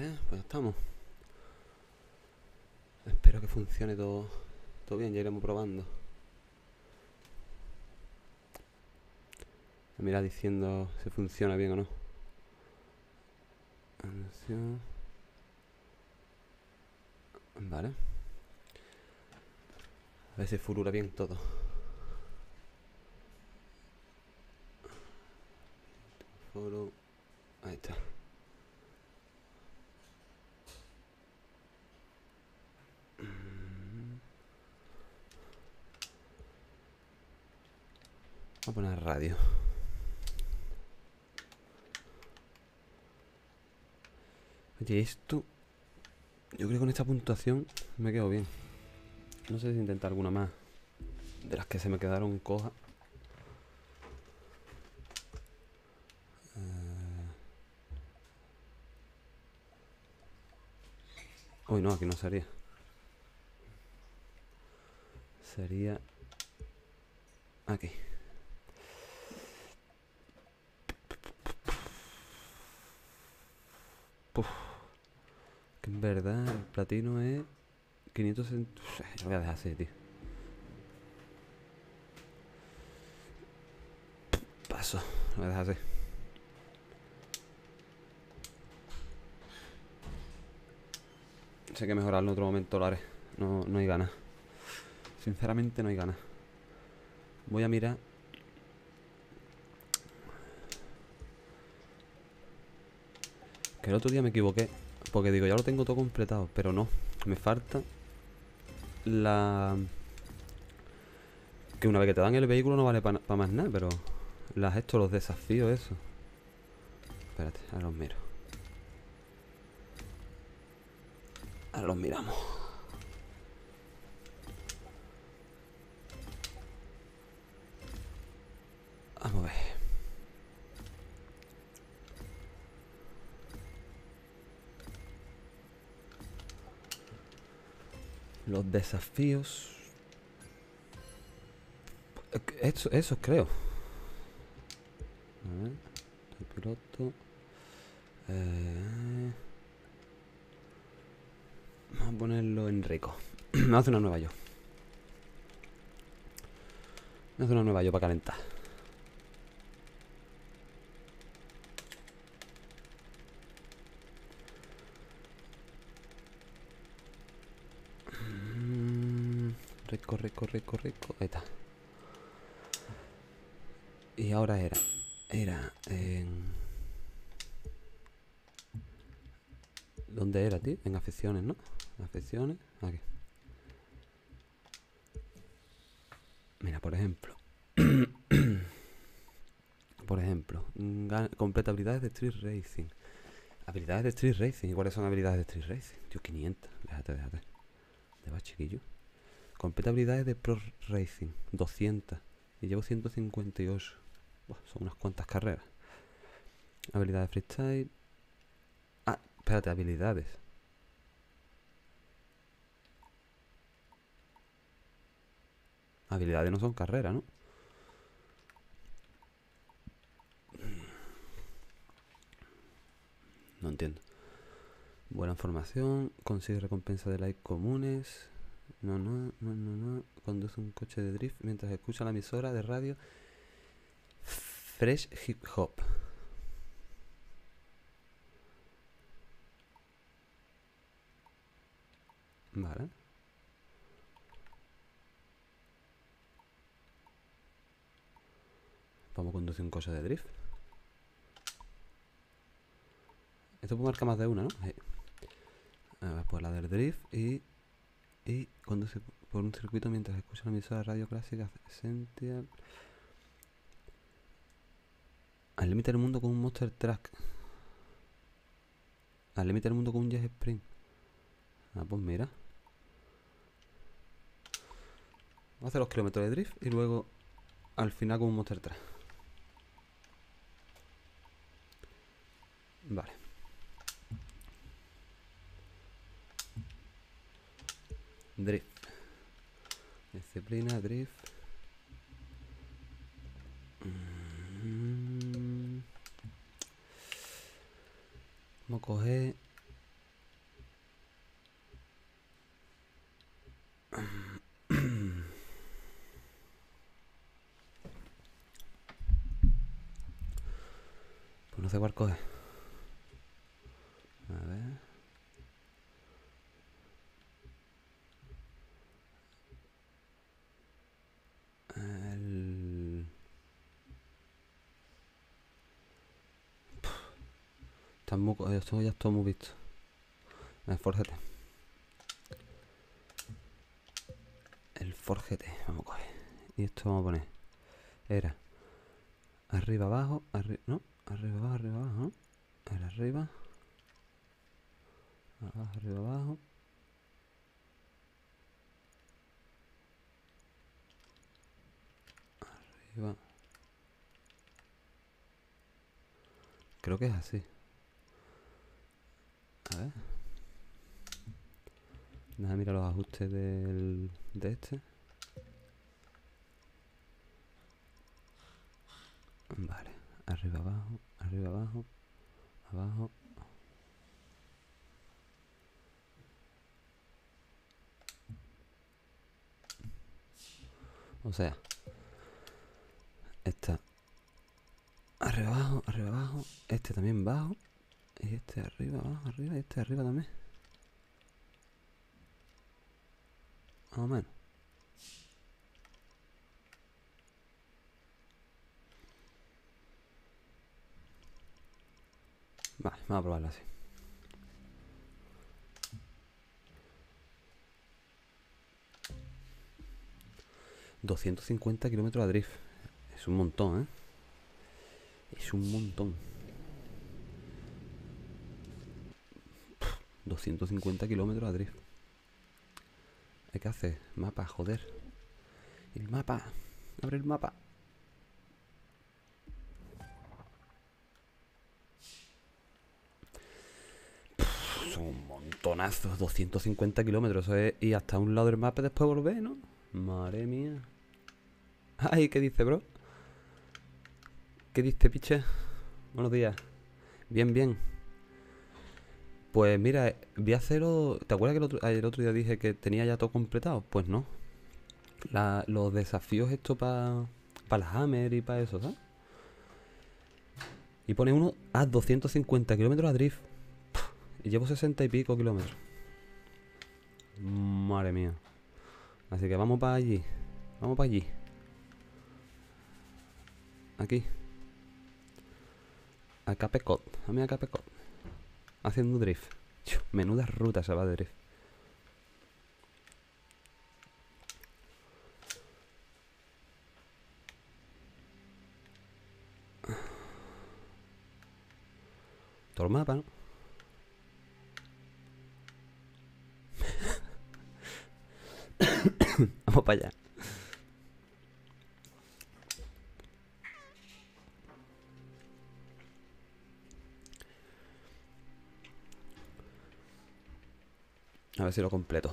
Vale, pues estamos. Espero que funcione todo, todo bien, ya iremos probando. Mira diciendo si funciona bien o no. Vale. A ver si furura bien todo. Foro. Ahí está. Vamos a poner radio. Oye, esto... Yo creo que con esta puntuación me quedo bien. No sé si intentar alguna más. De las que se me quedaron cojas. Eh. Uy, no, aquí no sería. Sería... Aquí. Puf. Que en verdad el platino es 500 cent... Lo voy a dejar así, tío. Paso. Lo voy a dejar así. Sé que mejorarlo en otro momento lo haré. No, no hay ganas. Sinceramente no hay ganas. Voy a mirar. Que el otro día me equivoqué. Porque digo, ya lo tengo todo completado. Pero no. Me falta la... Que una vez que te dan el vehículo no vale para más nada, pero... Las esto, los desafíos, eso. Espérate, ahora los miro. Ahora los miramos. Los desafíos. Eso, eso creo. A el piloto. Eh, vamos a ponerlo en rico. Me hace una nueva yo. Me hace una nueva yo para calentar. Rico, rico, rico, rico. Ahí está. Y ahora era. Era en. ¿Dónde era, tío? En aficiones, ¿no? Aficiones. Aquí. Mira, por ejemplo. por ejemplo. Completa habilidades de Street Racing. Habilidades de Street Racing. ¿Y cuáles son habilidades de Street Racing? Tío, 500. Déjate, déjate. De va chiquillo. Completa habilidades de Pro Racing. 200. Y llevo 158. Buah, son unas cuantas carreras. Habilidades freestyle. Ah, espérate, habilidades. Habilidades no son carreras, ¿no? No entiendo. Buena formación, consigue recompensa de likes comunes. No, no, no, no, no. Conduce un coche de drift mientras escucha la emisora de radio Fresh Hip Hop. Vale. Vamos a conducir un coche de drift. Esto puede marcar más de una, ¿no? A ver, pues la del drift y. Y conduce por un circuito mientras escucha la emisora de radio clásica Essential. Al límite del mundo con un Monster Truck. Al límite del mundo con un Jet Spring. Ah, pues mira. Vamos a hacer los kilómetros de drift y luego al final con un Monster Truck. Vale. Drift. Disciplina, drift. Mm. Vamos a coger... Pues no sé cuál coger. Está muy, co- esto ya está muy visto. El Forgete. El Forgete. Vamos a coger. Y esto vamos a poner. Era. Arriba, abajo, arriba. No. Arriba, abajo, arriba, abajo. ¿no? Arriba. Abajo, arriba, abajo. Arriba. Creo que es así. A ver. Déjame mirar los ajustes del, de este. Vale. Arriba, abajo, arriba, abajo, abajo. O sea, está arriba, abajo, arriba, abajo. Este también bajo. Y este arriba, abajo, arriba. Y este arriba también. Más o menos. Vale, vamos a probarlo así. ...250 kilómetros a drift... ...es un montón, ¿eh? ...es un montón... 250 kilómetros a drift... ...hay que. ...mapa, joder... ...el mapa... ...abre el mapa... Son un montonazo, 250 kilómetros. Eso es ir hasta un lado del mapa y después volver, ¿no? Madre mía. Ay, ¿qué dice, bro? ¿Qué dice, piche? Buenos días. Bien, bien. Pues mira, eh, voy a hacerlo. ¿Te acuerdas que el otro, el otro día dije que tenía ya todo completado? Pues no. Los desafíos estos para la Hammer y para eso, ¿sabes? Y pone uno a 250 kilómetros a drift. Y llevo 60 y pico kilómetros. Madre mía. Así que vamos para allí. Vamos para allí. Aquí. A Capecot. A mí a Capecot. Haciendo drift. Chu, Menuda ruta se va de drift. Todo el mapa. Vamos para allá. A ver si lo completo.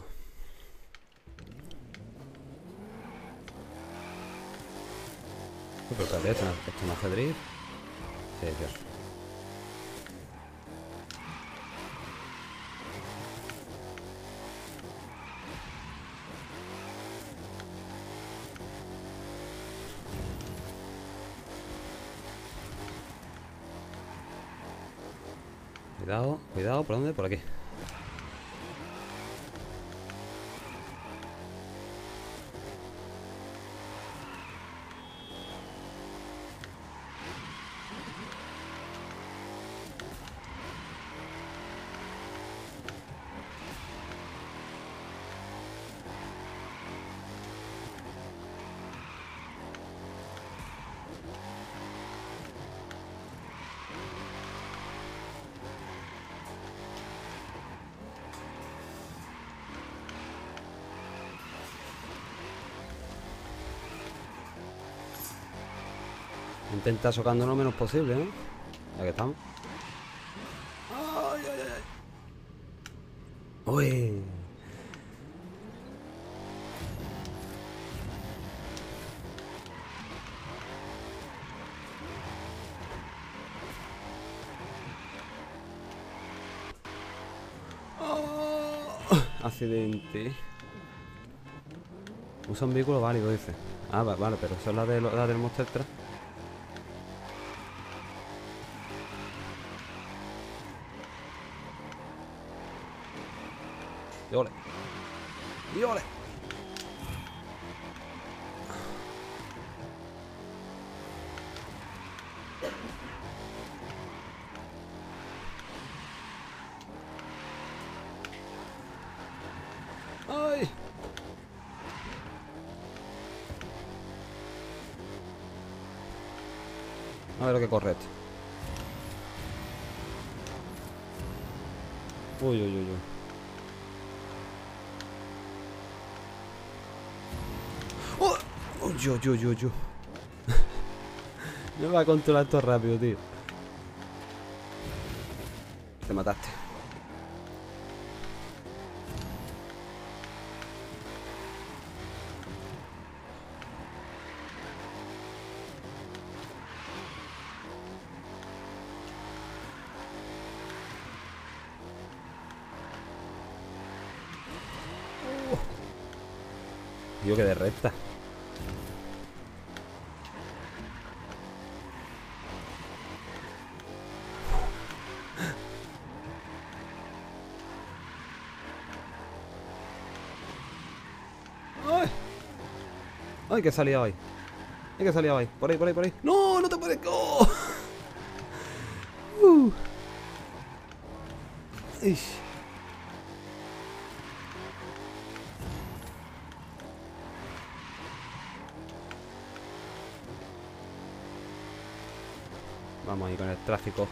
Uy, Pero espérate, esto no, hace drift. Sí, Dios. Cuidado, cuidado, ¿por dónde? Por aquí. Intenta socando lo menos posible, ¿no? Ya que estamos. ¡Ay, ay, ay! ¡Uy! ¡Oh! Accidente. Usa un vehículo válido, dice. Ah, va- vale, pero eso es la, de, la del Monster Truck. Y. ¡Ay! A ver lo que corre este. Yo, yo, yo, yo. No va a controlar esto rápido, tío. Te mataste. ¡Ay, que salía ahí! ¡Ay, que salía ahí! Por ahí, por ahí, por ahí. ¡No! ¡No te puedes! ¡Oh! Uh. Vamos ahí con el tráfico.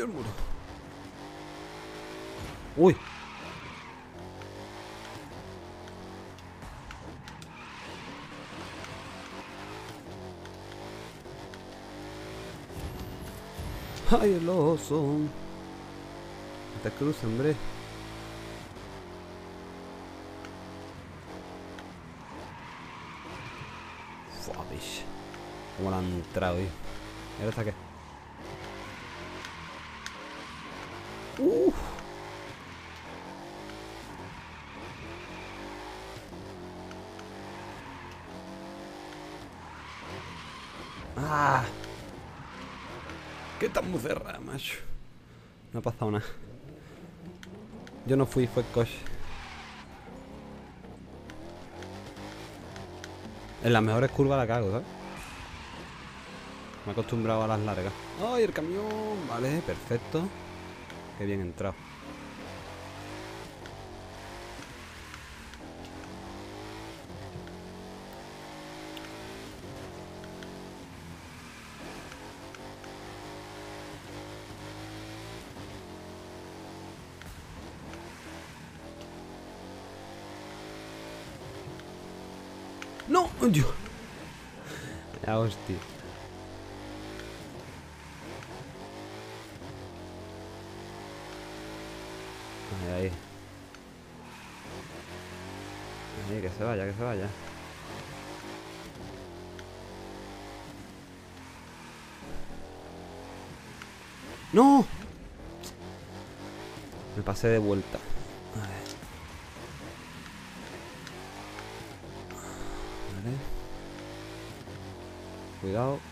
¡Ay, uy, el muro! ¡Uy! ¡Ay, el oso! Te cruza, hombre. Fua, bicho. Cómo la han entrado, tío. ¿Y ahora está muy cerrada, macho? No ha pasado nada. Yo no fui, fue el coche. En las mejores curvas la cago, ¿sabes? Me he acostumbrado a las largas. ¡Ay, el camión! Vale, perfecto. Qué bien entrado. Hostia. Ahí, ahí. Ahí, que se vaya, que se vaya. ¡No! Me pasé de vuelta. Cuidado.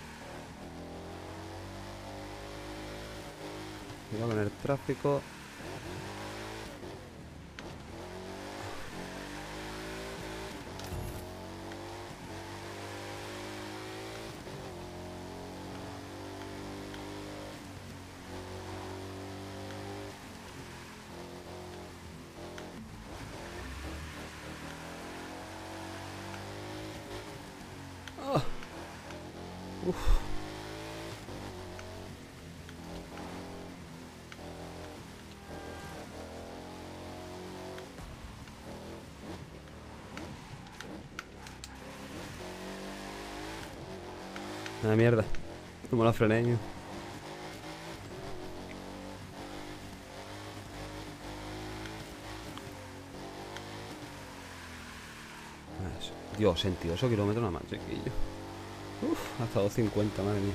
Cuidado con el tráfico. Como la frené. Dios, 68 kilómetros nada más, chiquillo. Uf, hasta 250, madre mía.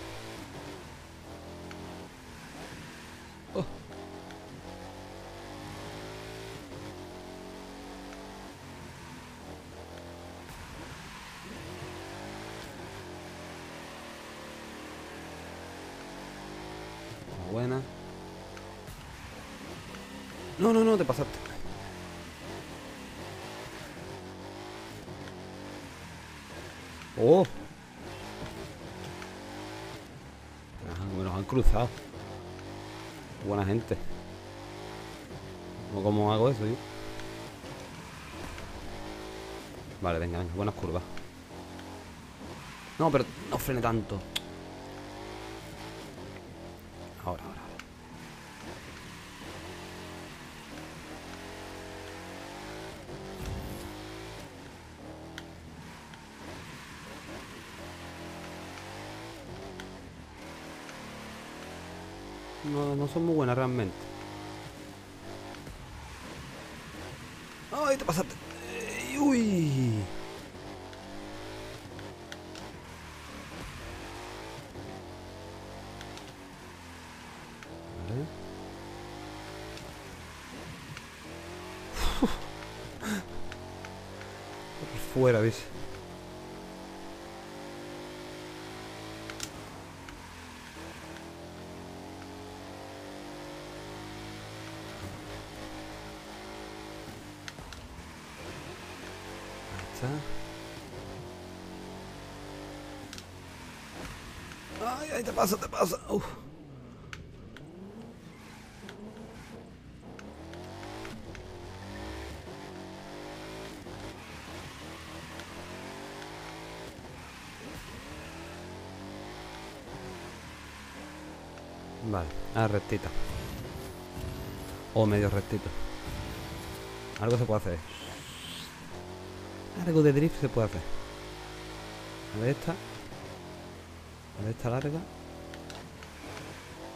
Frene tanto. Ahora, ahora. No, no son muy buenas realmente. Fuera, está. Ay, ay, te pasa, te pasa. Uf. Ahora rectita. O medio rectito. Algo se puede hacer. Algo de drift se puede hacer. A ver esta. A ver esta larga.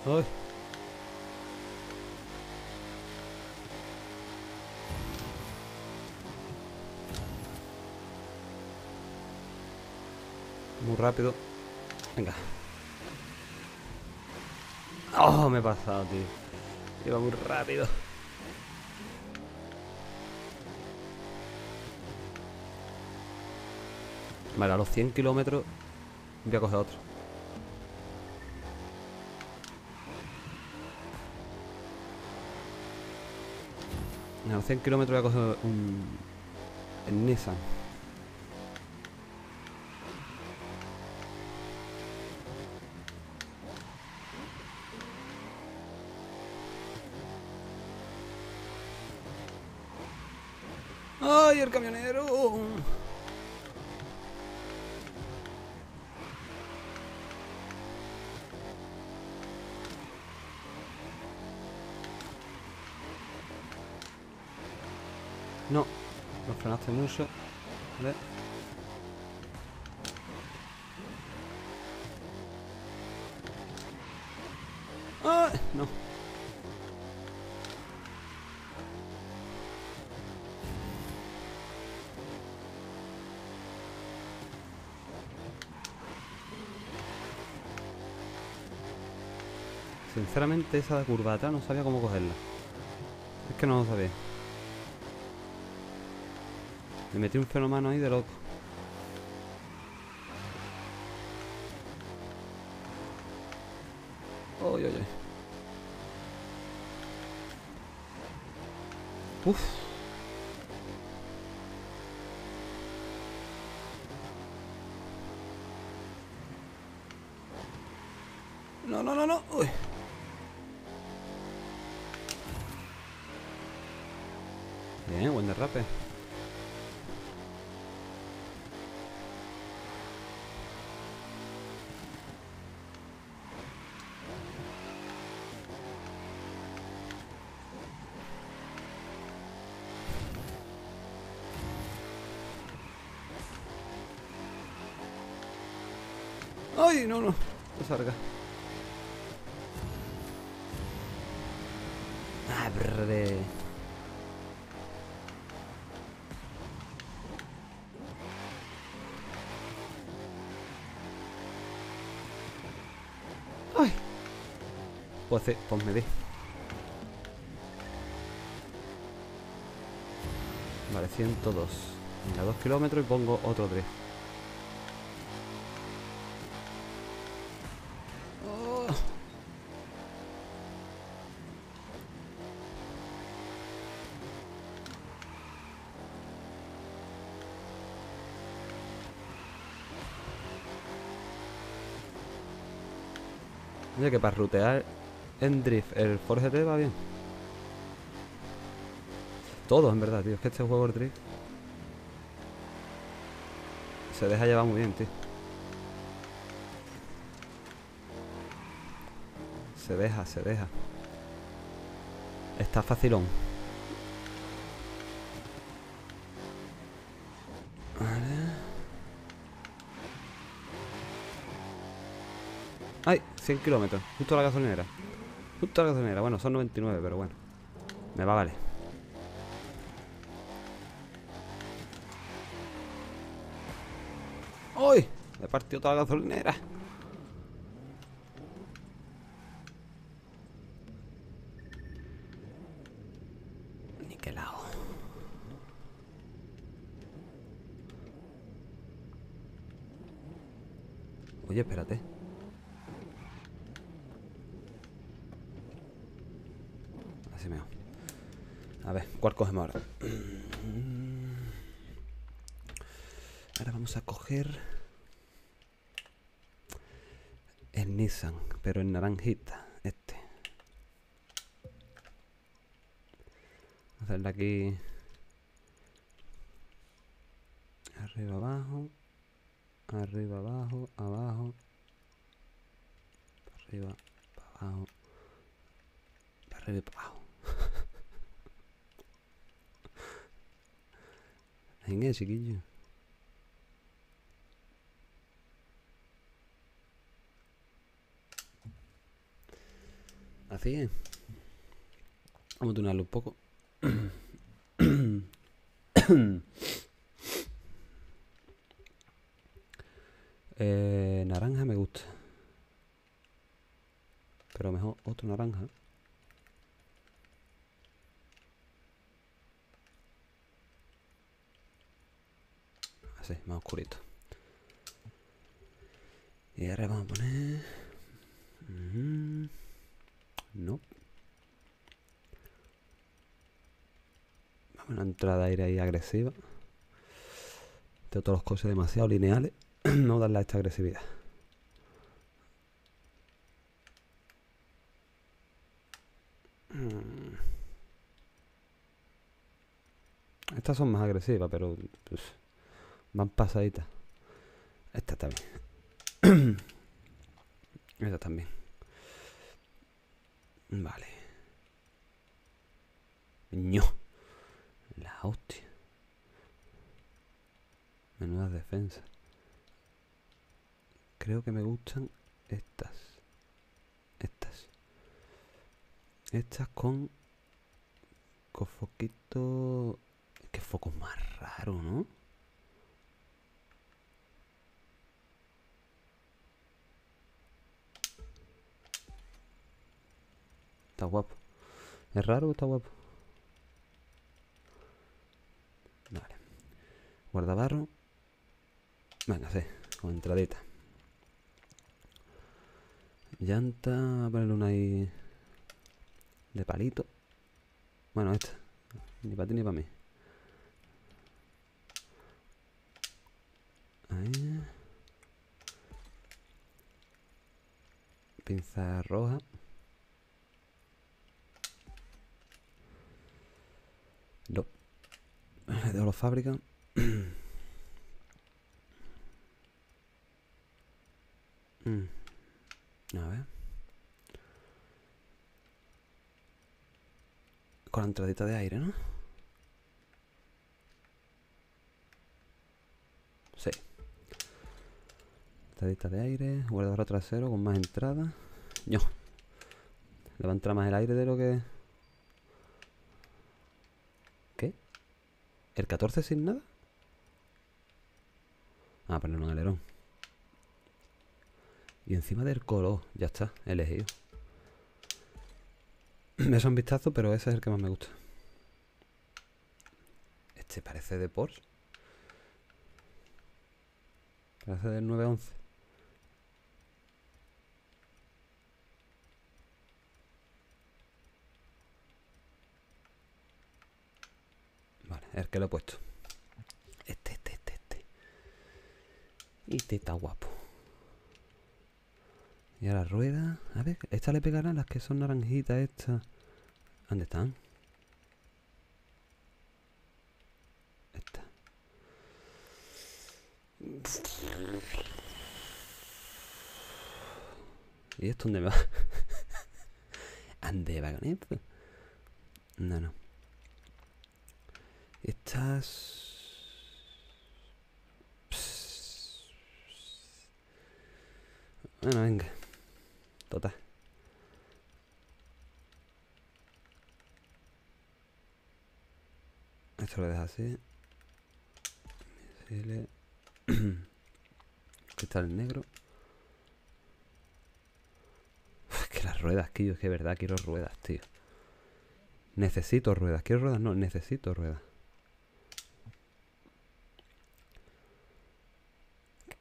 ¡Uy! Muy rápido. Venga. Oh, me he pasado, tío. Iba muy rápido. Vale, a los 100 kilómetros voy a coger otro. A los 100 kilómetros voy a coger un... El Nissan. ¡Ay, el camionero! No, frenaste mucho. ¡Ay! No. Sinceramente esa curva de atrás no sabía cómo cogerla. Es que no lo sabía. Me metí un fenómeno ahí de loco. Oy, oy, oy. Uf. No, no, no, no. Uy. Bien, buen derrape. ¡Ay, no, no! No salga. Abre. ¡Ay! Pues, pues me di. Vale, 102. Venga, 2 kilómetros y pongo otro 3. Que para rutear en drift el Ford GT va bien. Todo, en verdad, tío. Es que este juego el drift se deja llevar muy bien, tío. Se deja, se deja. Está facilón. Vale. ¡Ay! 100 kilómetros. Justo a la gasolinera. Justo a la gasolinera. Bueno, son 99, pero bueno. Me va a valer. ¡Uy! Me partido toda la gasolinera. Niquelado. Oye, espérate. Así me A ver, ¿cuál cogemos ahora? Ahora vamos a coger el Nissan, pero en naranjita, este. Vamos a hacerle aquí arriba, abajo, arriba, abajo, abajo, para arriba, para abajo, para arriba y para abajo. Venga, chiquillo. Así es. Vamos a tunarlo un poco. eh, naranja me gusta. Pero mejor otro naranja. Así, más oscurito. Y ahora vamos a poner... Ujú. No. Vamos a una ahí agresiva. Tengo todos los coches demasiado lineales. no darle a esta agresividad. Mm. Estas son más agresivas, pero pues, van pasaditas. Esta también. Esta también. Vale. La hostia. Menudas defensas. Creo que me gustan estas. Estas. Estas con... Con foquito... Qué foco más raro, ¿no? Está guapo. ¿Es raro o está guapo? Vale. Guardabarro. Venga, sí. Con entradita. Llanta. Ponerle una ahí. De palito. Bueno, esta. Ni para ti ni para mí. Ahí. Pinza roja. No. De la fábrica. Mm. A ver. Con la entradita de aire, ¿no? Sí. Entradita de aire, guardador trasero con más entrada. No. Le va más el aire de lo que... ¿Qué? ¿El 14 sin nada? Ah, ponerlo en el alerón. Y encima del color, ya está, elegido. Me son un vistazo, pero ese es el que más me gusta. Este parece de Porsche. Parece del 911. Vale, es el que lo he puesto. Este, este, este, este. Y este está guapo. Y a la rueda. A ver, esta le pegarán las que son naranjitas, estas. ¿Dónde están? Esta. ¿Y esto dónde va? ¿Dónde va con esto? No, no. Estas... Bueno, venga. Total. Esto lo deja así. Cristal negro. Es que las ruedas, tío, es que verdad quiero ruedas, tío. Necesito ruedas. Quiero ruedas, no, necesito ruedas.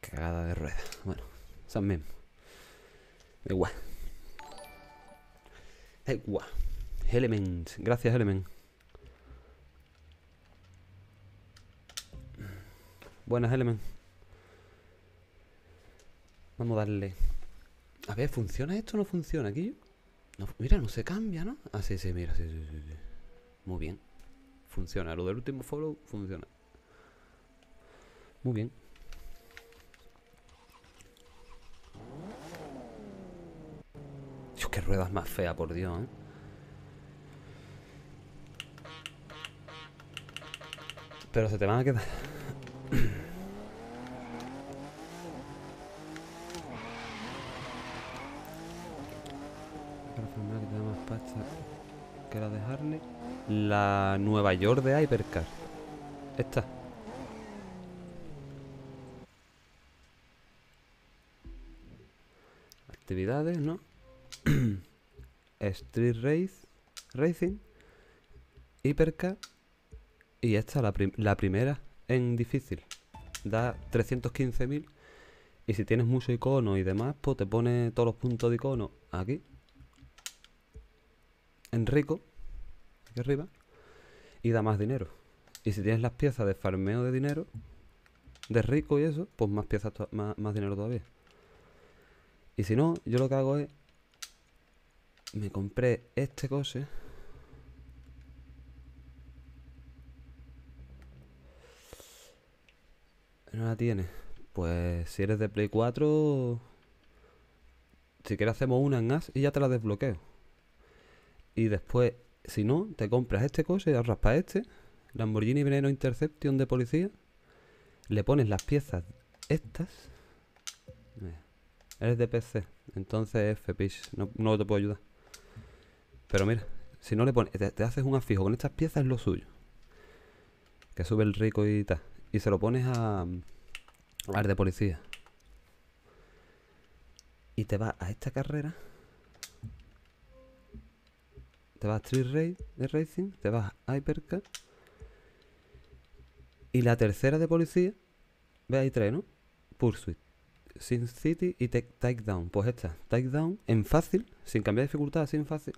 Cagada de ruedas. Bueno, son mismos. Da igual. Da. Element. Gracias, Element. Buenas, Element. Vamos a darle. A ver, ¿funciona esto o no funciona aquí? Mira, no se cambia, ¿no? Ah, sí, sí, mira, sí, sí, sí, sí. Muy bien. Funciona. Lo del último follow funciona. Muy bien. Qué ruedas más feas, por Dios, ¿eh? Pero se te van a quedar. Que la de Harley. La Nueva York de Hypercar. Esta. Actividades, ¿no? Street Race, Racing, Hypercar y esta, la, la primera en difícil. Da 315.000 y si tienes mucho icono y demás, pues te pone todos los puntos de icono aquí. En rico, aquí arriba, y da más dinero. Y si tienes las piezas de farmeo de dinero, de rico y eso, pues más piezas, más dinero todavía. Y si no, yo lo que hago es me compré este coche. No la tiene. Pues si eres de Play 4, si quieres hacemos una en As y ya te la desbloqueo. Y después, si no, te compras este coche y ahorras para este. Lamborghini Veneno Interception de policía. Le pones las piezas estas. Eres de PC, entonces F, pitch, no, no te puedo ayudar. Pero mira, si no le pones, te, haces un afijo con estas piezas es lo suyo. Que sube el rico y tal. Y se lo pones a. al de policía. Y te vas a esta carrera. Te vas a Street Race de Racing. Te vas a Hypercar. Y la tercera de policía. Ve ahí tres, ¿no? Pursuit. Sin City y Take, Takedown. Pues esta, Takedown en fácil, sin cambiar de dificultad, así en fácil,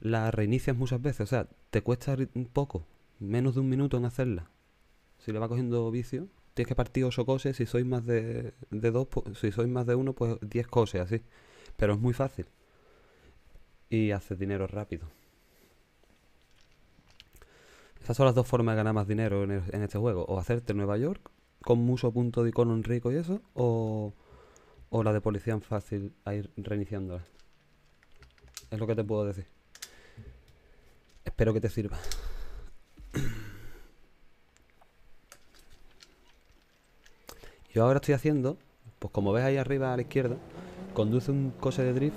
la reinicias muchas veces. O sea, te cuesta un poco menos de un minuto en hacerla. Si le va cogiendo vicio, tienes que partir 8 cosas. Si sois más de, de dos, pues- si sois más de uno, pues 10 cosas así. Pero es muy fácil. Y haces dinero rápido. Esas son las dos formas de ganar más dinero en, en este juego. O hacerte Nueva York con mucho punto de icono en rico y eso. O, o la de policía fácil a ir reiniciándola. Es lo que te puedo decir. Espero que te sirva. Yo ahora estoy haciendo, pues como ves ahí arriba a la izquierda, conduce un coche de drift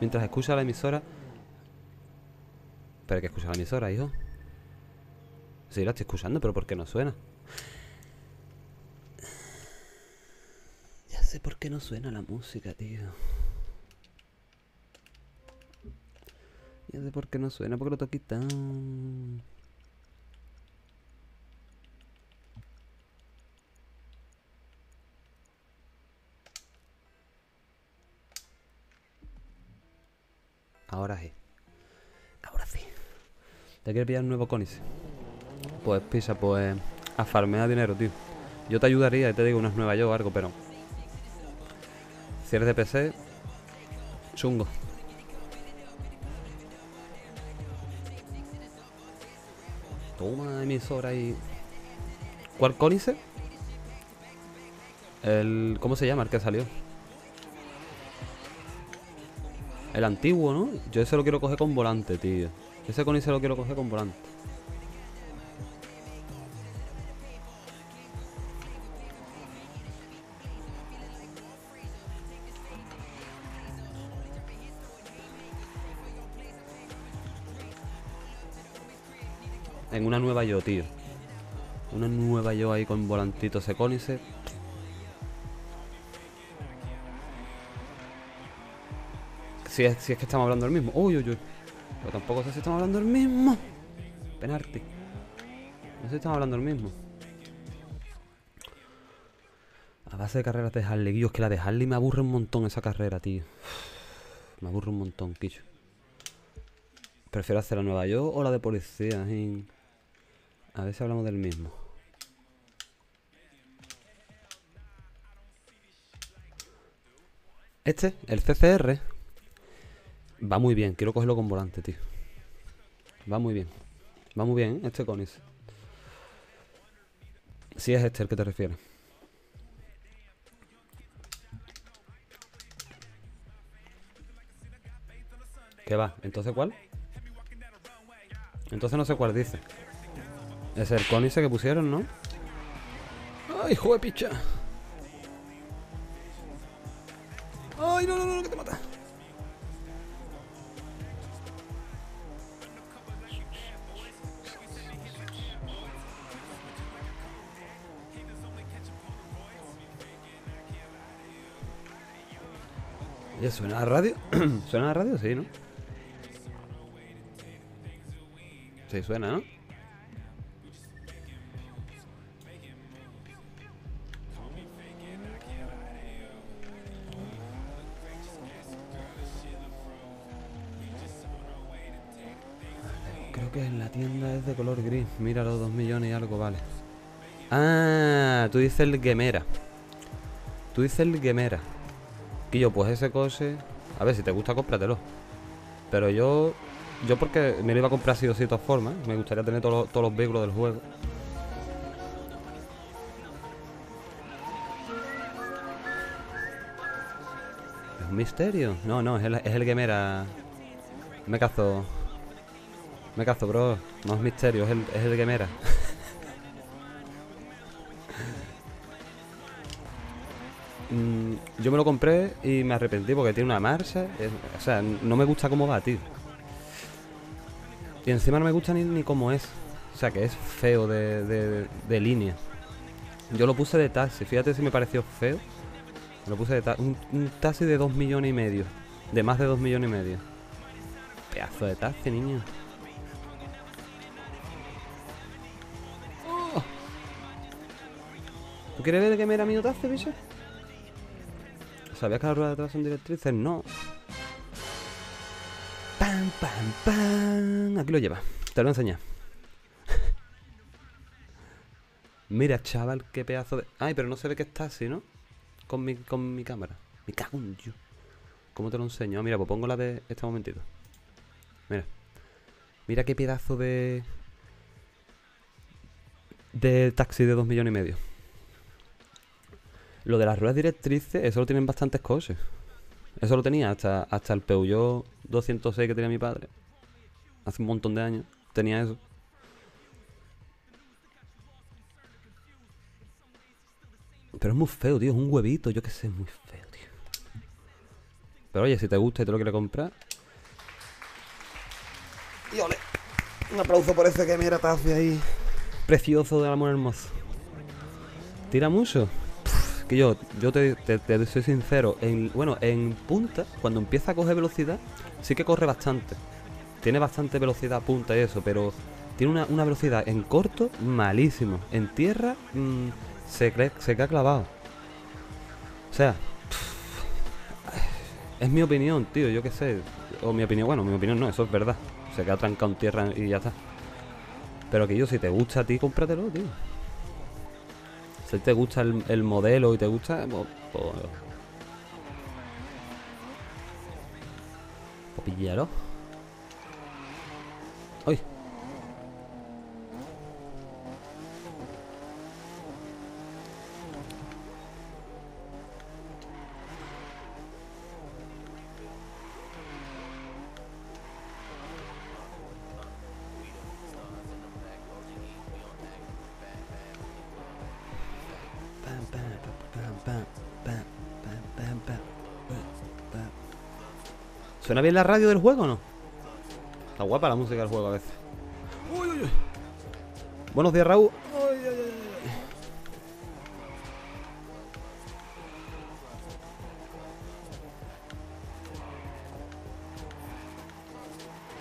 mientras escucha la emisora. Pero que escucha la emisora, hijo. Sí, la estoy escuchando, pero ¿por qué no suena? Ya sé por qué no suena la música, tío. Ya sé por qué no suena, porque lo tengo quitado. Ahora sí. Ahora sí. ¿Te quieres pillar un nuevo cónice? Pues pisa, pues a farmear dinero, tío. Yo te ayudaría y te digo unas nuevas yo o algo, pero... Si eres de PC... Chungo. Toma emisora y... ¿Cuál cónice? El... ¿Cómo se llama el que salió? El antiguo, ¿no? Yo ese lo quiero coger con volante, tío. Ese cónice lo quiero coger con volante. Nueva yo, tío. Una nueva yo ahí con volantito ese cónice. Si es, si es que estamos hablando del mismo. Uy, uy, uy. Pero tampoco sé si estamos hablando del mismo. Penarte. No sé si estamos hablando del mismo. A base de carreras de Harley. Tío, es que la de Harley me aburre un montón esa carrera, tío. Me aburre un montón, quicho. Prefiero hacer la nueva yo o la de policía. A ver si hablamos del mismo. Este, el CCR, va muy bien. Quiero cogerlo con volante, tío. Va muy bien. Va muy bien, ¿eh? este conis. Si es este el que te refieres. ¿Qué va? ¿Entonces cuál? Entonces no sé cuál dice. Es el cónice que pusieron, ¿no? ¡Ay, hijo de picha! ¡Ay, no, no, no, que te mata! Oye, ¿suena la radio? ¿Suena la radio? Sí, ¿no? Sí, suena, ¿no? Gris. Míralo, dos millones y algo vale. Ah, tú dices el Gemera. Tú dices el Gemera. Quillo, pues ese coche. A ver, si te gusta, cómpratelo. Pero yo. Yo porque me lo iba a comprar así de todas formas. Me gustaría tener todos los- todos los vehículos del juego. ¿Es un misterio? No, no, es el, es el Gemera. Me cazo. Me cazo, bro. No es misterio, es el, es el. Mm, yo me lo compré y me arrepentí porque tiene una marcha. o sea, no me gusta cómo va, tío. Y encima no me gusta ni, ni cómo es. O sea, que es feo de, de- de línea. Yo lo puse de taxi. Fíjate si me pareció feo. Lo puse de taxi. Un, un taxi de 2 millones y medio. De más de 2 millones y medio. Pedazo de taxi, niño. ¿Tú quieres ver que me era mi taxi, bicho? ¿Sabías que las ruedas de atrás son directrices? No. Pam, pam, pam. Aquí lo lleva. Te lo voy. Mira, chaval, qué pedazo de... Ay, pero no se ve que está así, ¿no? Con mi, con mi cámara. Me cago en yo. ¿Cómo te lo enseño? Ah, mira, pues pongo la de este momentito. Mira. Mira qué pedazo de... De taxi de dos millones y medio. Lo de las ruedas directrices, eso lo tienen bastantes coches. Eso lo tenía hasta, hasta el Peugeot 206 que tenía mi padre. Hace un montón de años. Tenía eso. Pero es muy feo, tío. Es un huevito. Yo qué sé, es muy feo, tío. Pero oye, si te gusta y te lo quieres comprar. Y ole. Un aplauso por ese que mira tazo ahí. Precioso del amor hermoso. ¿Tira mucho? Que yo, yo te, soy sincero. En, bueno, en punta, cuando empieza a coger velocidad, sí que corre bastante. Tiene bastante velocidad punta y eso, pero tiene una, una velocidad en corto malísimo. En tierra mmm, se, se queda clavado. O sea, es mi opinión, tío, yo qué sé. O mi opinión, bueno, mi opinión no, eso es verdad. Se queda trancado en tierra y ya está. Pero que yo, si te gusta a ti, cómpratelo, tío. Si te gusta el, el modelo y te gusta, pues, pues, pues píllalo. ¿Suena bien la radio del juego o no? Está guapa la música del juego a veces. Uy, uy, uy. Buenos días, Raúl.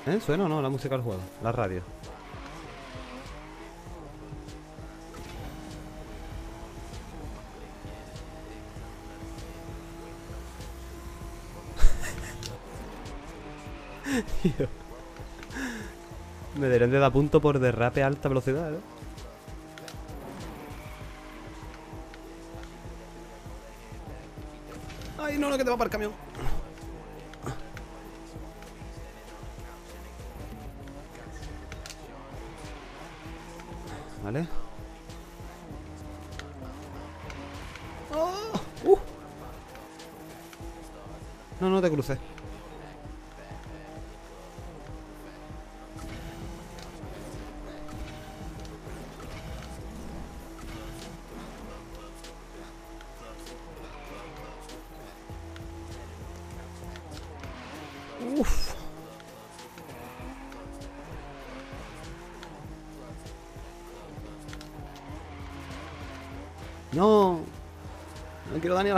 ¿Eh? ¿Suena o no la música del juego? La radio. Tío. Me deberían de dar punto por derrape a alta velocidad, ¿eh? Ay, no, no, que te va para el camión. Vale. Oh, uh. No, no te crucé.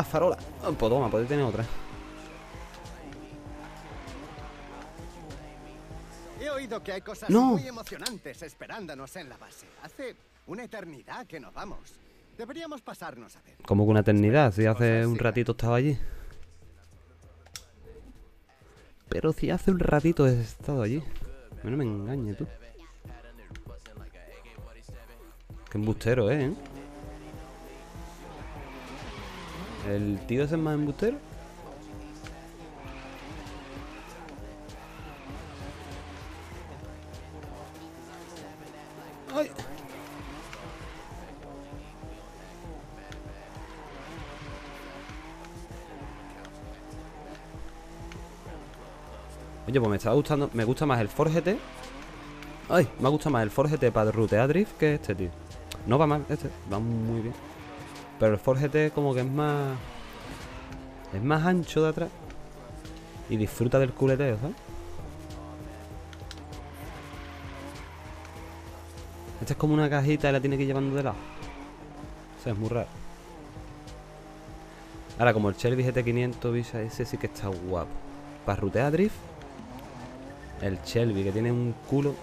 Las farolas. Oh, pues toma, podéis tener otra. He oído que hay cosas No. muy emocionantes esperándonos en la base. Hace una eternidad que nos vamos. Deberíamos pasarnos a ver. Como que una eternidad, si hace un ratito estaba allí. Pero si hace un ratito he estado allí. No me engañes tú. Qué embustero, ¿eh? ¿El tío es más embustero? ¡Ay! Oye, pues me está gustando, me gusta más el Ford GT. Ay, me gusta más el Ford GT para rutear drift que este, tío. No va mal, este, va muy bien. Pero el Ford GT como que es más... Es más ancho de atrás. Y disfruta del culeteo, ¿sabes? Esta es como una cajita y la tiene que ir llevando de lado. O sea, es muy raro. Ahora, como el Shelby GT500 Visa, ese sí que está guapo. Para rutear drift. El Shelby, que tiene un culo.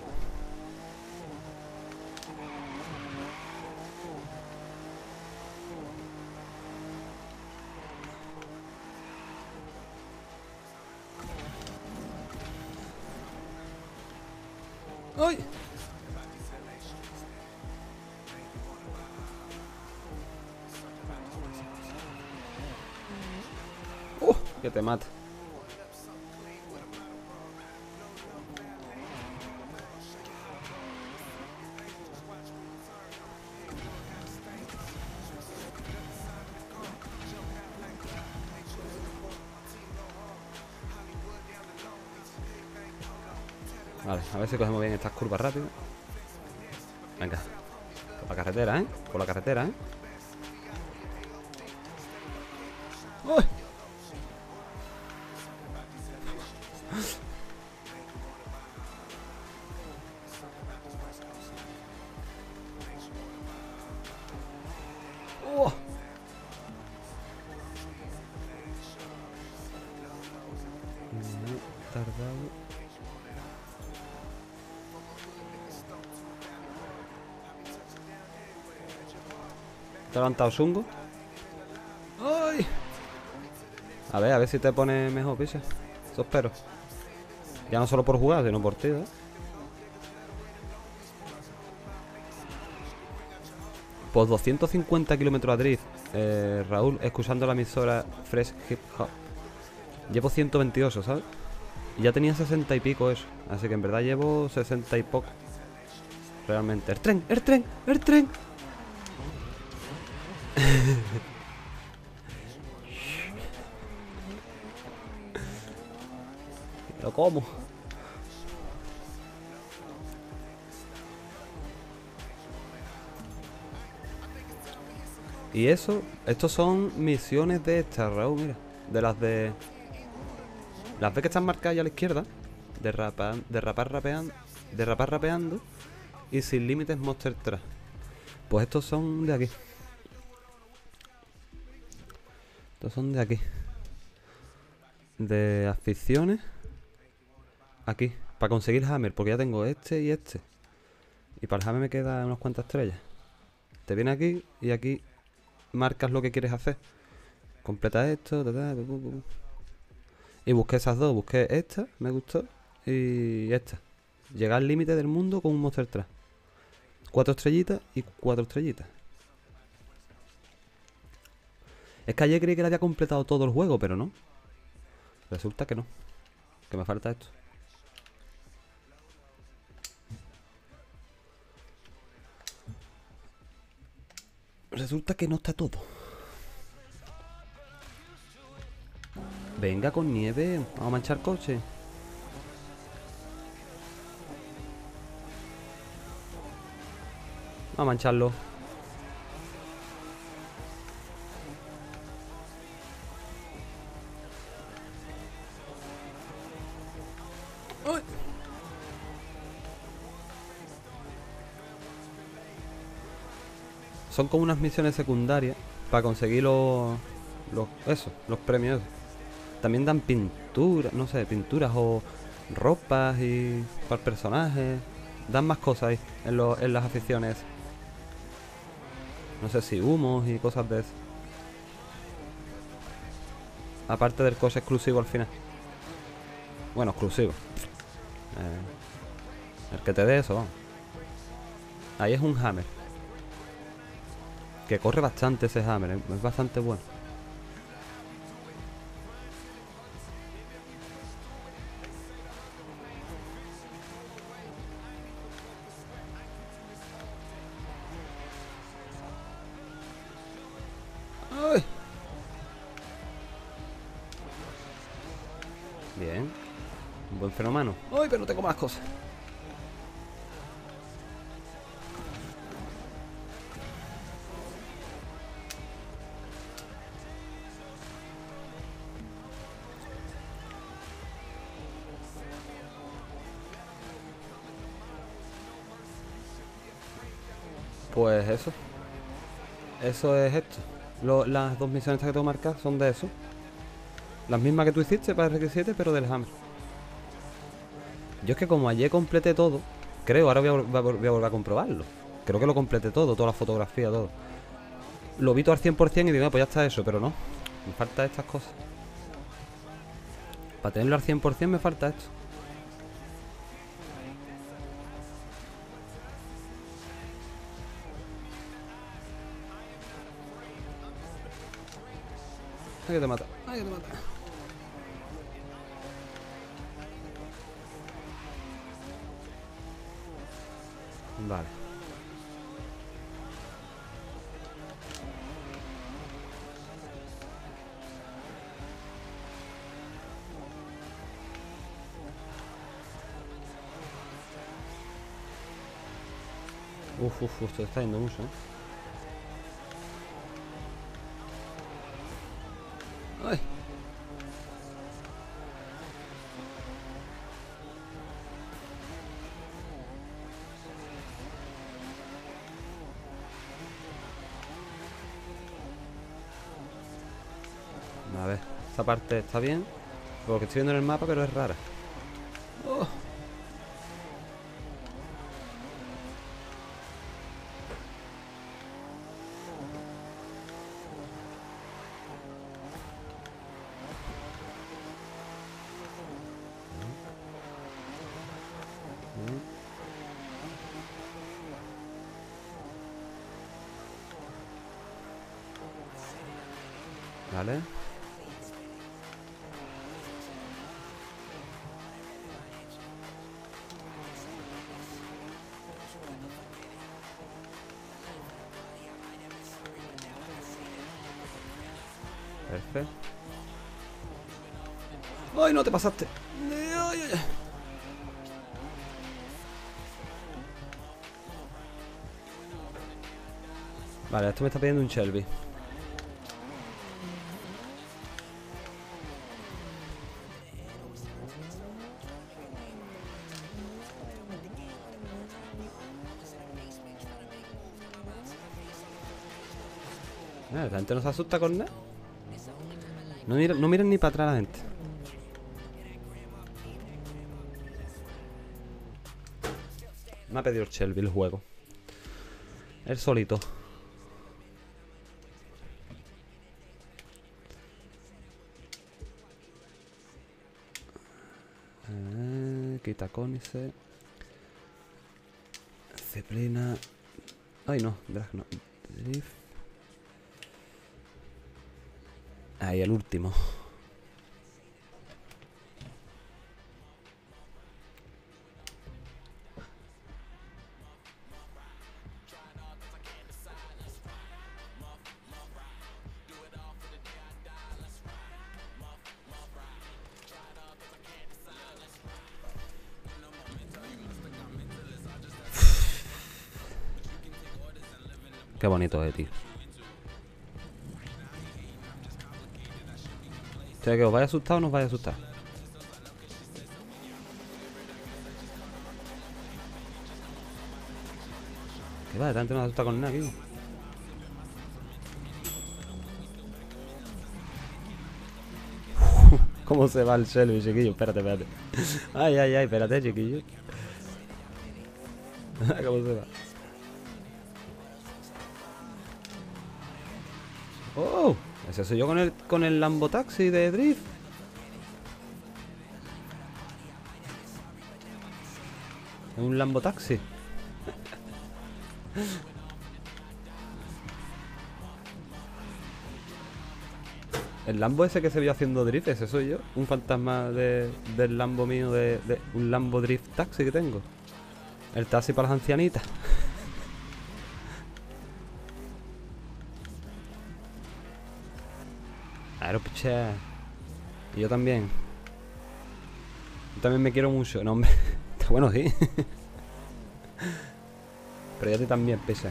Que ¿Te ha levantado Sungo? ¡Ay! A ver, a ver si te pone mejor, picha. Eso espero. Ya no solo por jugar, sino por ti, ¿eh? Pues 250 kilómetros a drift, eh, Raúl, escuchando la emisora Fresh Hip Hop. Llevo 128, ¿sabes? Y ya tenía 60 y pico eso. Así que en verdad llevo 60 y poco. Realmente. ¡El tren! ¡El tren! ¡El tren! Cómo? Y eso, estos son misiones de estas, Raúl, mira. De las de... Las de que están marcadas ya a la izquierda. De, rapa, de rapar rapeando. De rapar rapeando. Y sin límites Monster Truck. Pues estos son de aquí. Estos son de aquí. De aficiones. Aquí. Para conseguir Hammer. Porque ya tengo este y este. Y para el Hammer me quedan unas cuantas estrellas. Te viene aquí y aquí marcas lo que quieres hacer. Completa esto. Y busqué esas dos. Busqué esta, me gustó. Y esta. Llegar al límite del mundo con un Monster Truck. Cuatro estrellitas y cuatro estrellitas. Es que ayer creí que le había completado todo el juego, pero no. Resulta que no. Que me falta esto. Resulta que no está todo. Venga con nieve. Vamos a manchar coche. Vamos a mancharlo. Son como unas misiones secundarias para conseguir los, los eso, los premios. También dan pinturas, no sé, pinturas o ropas y para el personaje. Dan más cosas ahí en, lo- en las aficiones. No sé si humos y cosas de eso. Aparte del coche exclusivo al final. Bueno, exclusivo. Eh, el que te dé eso. Ahí es un hammer. Que corre bastante ese hammer, eh, es bastante bueno. Eso es esto. Las dos misiones que tengo marcadas son de eso. Las mismas que tú hiciste para el RX7, pero del Hammer. Yo es que como ayer completé todo, creo, ahora voy a, volver a comprobarlo. Creo que lo completé todo, toda la fotografía, todo. Lo vi todo al 100% y digo, "Ah, pues ya está eso, pero no. Me falta estas cosas. Para tenerlo al 100% me falta esto. Ay, que te mata. Ay, que te mata. Vale. Uf, uf, uf, esto está yendo mucho, ¿eh? Parte está bien. Lo que estoy viendo en el mapa, pero es rara. Pasaste! Vale, esto me está pidiendo un Shelby. Eh, la gente no se asusta con nada. No miran, no miran ni para atrás la gente. Me ha pedido el Shelby el juego. El solito. Eh, quita cónice. Ceplina. Ay, no, drag no. Ahí, el último. Qué bonito es, tío. O sea, que os vaya a asustar o no os vaya a asustar. Que va, tanto no asusta con nada, tío. ¿Cómo se va el Shelby, chiquillo? Espérate, espérate. Ay, ay, ay, espérate, chiquillo. ¿Cómo se va? Ese soy yo con el, con el Lambo Taxi de Drift. Es un Lambo Taxi. El Lambo ese que se vio haciendo drift, ese soy yo. Un fantasma de, del Lambo mío, de, de un Lambo Drift Taxi que tengo. El taxi para las ancianitas. Claro, picha. Y yo también. Yo también me quiero mucho. No, hombre. Está bueno, sí. Pero yo a ti también, pesa.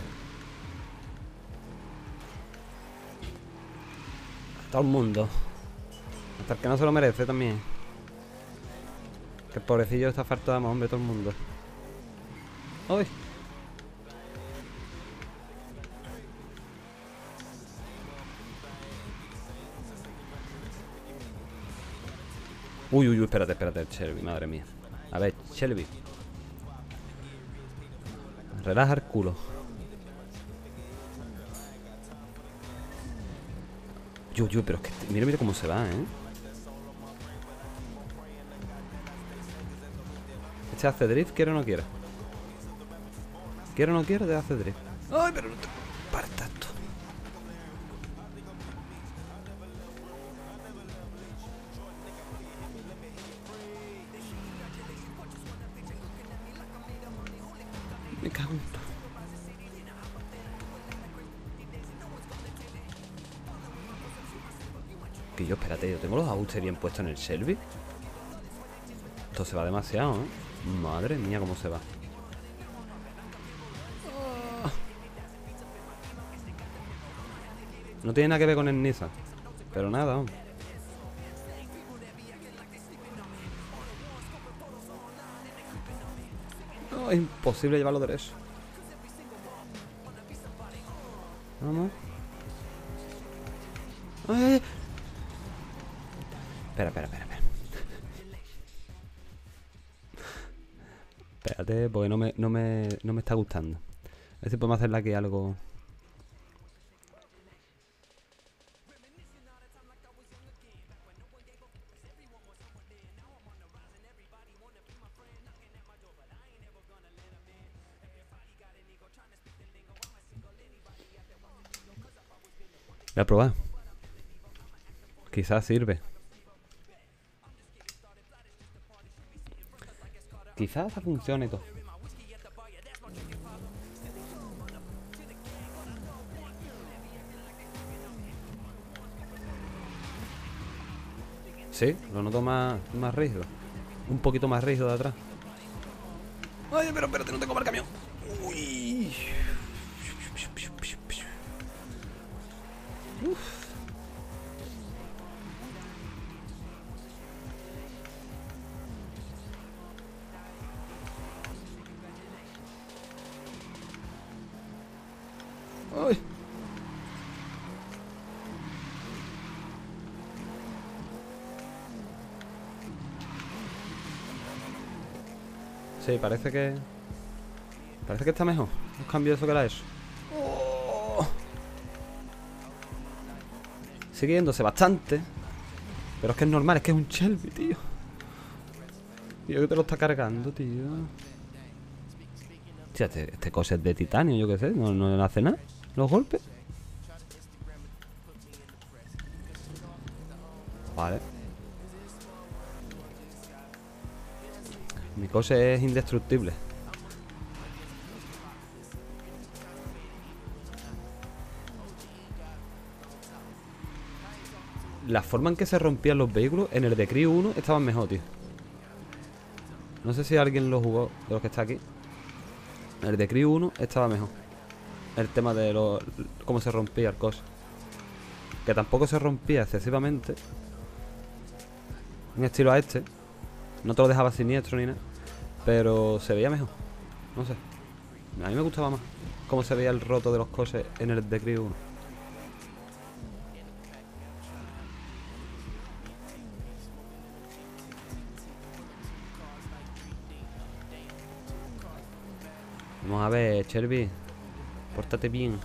A todo el mundo. Hasta el que no se lo merece también. Que el pobrecillo está farto de amor, hombre, todo el mundo. ¡Uy! Uy, uy, uy, espérate, espérate, Shelby, madre mía. A ver, Shelby. Relaja el culo. Yo, yo, pero es que mira, mira cómo se va, ¿eh? Este hace drift, quiere o no quiere. Quiere o no quiere, te hace drift. Ay, pero no te parta ajustes bien puestos en el Shelby. Esto se va demasiado, ¿eh? Madre mía, cómo se va. No tiene nada que ver con el Nissan. Pero nada, hombre. No, es imposible llevarlo derecho. Vamos. Si podemos hacerle aquí algo. Voy a probar. Quizás sirve. Quizás funcione todo. Sí, lo noto más, más rígido. Un poquito más rígido de atrás. Ay, pero espérate, no tengo para el camión. Parece que... Parece que está mejor. Un cambio eso que era eso. Oh. Sigue yéndose bastante. Pero es que es normal, es que es un Shelby, tío. Tío, que te lo está cargando, tío. Este, este coche es de titanio, yo qué sé. No, no hace nada. Los golpes. Coche es indestructible. La forma en que se rompían los vehículos en el de Crew 1 estaban mejor, tío. No sé si alguien lo jugó de los que está aquí. El de Crew 1 estaba mejor. El tema de lo, cómo se rompía el coche. Que tampoco se rompía excesivamente. Un estilo a este. No te lo dejaba siniestro ni nada. Pero se veía mejor. No sé. A mí me gustaba más cómo se veía el roto de los coches en el de Crew 1. Vamos a ver, Cherby. Pórtate bien.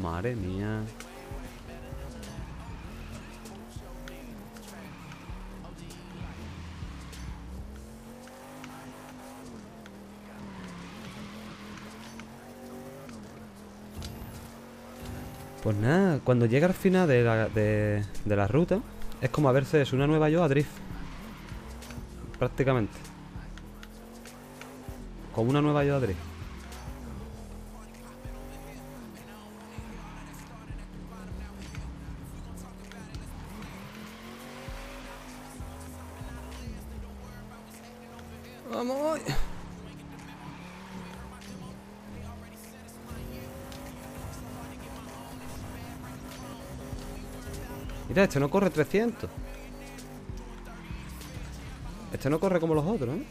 Madre mía. Pues nada, cuando llega al final de la, de, la ruta, es como a verse es una nueva yo a Drift. Prácticamente. Como una nueva yo a Drift. Mira, este no corre 300. Este no corre como los otros, ¿eh?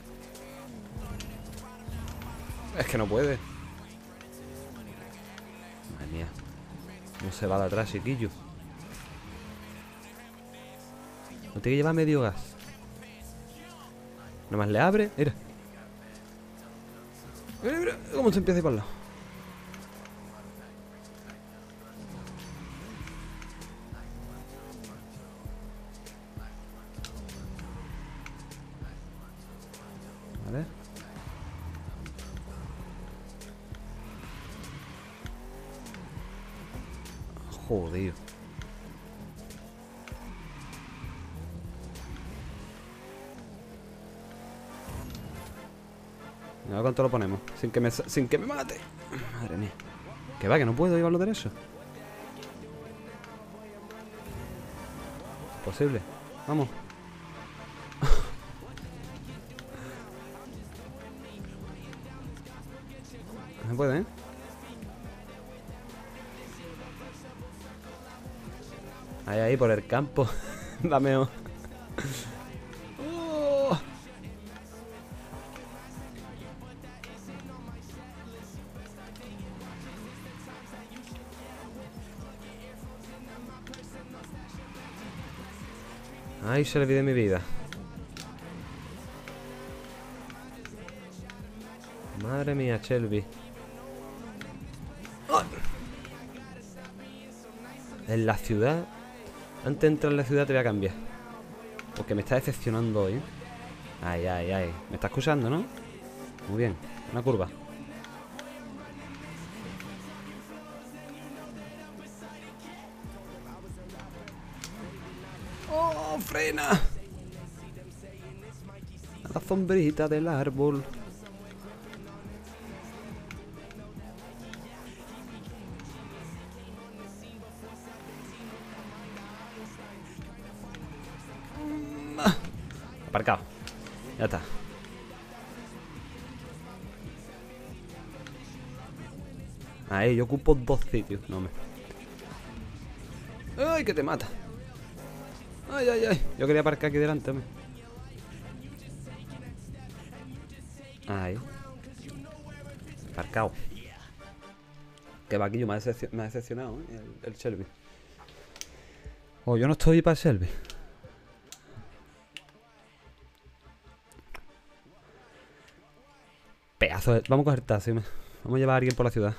Es que no puede. Madre mía. No se va de atrás, chiquillo. No tiene que llevar medio gas. Nada más le abre. Mira. Mira. ¿Cómo se empieza a ir para el lado? Cuánto lo ponemos. Sin que me, sin que me mate. Madre mía. Que va, que no puedo llevarlo derecho. Posible. Vamos. No se puede, ¿eh? Ahí, ahí, por el campo. Dame Ay, se le olvidé mi vida. Madre mía, Shelby. En la ciudad. Antes de entrar en la ciudad te voy a cambiar. Porque me está decepcionando hoy. ¿eh? Ay, ay, ay. Me está escuchando, ¿no? Muy bien. Una curva. Sombrita del árbol. Aparcado. Ya está. Ahí, yo ocupo dos sitios. No me. ¡Ay, que te mata! Ay, ay, ay. Yo quería aparcar aquí delante, hombre. Que vaquillo me ha, decepcio- me ha decepcionado, ¿eh? El, el Shelby. Oh, yo no estoy para el Shelby. Pedazo de... Vamos a coger taxi. Vamos a llevar a alguien por la ciudad.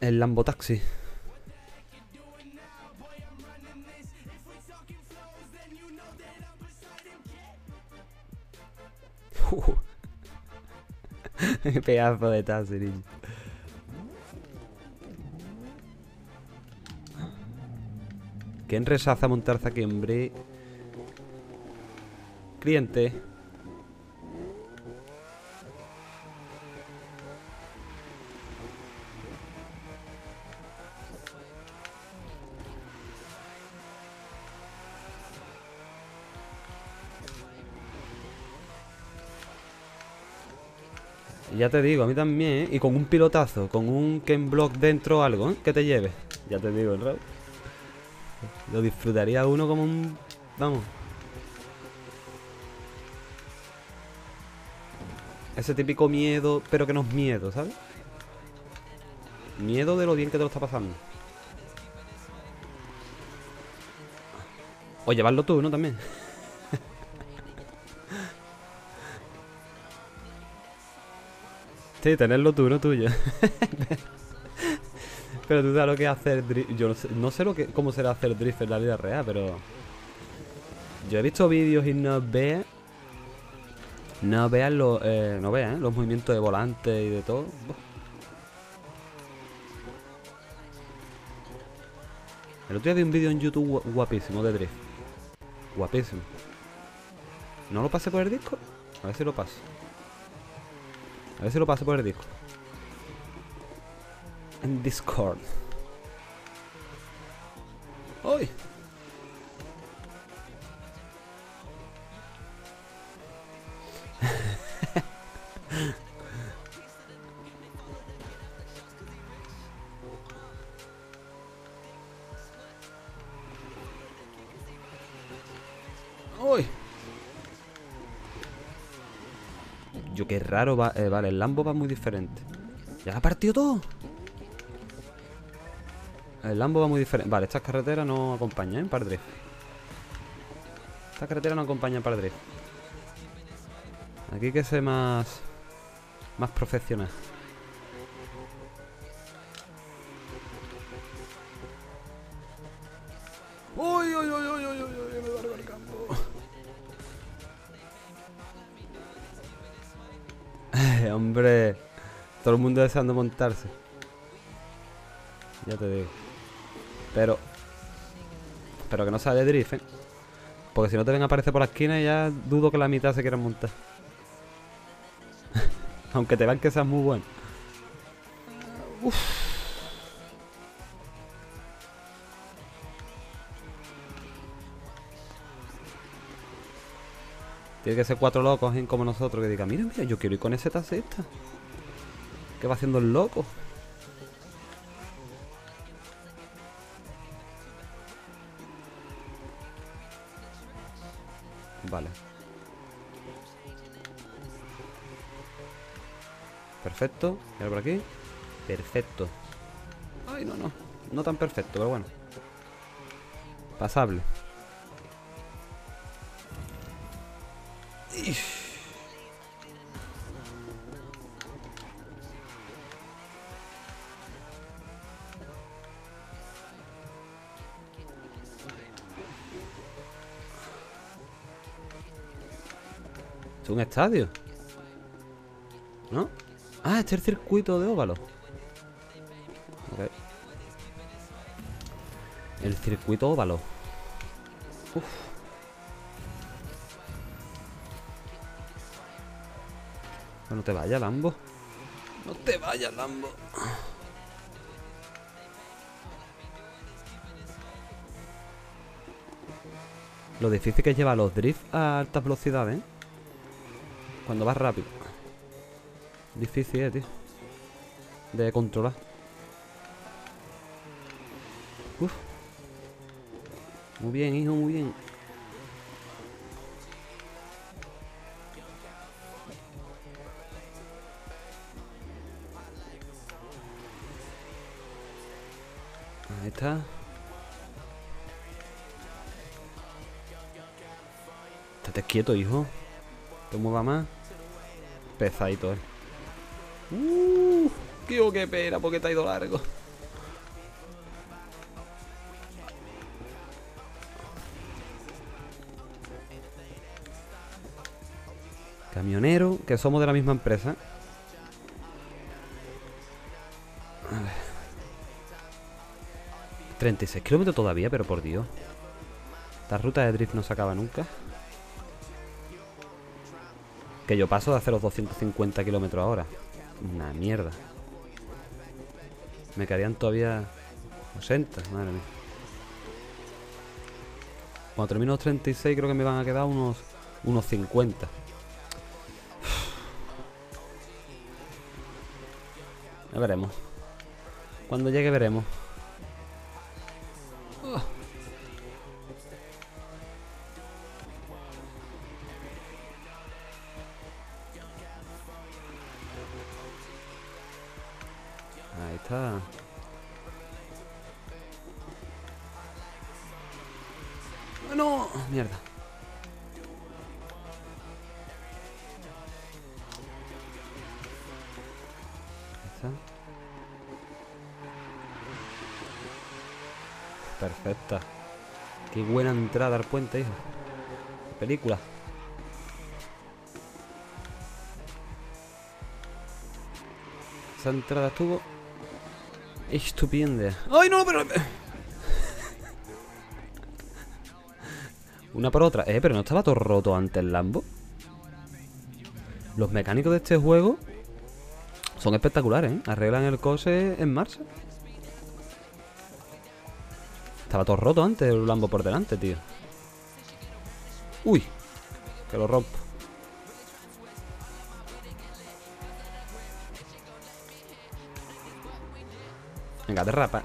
El Lambo Taxi. Pedazo de niño. ¿Quién montarse aquí, hombre? Cliente. Ya te digo, a mí también, ¿eh? Y con un pilotazo, con un Ken Block dentro o algo, ¿eh? Que te lleve. Ya te digo, ¿no? Lo disfrutaría uno como un... Vamos. Ese típico miedo, pero que no es miedo, ¿sabes? Miedo de lo bien que te lo está pasando. O llevarlo tú, ¿no? También. Sí, tenerlo tú, no tuyo. pero tú sabes lo que es hacer drift. Yo no sé, no sé lo que, cómo será hacer drift en la vida real, pero. Yo he visto vídeos y no veas. No veas los. eh, no veas, ¿eh? los movimientos de volante y de todo. El otro día vi un vídeo en YouTube gua- guapísimo de drift. Guapísimo. ¿No lo pasé por el disco? A ver si lo paso. A ver si lo paso por el disco. En Discord. Raro va. eh, vale, el Lambo va muy diferente. ¿Ya ha partido todo? El Lambo va muy diferente. Vale, estas carreteras no acompañan, ¿eh? Para el drift. Esta carretera no acompaña para drift. Aquí que ser más. Más profesional. hombre, todo el mundo deseando montarse. Ya te digo. Pero. Pero que no sale drift, ¿eh? Porque si no te ven aparecer por la esquina ya dudo que la mitad se quieran montar. Aunque te vean que seas muy bueno. Tiene que ser cuatro locos ¿eh? como nosotros que digan, mira, mira, yo quiero ir con ese taceta. ¿Qué va haciendo el loco? Vale. Perfecto. Ahora por aquí. Perfecto. Ay, no, no. No tan perfecto, pero bueno. Pasable. Un estadio? ¿No? Ah, este es el circuito de óvalo. Ok. El circuito óvalo. Uf. No te vayas, Lambo. No te vayas, Lambo. Lo difícil que es llevar los drifts a altas velocidades, ¿eh? Cuando vas rápido. Difícil, eh, tío. De controlar. Uf. Muy bien, hijo, muy bien. Ahí está. Estate quieto, hijo. Te mueva más. Pesadito, eh. Uh, qué, qué pena, porque te ha ido largo. Camionero, que somos de la misma empresa. A ver. 36 kilómetros todavía, pero por Dios. Esta ruta de drift no se acaba nunca. Que yo paso de hacer los 250 kilómetros ahora. Una mierda. Me quedarían todavía 80, madre mía. Cuando termino los 36 creo que me van a quedar unos, unos 50. Ya veremos. Cuando llegue veremos. Película. Esa entrada estuvo estupenda. ¡Ay, no! Pero... Una por otra. Eh, pero no estaba todo roto antes el Lambo. Los mecánicos de este juego son espectaculares, ¿eh? Arreglan el coche en marcha. Estaba todo roto antes el Lambo por delante, tío. Que lo rompo. Venga, derrapa.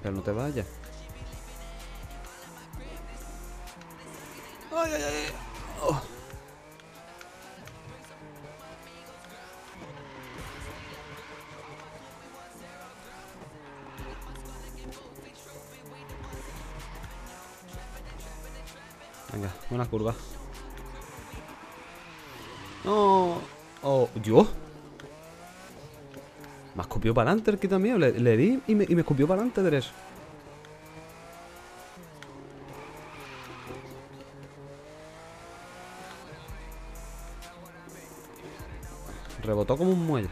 Pero no te vayas. Escupió para adelante el quita mío. Le, di y me, y me escupió para adelante de eso. Rebotó como un muelle.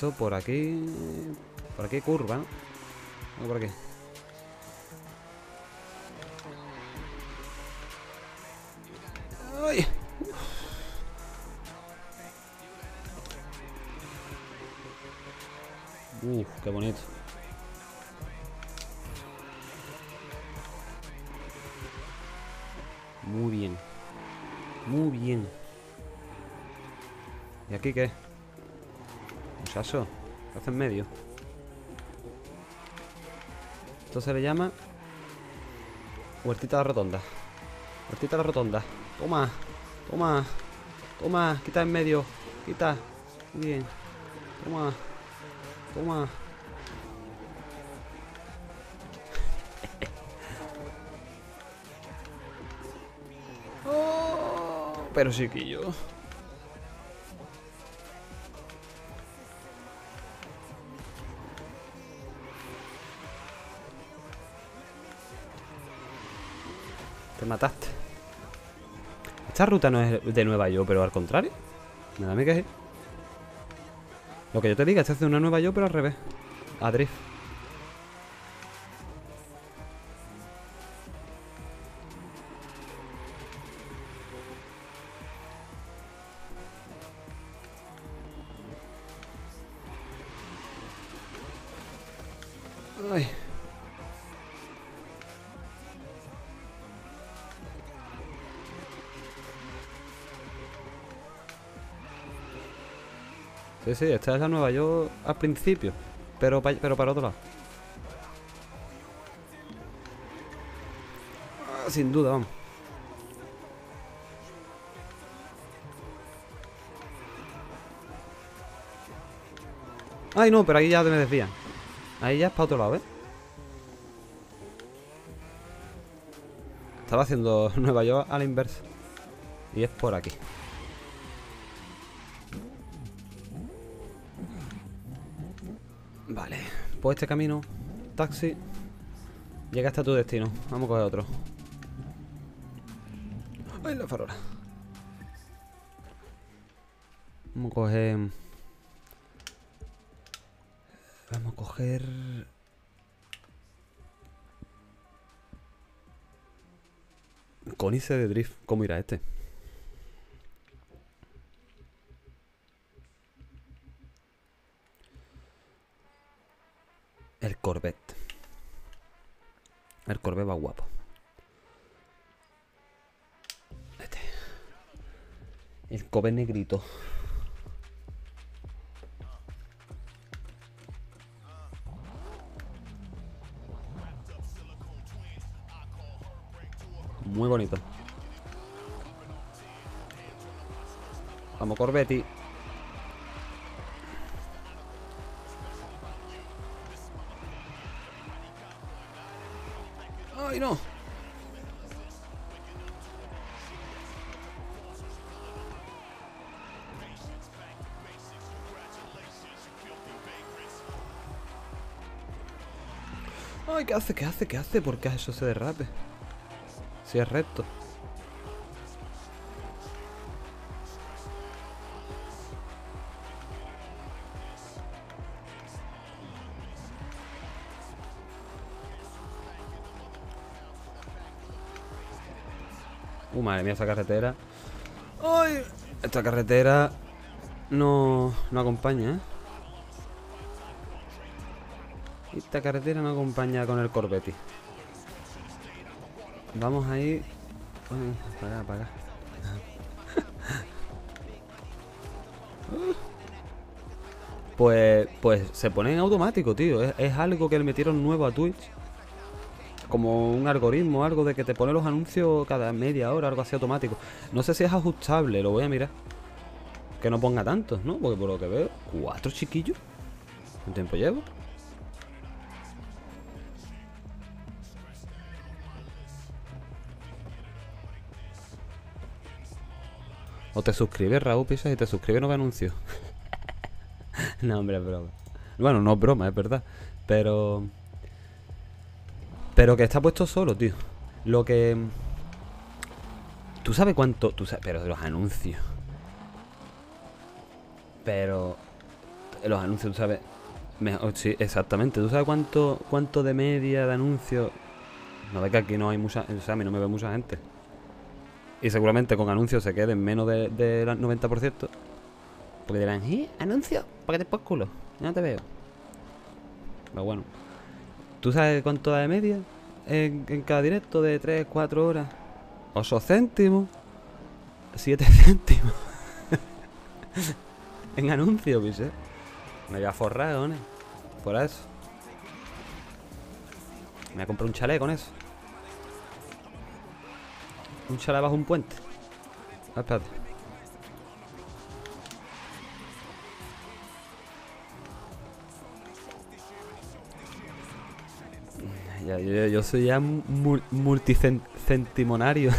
Esto por aquí... Por aquí curva, ¿no? Por aquí. ¡Ay! Uf, qué bonito. Muy bien. Muy bien. ¿Y aquí qué? ¿Qué hace en medio? Esto se le llama Huertita la rotonda. Huertita la rotonda. Toma, toma, toma, quita en medio. Quita. Muy bien. Toma, toma. Oh, pero chiquillo. Te mataste. Esta ruta no es de Nueva York, pero al contrario. Me da a mí que sí. Lo que yo te diga, esta es de una Nueva York, pero al revés. A drift. Sí, sí, esta es la Nueva York al principio, pero, pero para otro lado. Ah, sin duda, vamos. Ay, no, pero ahí ya me desvían. Ahí ya es para otro lado, ¿eh? Estaba haciendo Nueva York a la inversa. Y es por aquí. Este camino, taxi, llega hasta tu destino. Vamos a coger otro. ¡Ay, la farola! Vamos a coger... Vamos a coger... Cónice de drift. ¿Cómo irá este? Corvette negrito. Muy bonito. Vamos, Corvetti. Qué hace, qué hace, qué hace! ¿Por qué hace eso se derrape? Si es recto. Uh, madre mía, esa carretera. ¡Ay! Esta carretera no, no acompaña, ¿eh? Esta carretera no acompaña con el Corvetti. Vamos a ir... Uy, Apaga, apaga. Pues, pues se pone en automático, tío. Es, es algo que le metieron nuevo a Twitch. Como un algoritmo, algo de que te pone los anuncios cada media hora, algo así automático. No sé si es ajustable, lo voy a mirar. Que no ponga tantos, ¿no? Porque por lo que veo, cuatro chiquillos. ¿Cuánto tiempo llevo? Te suscribes, Raúl Pisa, y te suscribes no ve anuncios. no, hombre, es broma. Bueno, no es broma, es verdad. Pero... Pero que está puesto solo, tío. Lo que... ¿Tú sabes cuánto? Tú pero de los anuncios. Pero... Los anuncios, tú sabes... Mejor, sí, exactamente. ¿Tú sabes cuánto, cuánto de media de anuncios? No ve que aquí no hay mucha... O sea, a mí no me ve mucha gente. Y seguramente con anuncios se queden menos del de, 90%. Porque dirán, ¿eh? ¿Anuncios? ¿Para qué te pones culo? no te veo. Pero bueno. ¿Tú sabes cuánto da de media? En, cada directo de 3, 4 horas. 8 céntimos. 7 céntimos. en anuncios, ¿viste? Me voy a forrar, ¿no? Por eso. Me voy a comprar un chalet con eso. Un chalet bajo un puente. Ah. Ya, yo, soy ya mul multicentimonario.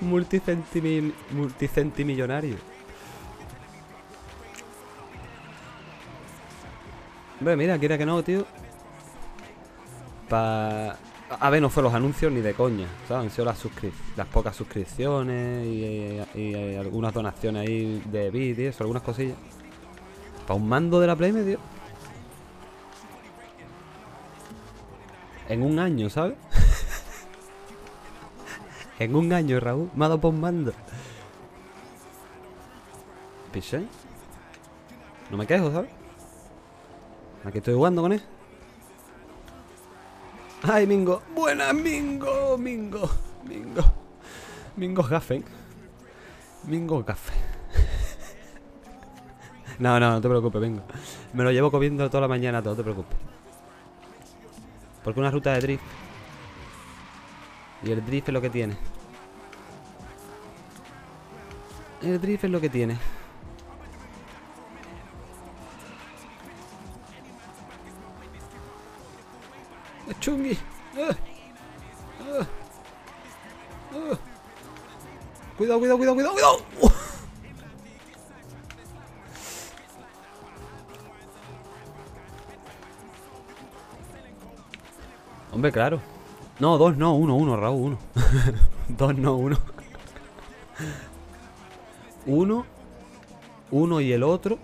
multicentimillonario. Hombre, mira, quiera que no, tío. Pa... A ver, no fue los anuncios ni de coña, ¿sabes? Han sido las, las pocas suscripciones y, algunas donaciones ahí de vídeos, algunas cosillas. Para un mando de la Play medio. En un año, ¿sabes? en un año, Raúl, me ha dado por un mando. ¿Piché? No me quejo, ¿sabes? Aquí estoy jugando con él. ¡Ay, Mingo! ¡Buena, Mingo! Mingo, Mingo. Mingo Gafe. Mingo Gafe. no, no, no te preocupes, Mingo. Me lo llevo comiendo toda la mañana, no te preocupes. Porque una ruta de drift. Y el drift es lo que tiene. El drift es lo que tiene. Chungi. Ah. Ah. Ah. Cuidado, cuidado, cuidado, cuidado, cuidado. Hombre, claro. No, dos no, uno, uno, Raúl, uno. dos no, uno. uno. Uno y el otro.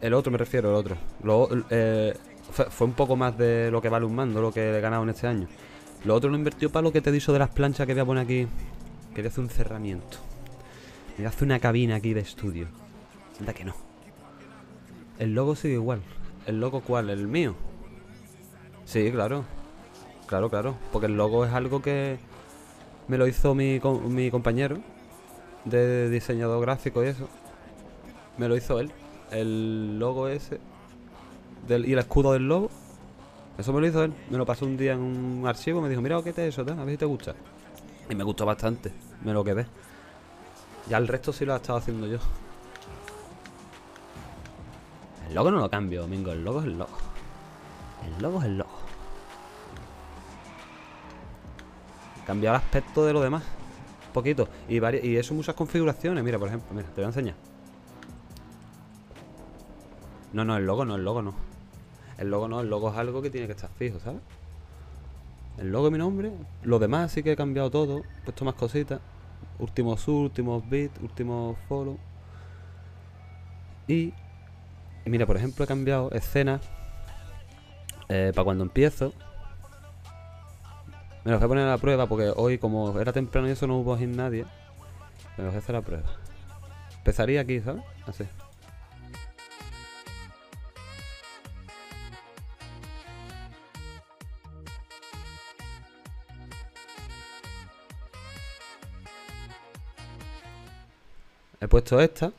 El otro me refiero, el otro. Eh, fue, un poco más de lo que vale un mando, lo que he ganado en este año. Lo otro lo invertió para lo que te he dicho de las planchas que voy a poner aquí. Que voy a hacer un cerramiento. Voy a hacer una cabina aquí de estudio. Anda que no. El logo sigue igual. ¿El logo cuál? ¿El mío? Sí, claro. Claro, claro. Porque el logo es algo que me lo hizo mi, mi compañero de diseñador gráfico y eso. Me lo hizo él. El logo ese y el escudo del lobo. Eso me lo hizo él. Me lo pasó un día en un archivo. Me dijo, mira, ¿qué te es eso? A ver si te gusta. Y me gustó bastante. Me lo quedé. Ya el resto sí lo he estado haciendo yo. El logo no lo cambio, Domingo. El logo es el logo. El logo es el logo. Cambiar el aspecto de lo demás. Un poquito. Y, y eso muchas configuraciones. Mira, por ejemplo, mira, te voy a enseñar. No, no, el logo no, el logo no. El logo no, el logo es algo que tiene que estar fijo, ¿sabes? El logo es mi nombre. Lo demás sí que he cambiado todo. He puesto más cositas. Últimos últimos bits, últimos follow. Y, mira, por ejemplo, he cambiado escenas eh, para cuando empiezo. Me lo voy a poner a la prueba porque hoy, como era temprano y eso, no hubo nadie. Me lo voy a hacer la prueba. Empezaría aquí, ¿sabes? Así. He puesto esta.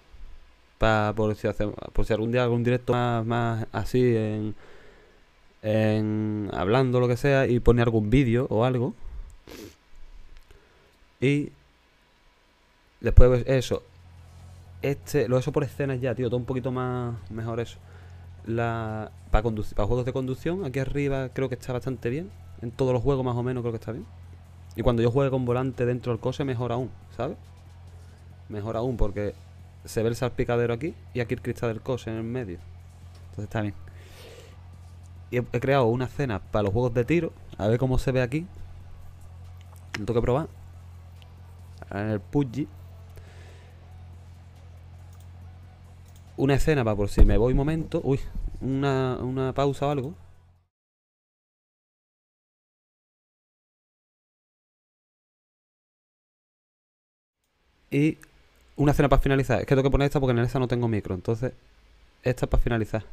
Para por si, por si algún día algún directo más, más así en, en hablando lo que sea y pone algún vídeo o algo. Y después eso. Este, lo eso por escenas ya, tío, todo un poquito más mejor eso. La para para juegos de conducción, aquí arriba creo que está bastante bien. En todos los juegos más o menos creo que está bien. Y cuando yo juegue con volante dentro del coche, mejor aún, ¿sabes? Mejor aún porque se ve el salpicadero aquí y aquí el cristal del coche en el medio. Entonces está bien. Y he, creado una escena para los juegos de tiro. A ver cómo se ve aquí. Lo tengo que probar. En el PUBG. Una escena para por si me voy un momento. Uy, una, una pausa o algo. Y una escena para finalizar. Es que tengo que poner esta porque en esta no tengo micro. Entonces, esta es para finalizar.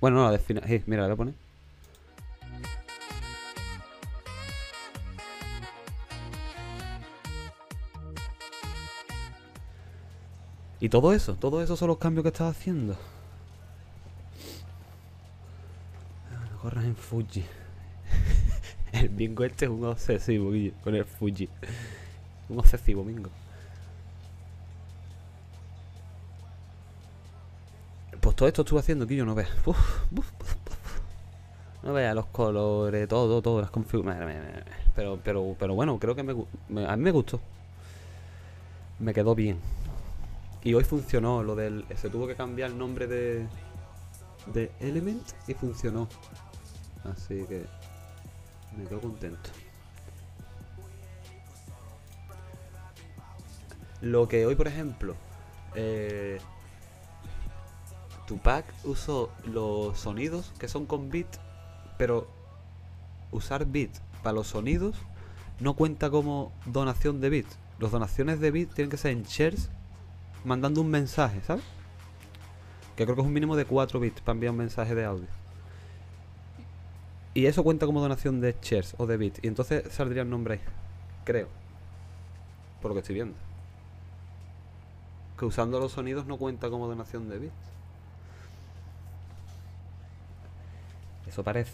Bueno, no, la de final. Sí, mira, la voy a poner. Y todo eso, todo eso son los cambios que estaba haciendo. Ah, Corras en Fuji. el bingo este es un obsesivo, Guille, con el Fuji. Un obsesivo, bingo. Pues todo esto estuve haciendo, no. Uf, uf, uf, uf. No veas los colores, todo, todo, las configuraciones. Pero, pero, pero bueno, creo que me, me- a mí me gustó. Me quedó bien. Y hoy funcionó lo del. Se tuvo que cambiar el nombre de. de Element y funcionó. Así que. Me quedo contento. Lo que hoy, por ejemplo. Eh, Tupac usó los sonidos que son con bit, pero usar bit para los sonidos no cuenta como donación de bit. Las donaciones de bit tienen que ser en shares mandando un mensaje, ¿sabes? Que creo que es un mínimo de 4 bits para enviar un mensaje de audio. Y eso cuenta como donación de shares o de bit. Y entonces saldría el nombre ahí. Creo. Por lo que estoy viendo. Que usando los sonidos no cuenta como donación de bits. Eso parece.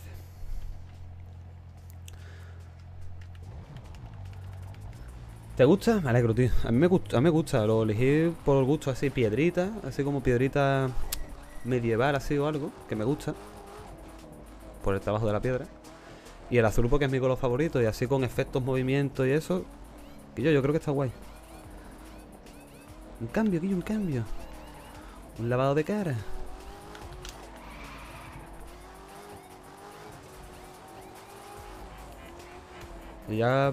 ¿Te gusta? Me alegro, tío. A mí me gusta, a mí me gusta. Lo elegí por gusto así, piedrita, así como piedrita medieval así o algo, que me gusta. Por el trabajo de la piedra. Y el azul porque es mi color favorito y así con efectos, movimientos y eso. Que yo, yo creo que está guay. Un cambio, Guillo, un cambio. Un lavado de cara. Y ya,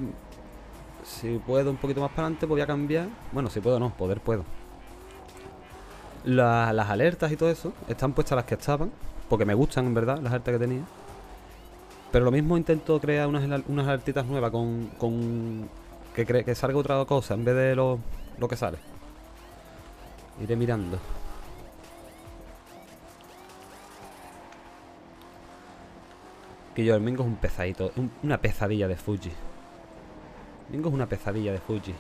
si puedo un poquito más para adelante, pues voy a cambiar. Bueno, si puedo, no, poder puedo. La- las alertas y todo eso están puestas las que estaban, porque me gustan en verdad las alertas que tenía. Pero lo mismo intento crear unas, unas alertitas nuevas con, con que, que salga otra cosa en vez de lo, lo que sale. Iré mirando. Que yo, el Mingo es un pesadito, un- una pesadilla de Fuji. Mingo es una pesadilla de Fuji.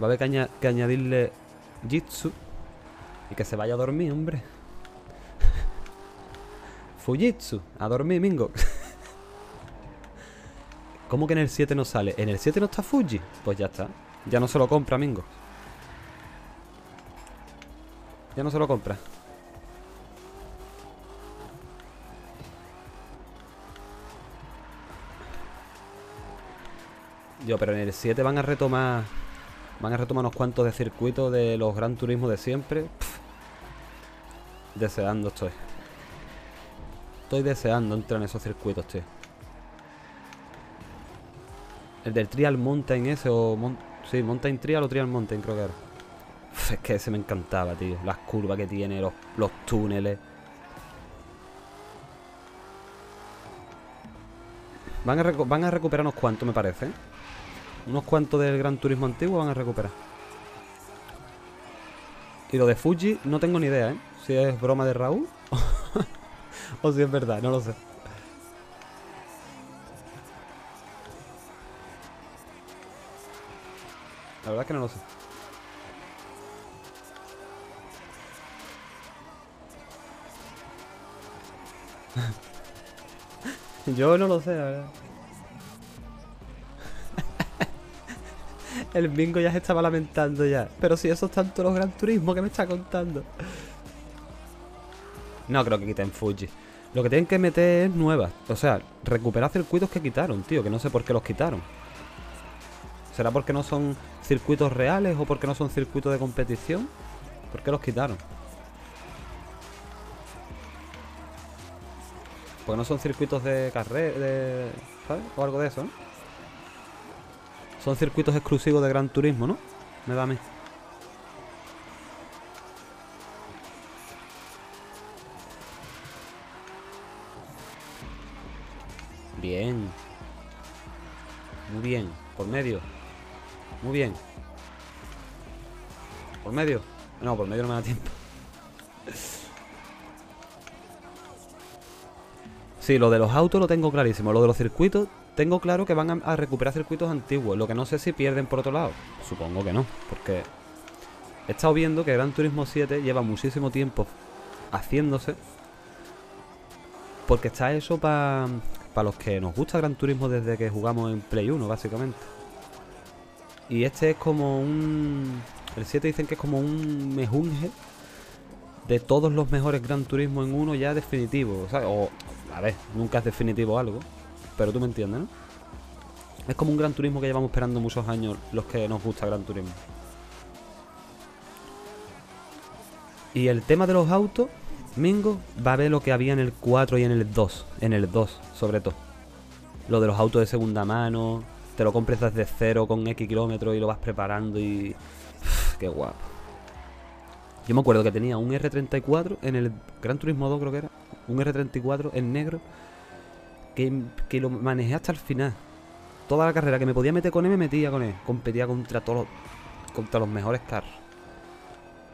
Va a haber que, que añadirle Jitsu y que se vaya a dormir, hombre. Fujitsu, a dormir, Mingo. ¿Cómo que en el 7 no sale? ¿En el 7 no está Fuji? Pues ya está. Ya no se lo compra, Mingo. Ya no se lo compra. Yo, pero en el 7 van a retomar. Van a retomar unos cuantos de circuitos de los Gran Turismo de siempre. Deseando estoy. Estoy deseando entrar en esos circuitos, tío. El del Trial Mountain ese o... Sí, Mountain Trial o Trial Mountain creo que era. Es que ese me encantaba, tío. Las curvas que tiene, los, los túneles. Van a, van a recuperar unos cuantos, me parece. Unos cuantos del Gran Turismo antiguo van a recuperar. Y lo de Fuji no tengo ni idea, ¿eh? Si es broma de Raúl o si es verdad, no lo sé. La verdad es que no lo sé. Yo no lo sé, la verdad. El bingo ya se estaba lamentando ya. Pero si eso es tanto los Gran Turismo que me está contando. No creo que quiten Fuji. Lo que tienen que meter es nuevas. O sea, recuperar circuitos que quitaron, tío. Que no sé por qué los quitaron. ¿Será porque no son circuitos reales o porque no son circuitos de competición? ¿Por qué los quitaron? Porque no son circuitos de carrera, de, ¿sabes? O algo de eso, ¿no? Son circuitos exclusivos de Gran Turismo, ¿no? Me da a mí. Bien. Muy bien. Por medio. Muy bien. Por medio. No, por medio no me da tiempo. Sí, lo de los autos lo tengo clarísimo. Lo de los circuitos, tengo claro que van a, recuperar circuitos antiguos. Lo que no sé si pierden por otro lado. Supongo que no, porque he estado viendo que Gran Turismo 7 lleva muchísimo tiempo haciéndose. Porque está eso para los que nos gusta Gran Turismo desde que jugamos en Play 1, básicamente. Y este es como un... El 7 dicen que es como un mejunje de todos los mejores Gran Turismo en uno ya definitivo. ¿sabes? O, a ver, nunca es definitivo algo. Pero tú me entiendes, ¿no? Es como un Gran Turismo que llevamos esperando muchos años los que nos gusta Gran Turismo. Y el tema de los autos, Mingo, va a ver lo que había en el 4 y en el 2. En el 2, sobre todo. Lo de los autos de segunda mano. Te lo compres desde cero con X kilómetros y lo vas preparando y... Uf, qué guapo. Yo me acuerdo que tenía un R34 en el Gran Turismo 2 creo que era. Un R34 en negro. Que, lo manejé hasta el final. Toda la carrera que me podía meter con él me metía con él. Competía contra todos los, contra los mejores carros.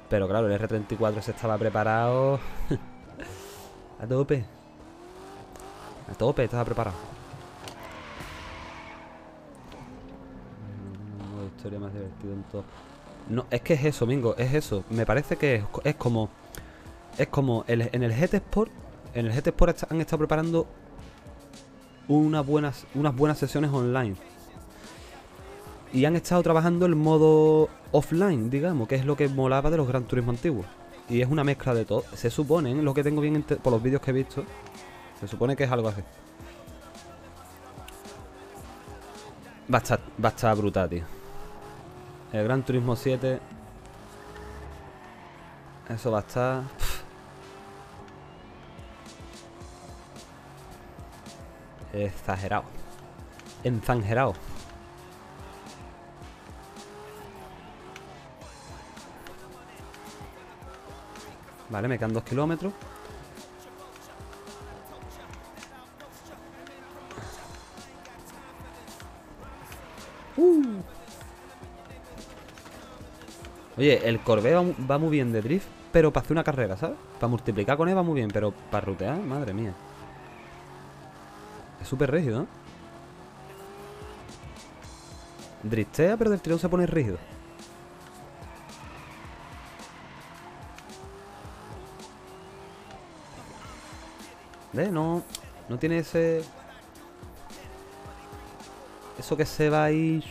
Pero claro, el R34 se estaba preparado. a tope. A tope, estaba preparado. Historia más divertido en todo. No, es que es eso, Mingo, es eso. Me parece que es, como. Es como en el GT Sport. En el GT Sport han estado preparando unas buenas, unas buenas sesiones online. Y han estado trabajando el modo offline, digamos, que es lo que molaba de los Gran Turismo antiguos. Y es una mezcla de todo. Se supone, lo que tengo bien por los vídeos que he visto, se supone que es algo así. Va a estar, va a estar brutal, tío. El Gran Turismo 7. Eso va a estar. Exagerado. Enzangerado. Vale, me quedan dos kilómetros. Uh. Oye, el Corvette va, va muy bien de drift, pero para hacer una carrera, ¿sabes? Para multiplicar con él va muy bien, pero para rutear, madre mía. Súper rígido, ¿no? Driftea, pero del tirón se pone rígido. ¿Ves? No, no tiene ese... Eso que se va ahí...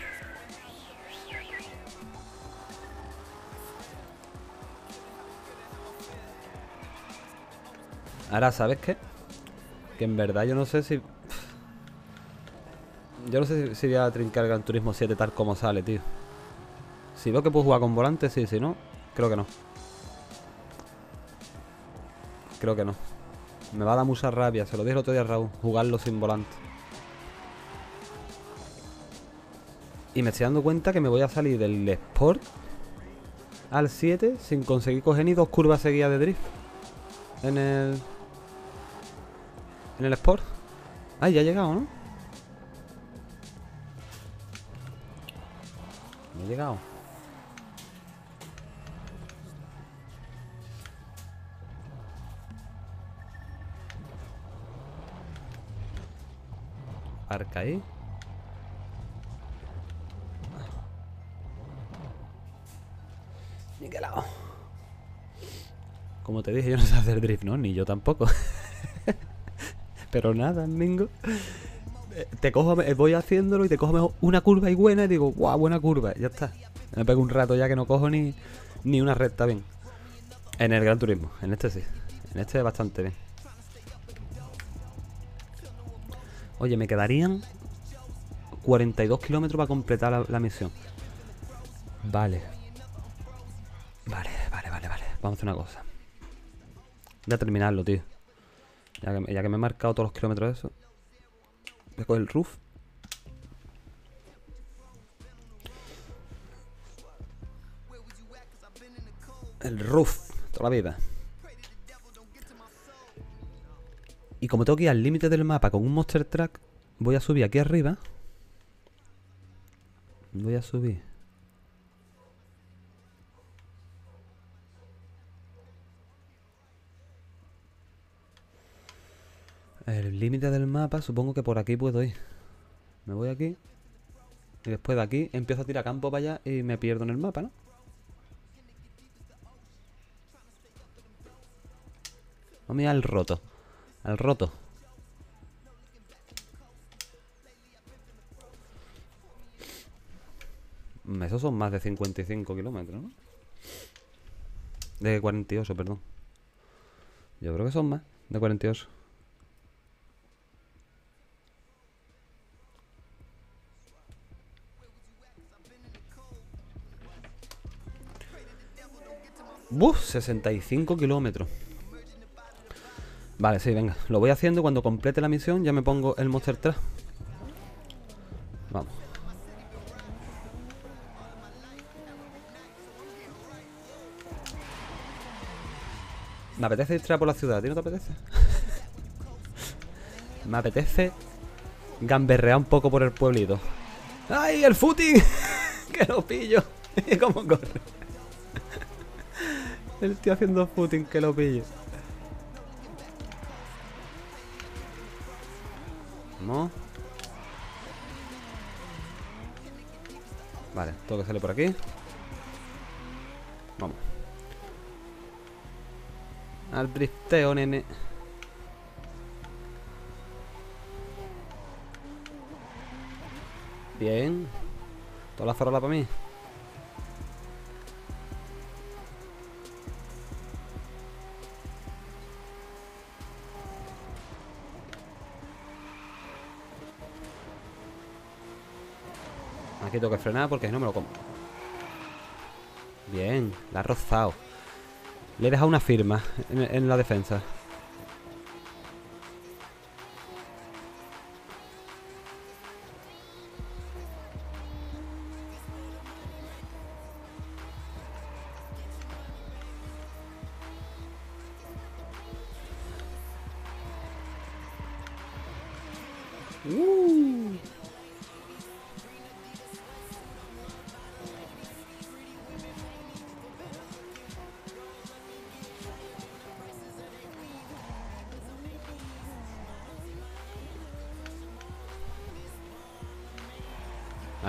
Ahora, ¿sabes qué? Que en verdad yo no sé si... Yo no sé si, voy a trincar Gran Turismo 7 tal como sale, tío. Si veo que puedo jugar con volante, sí, si no, creo que no. Creo que no. Me va a dar mucha rabia, se lo dije el otro día a Raúl, jugarlo sin volante. Y me estoy dando cuenta que me voy a salir del Sport al 7 sin conseguir coger ni dos curvas seguidas de drift. En el... En el Sport. Ay, ya ha llegado, ¿no? Llegado. Arca ahí. Niquelao. Como te dije, yo no sé hacer drift, ¿no? Ni yo tampoco. Pero nada, Mingo. Te cojo, eh, voy haciéndolo y te cojo mejor una curva y buena y digo, guau, buena curva. Ya está. Me pego un rato ya que no cojo ni, ni una recta bien. En el Gran Turismo, en este sí. En este bastante bien. Oye, me quedarían 42 kilómetros para completar la, la misión. Vale. Vale, vale, vale, vale. Vamos a hacer una cosa. Voy a terminarlo, tío. Ya que, ya que me he marcado todos los kilómetros de eso. El roof. El roof, toda la vida. Y como tengo que ir al límite del mapa con un monster track, voy a subir aquí arriba. Voy a subir. El límite del mapa, supongo que por aquí puedo ir. Me voy aquí. Y después de aquí empiezo a tirar campo para allá y me pierdo en el mapa, ¿no? Vamos a al roto. Al roto. Esos son más de 55 kilómetros, ¿no? De 48, perdón. Yo creo que son más de 48. Buf, 65 kilómetros. Vale, sí, venga. Lo voy haciendo. Cuando complete la misión ya me pongo el Monster Truck. Vamos. Me apetece distraer por la ciudad. ¿A ti no te apetece? me apetece gamberrear un poco por el pueblito. ¡Ay, el footing! ¡Que lo pillo! ¿Cómo corre? El tío haciendo footing, que lo pillo. Vamos. Vale, todo que sale por aquí. Vamos. Al drifteo, nene. Bien. Toda la farola para mí. Tengo que frenar porque si no me lo como. Bien, la ha rozado. Le he dejado una firma en la defensa.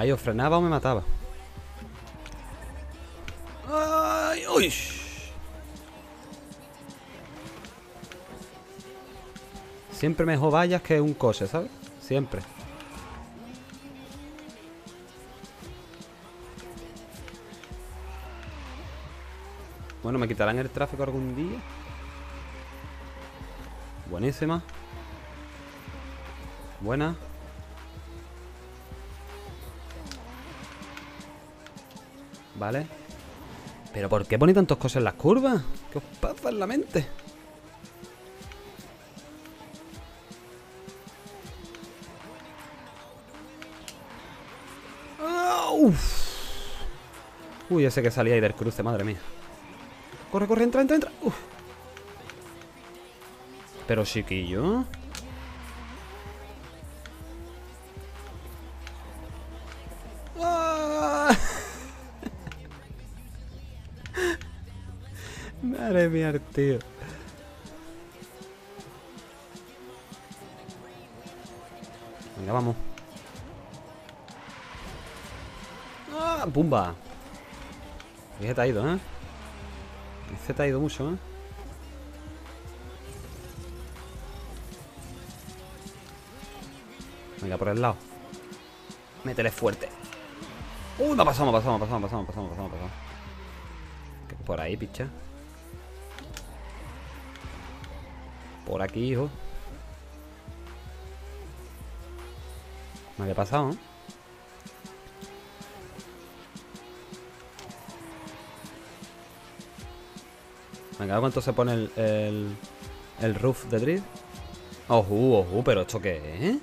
Ahí o frenaba o me mataba. ¡Ay! ¡Uy! Siempre mejor vallas que un coche, ¿sabes? Siempre. Bueno, ¿me quitarán el tráfico algún día? Buenísima. Buena. Vale. ¿Pero por qué pone tantas cosas en las curvas? ¿Qué os pasa en la mente? Ah, uf. Uy, ese que salía ahí del cruce, madre mía. Corre, corre, entra, entra, entra. Pero chiquillo. Tío. Venga, vamos. ¡Ah! ¡Pumba! Ese te ha ido, ¿eh? Ese te ha ido mucho, ¿eh? Venga, por el lado. Métele fuerte. Uy, pasado, me ha pasado, me ha pasado, me ha pasado, ha pasado, ha pasado, me ha pasado. ¿Qué- Por ahí, picha. Por aquí, hijo. Me había pasado, ¿eh? Venga, cuánto se pone el, el, el roof de drift. Ojo, ojo, pero ¿esto qué es?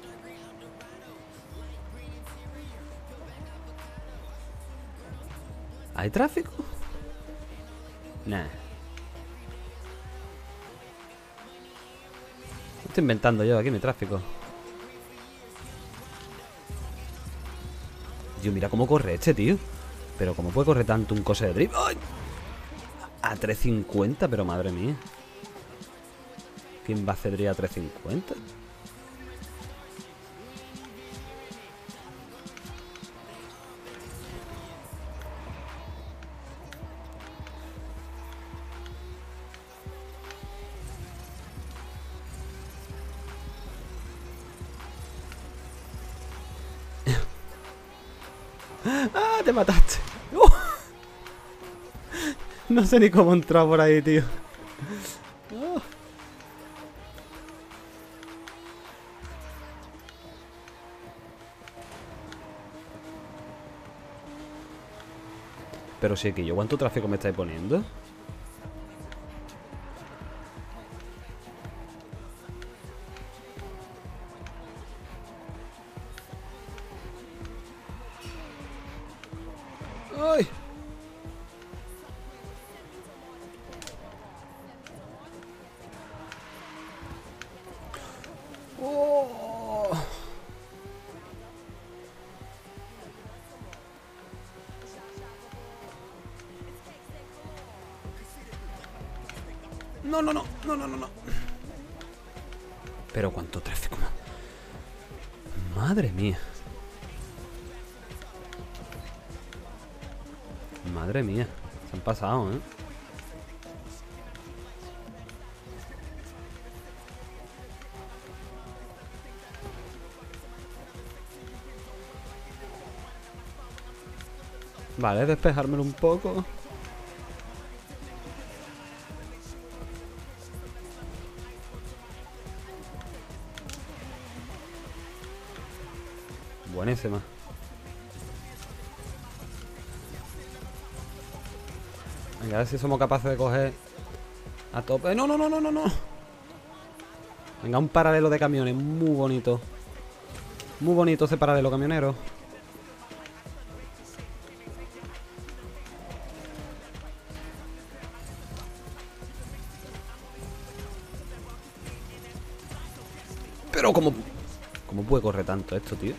¿Hay tráfico? Nah. Inventando yo aquí mi tráfico. Dios, mira cómo corre este, tío. Pero cómo puede correr tanto un coche de drift. ¡Ay! A 350, pero madre mía. ¿Quién va a hacer a 350? Sé ni cómo entrar por ahí, tío. Pero sí que yo, ¿cuánto tráfico me estáis poniendo? Despejármelo un poco. Buenísima. Venga, a ver si somos capaces de coger a tope. ¡No, no, no, no, no, no! Venga, un paralelo de camiones muy bonito. Muy bonito ese paralelo camionero. Esto, tío?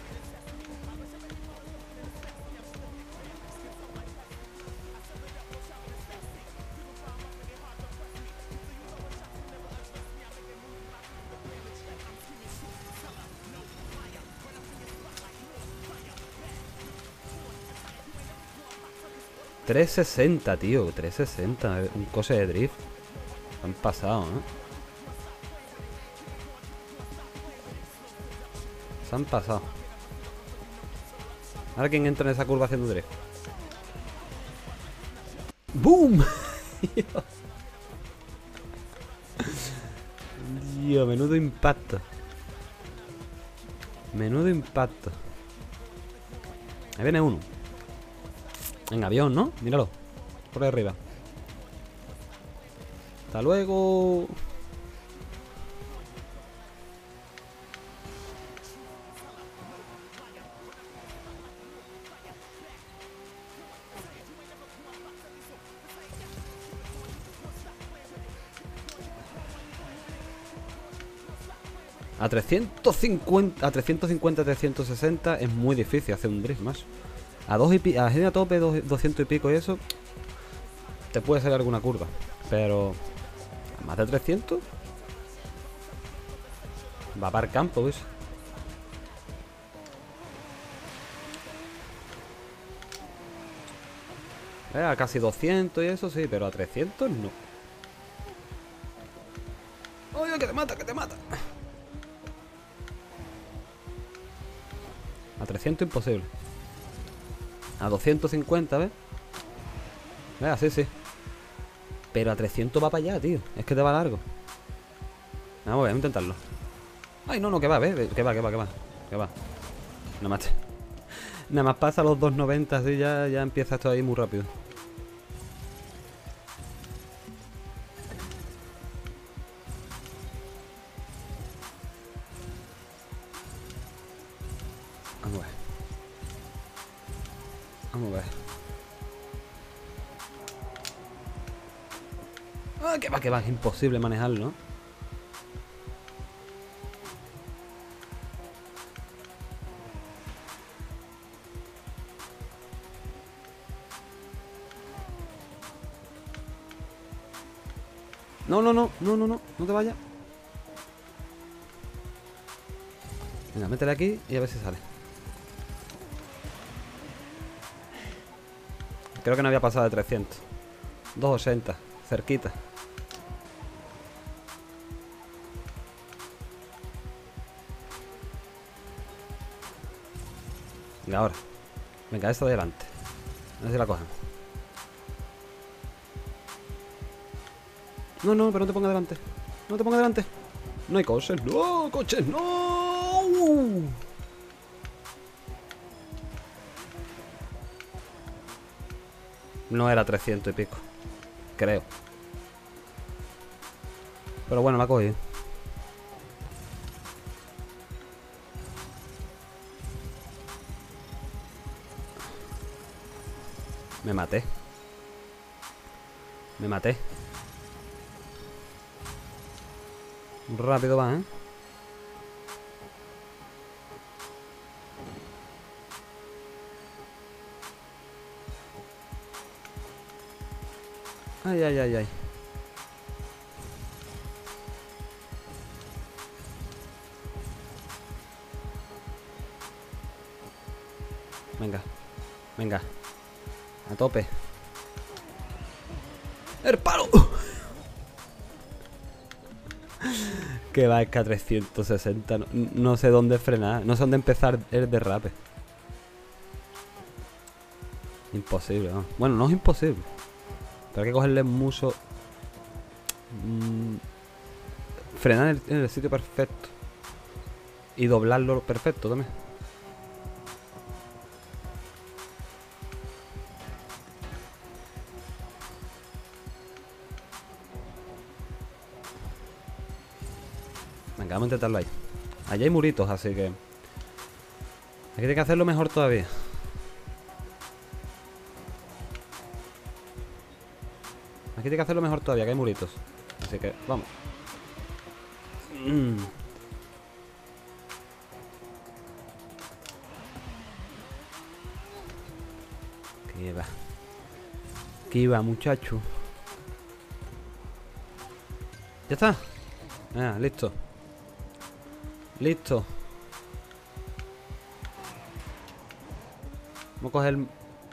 ¡360, tío! 360, un coche de drift. Han pasado, ¿eh? Se han pasado. Ahora quién entra en esa curva haciendo drift. ¡Boom! Dios, menudo impacto. Menudo impacto. Ahí viene uno. En avión, ¿no? Míralo. Por ahí arriba. Hasta luego. A 350, a 350, 360 es muy difícil hacer un drift más. A dos y a a tope, 200 y pico y eso, te puede salir alguna curva. Pero, a más de 300, va para el campo, ¿ves? Eh, a casi 200 y eso sí, pero a 300 no. 300 imposible. A 250, ¿ves? Vea, sí, sí. Pero a 300 va para allá, tío. Es que te va largo. Vamos a ver, a intentarlo. Ay, no, no, que va, ¿ves? Que va, que va, que va. Que va. Nada más. Nada más pasa los 290, así ya, ya empieza esto ahí muy rápido. Va, es imposible manejarlo. No, no, no, no, no, no, no te vayas. Venga, métele aquí y a ver si sale. Creo que no había pasado de 300. 280, cerquita. Venga, ahora. Venga, esta de adelante. A ver si la cogemos. No, no, pero no te pongas delante. No te pongas delante. No hay coches. No, coches, no. No era 300 y pico. Creo. Pero bueno, la cogí. Me maté. Me maté. Rápido va, ¿eh? Ay, ay, ay, ay. Venga, venga. A tope. ¡El palo! que va es que a 360. No, no, sé dónde frenar. No sé dónde empezar el derrape. Imposible, ¿no? Bueno, no es imposible. Pero hay que cogerle mucho... Mmm, frenar en el, en el sitio perfecto. Y doblarlo perfecto también. Vamos a intentarlo ahí. Allá hay muritos, así que... Aquí hay que hacerlo mejor todavía. Aquí hay que hacerlo mejor todavía, que hay muritos. Así que, vamos. Mm. Que va. Que va, muchacho. Ya está. Ah, listo. Listo. Vamos a coger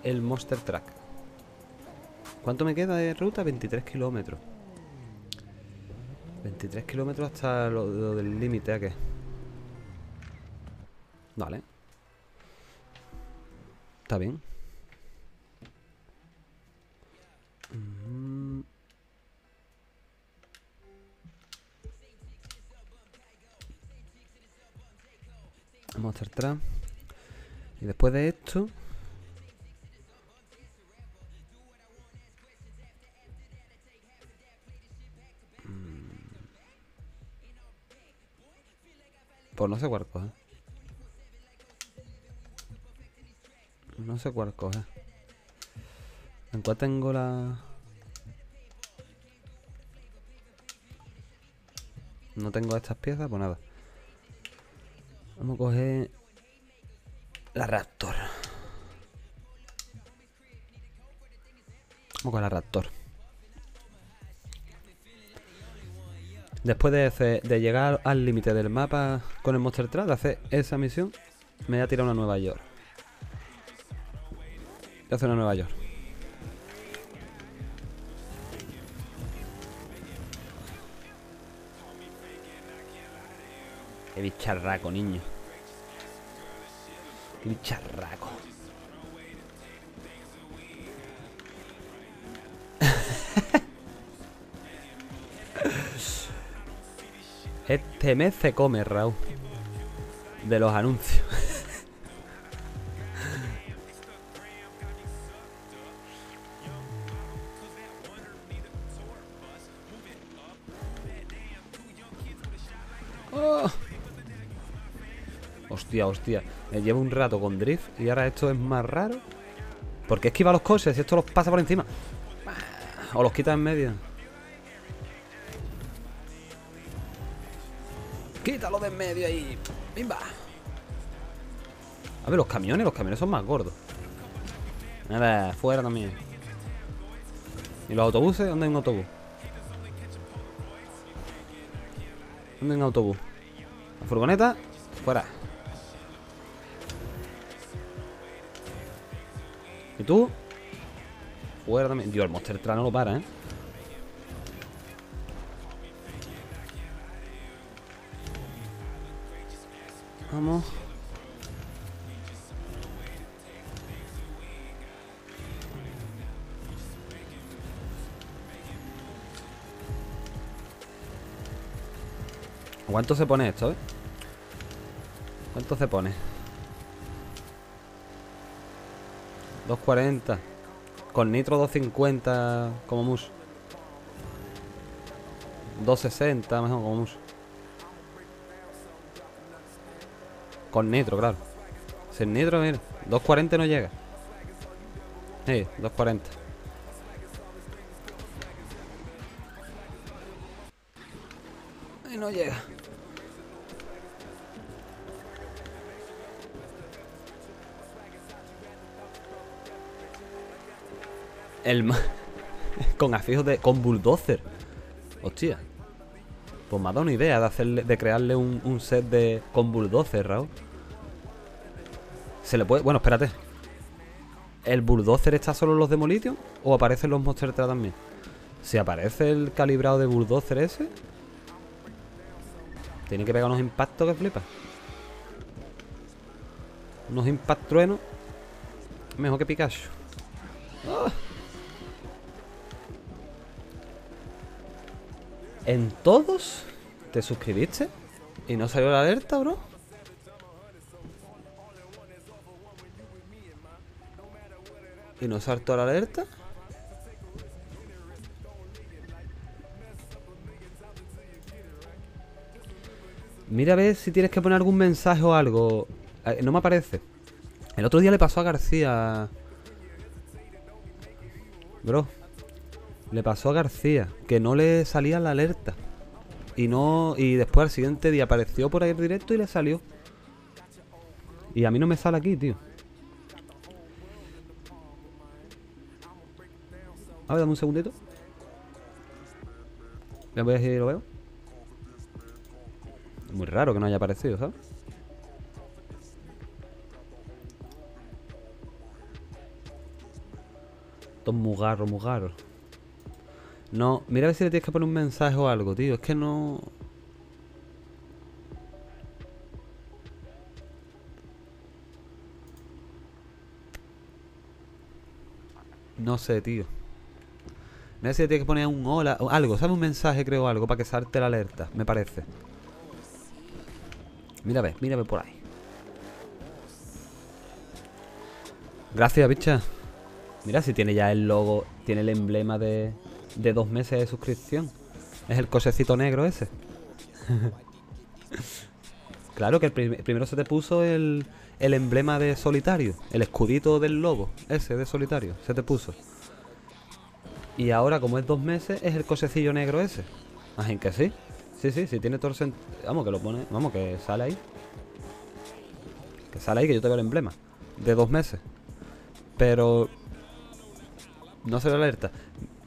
el, Monster Track. ¿Cuánto me queda de ruta? 23 kilómetros. 23 kilómetros hasta lo, lo del límite, ¿a qué? Vale. Y después de esto... Pues no sé cuál coger. No sé cuál coger. ¿En cuál tengo la...? No tengo estas piezas, pues nada. Vamos a coger... La Raptor. Vamos con la Raptor. Después de, llegar al límite del mapa con el Monster Truck, de hacer esa misión, me voy a tirar una Nueva York. Voy a hacer una Nueva York. Qué bicharraco, niño. Qué bicharraco. Este mes se come, Raúl. De los anuncios. hostia, hostia. Llevo un rato con drift y ahora esto es más raro. Porque esquiva los coches y esto los pasa por encima. O los quita en medio. Quítalo de en medio ahí. ¡Bimba! A ver, los camiones, los camiones son más gordos. Nada, fuera también. ¿Y los autobuses? ¿Dónde hay un autobús? ¿Dónde hay un autobús? La furgoneta, fuera. Tú? Fuera también. Dios, el Monster Truck no lo para, ¿eh? Vamos. ¿Cuánto se pone esto, eh? ¿Cuánto se pone? 2.40 Con nitro 2.50 Como mus 2.60 mejor como mus Con nitro, claro. Sin nitro, mira 2.40 no llega. Sí, 2.40 Y no llega El con afijos de. con bulldozer. Hostia. Pues me ha dado una idea de hacerle. de crearle un, un set de. con bulldozer, Raúl. Se le puede. Bueno, espérate. ¿El bulldozer está solo en los Demolition? ¿O aparecen los Monster Truck también? Si aparece el calibrado de bulldozer ese. Tiene que pegar unos impactos que flipa. Unos impact truenos. Mejor que Pikachu. ¡Ah! ¿En todos te suscribiste? ¿Y no salió la alerta, bro? ¿Y no saltó la alerta? Mira a ver si tienes que poner algún mensaje o algo. Eh, No me aparece. El otro día le pasó a García. Bro. Le pasó a García. Que no le salía la alerta. Y no. Y después al siguiente día apareció por ahí en directo y le salió. Y a mí no me sale aquí, tío. A ver, dame un segundito. Me voy a decir, lo veo. Muy raro que no haya aparecido, ¿sabes? Esto es muy garro, muy garro. No, mira a ver si le tienes que poner un mensaje o algo, tío. Es que no. No sé, tío. Mira si le tienes que poner un hola o algo, ¿sabes? Un mensaje, creo, algo, para que salte la alerta, me parece. Mira a a ver por ahí. Gracias, bicha. Mira si tiene ya el logo, tiene el emblema de, de dos meses de suscripción. Es el cosecito negro ese. claro que el prim- primero se te puso el, el emblema de solitario, el escudito del lobo, ese de solitario, se te puso. Y ahora, como es dos meses, es el cosecillo negro ese. Así que sí. Sí, sí, sí, tiene todo Vamos, que lo pone. Vamos, que sale ahí. Que sale ahí, que yo te veo el emblema. De dos meses. Pero. No se le alerta.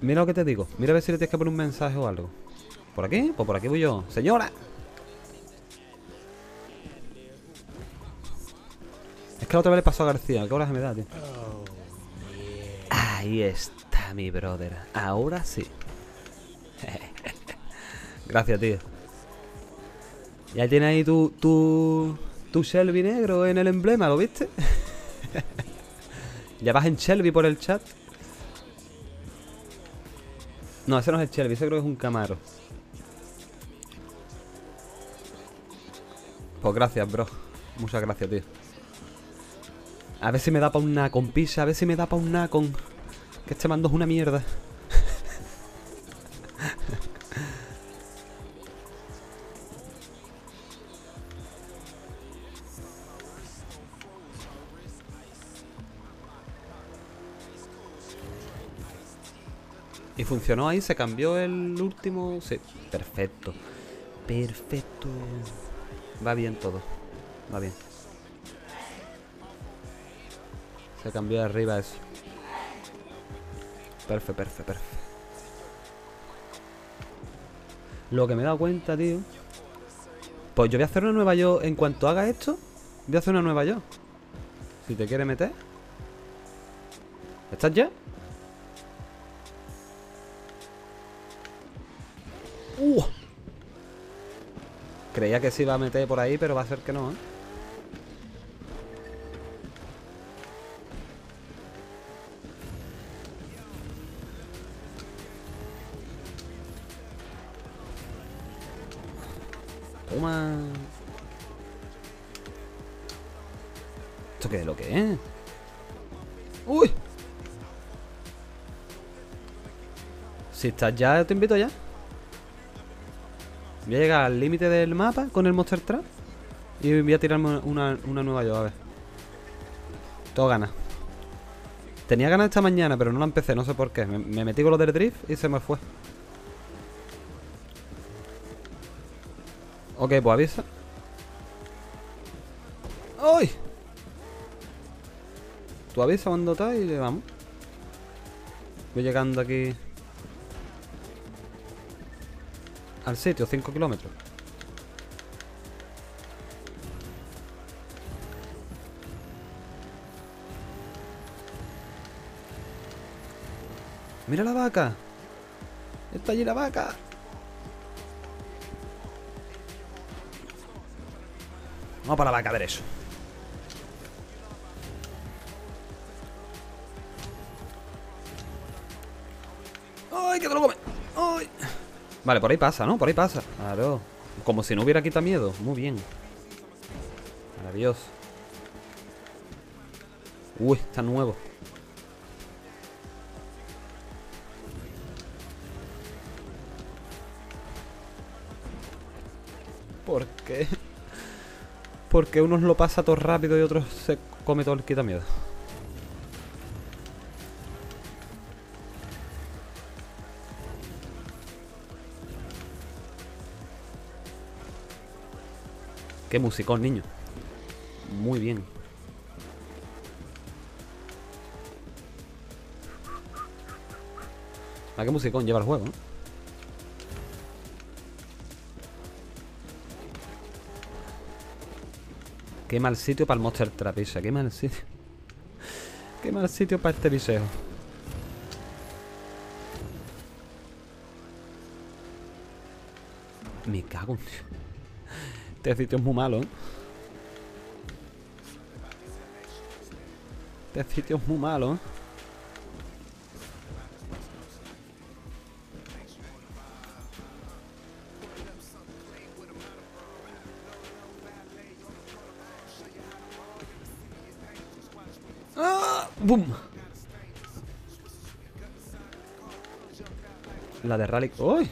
Mira lo que te digo. Mira a ver si le tienes que poner un mensaje o algo. ¿Por aquí? Pues por aquí voy yo. ¡Señora! Es que la otra vez le pasó a García. ¿Qué horas me da, tío? Ahí está mi brother. Ahora sí. Gracias, tío. Ya tienes ahí tu, tu, tu Shelby negro en el emblema, ¿lo viste? ya vas en Shelby por el chat. No, ese no es el Shelby, ese creo que es un Camaro. Pues gracias, bro. Muchas gracias, tío. A ver si me da pa' una con pizza, a ver si me da pa' una con... Que este mando es una mierda. Y funcionó ahí, se cambió el último... Sí, perfecto. Perfecto. Va bien todo. Va bien. Se cambió de arriba eso. Perfecto, perfecto, perfecto. Lo que me he dado cuenta, tío. Pues yo voy a hacer una nueva yo. En cuanto haga esto, voy a hacer una nueva yo. Si te quiere meter. ¿Estás ya? Creía que se iba a meter por ahí, pero va a ser que no, ¿eh? Toma. ¿Esto qué es lo que es? ¡Uy! Si estás ya, te invito ya. Voy a llegar al límite del mapa con el Monster Trap. Y voy a tirarme una, una nueva yo, a ver. Todo ganas. Tenía ganas esta mañana, pero no la empecé, no sé por qué. Me, me metí con lo del drift y se me fue. Ok, pues avisa. ¡Ay! Tú avisa cuando está y vamos. Voy llegando aquí. Al sitio, 5 kilómetros. ¡Mira la vaca! ¡Está allí la vaca! Vamos para la vaca a Vale, por ahí pasa, ¿no? Por ahí pasa. Claro. Como si no hubiera quitado miedo. Muy bien. Maravilloso. Uy, está nuevo. ¿Por qué? Porque unos lo pasa todo rápido y otros se come todo el quitamiedo. Qué musicón, niño. Muy bien. ¿A qué musicón lleva el juego? ¿no? Qué mal sitio para el Monster Trapisa, qué mal sitio. Qué mal sitio para este viseo. Me cago en... Este sitio es muy malo, ¿eh? Este sitio es muy malo, ¿eh? ¡Ah! ¡Bum! La de Rally... ¡Uy!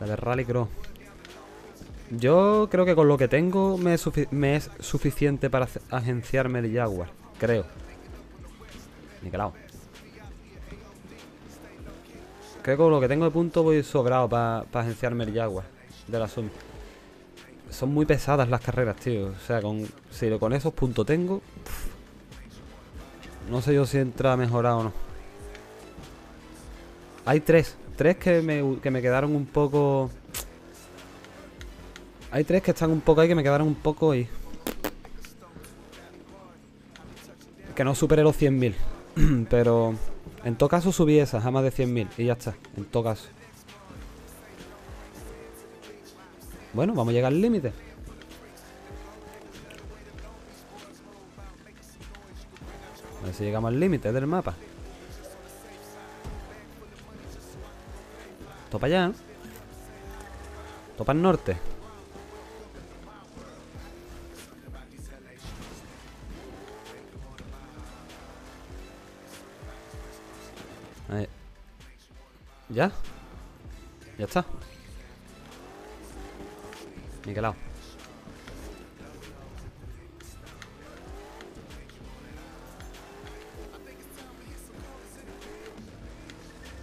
La de Rally Cross. Yo creo que con lo que tengo me es, suficiente para agenciarme el Jaguar. Creo. Nicolao. Creo que con lo que tengo de punto voy sobrado para agenciarme el Jaguar. De la Sony. Son muy pesadas las carreras, tío. O sea, con, si con esos puntos tengo... no sé yo si entra mejorado o no. Hay tres. Tres que me, que me quedaron un poco... Hay tres que están un poco ahí que me quedaron un poco ahí. Que no supere los 100.000. Pero en todo caso subí esas a más de 100.000 y ya está. En todo caso. Bueno, vamos a llegar al límite. A ver si llegamos al límite del mapa. Topa allá. ¿eh? Topa al norte. Ya está. Niquelao.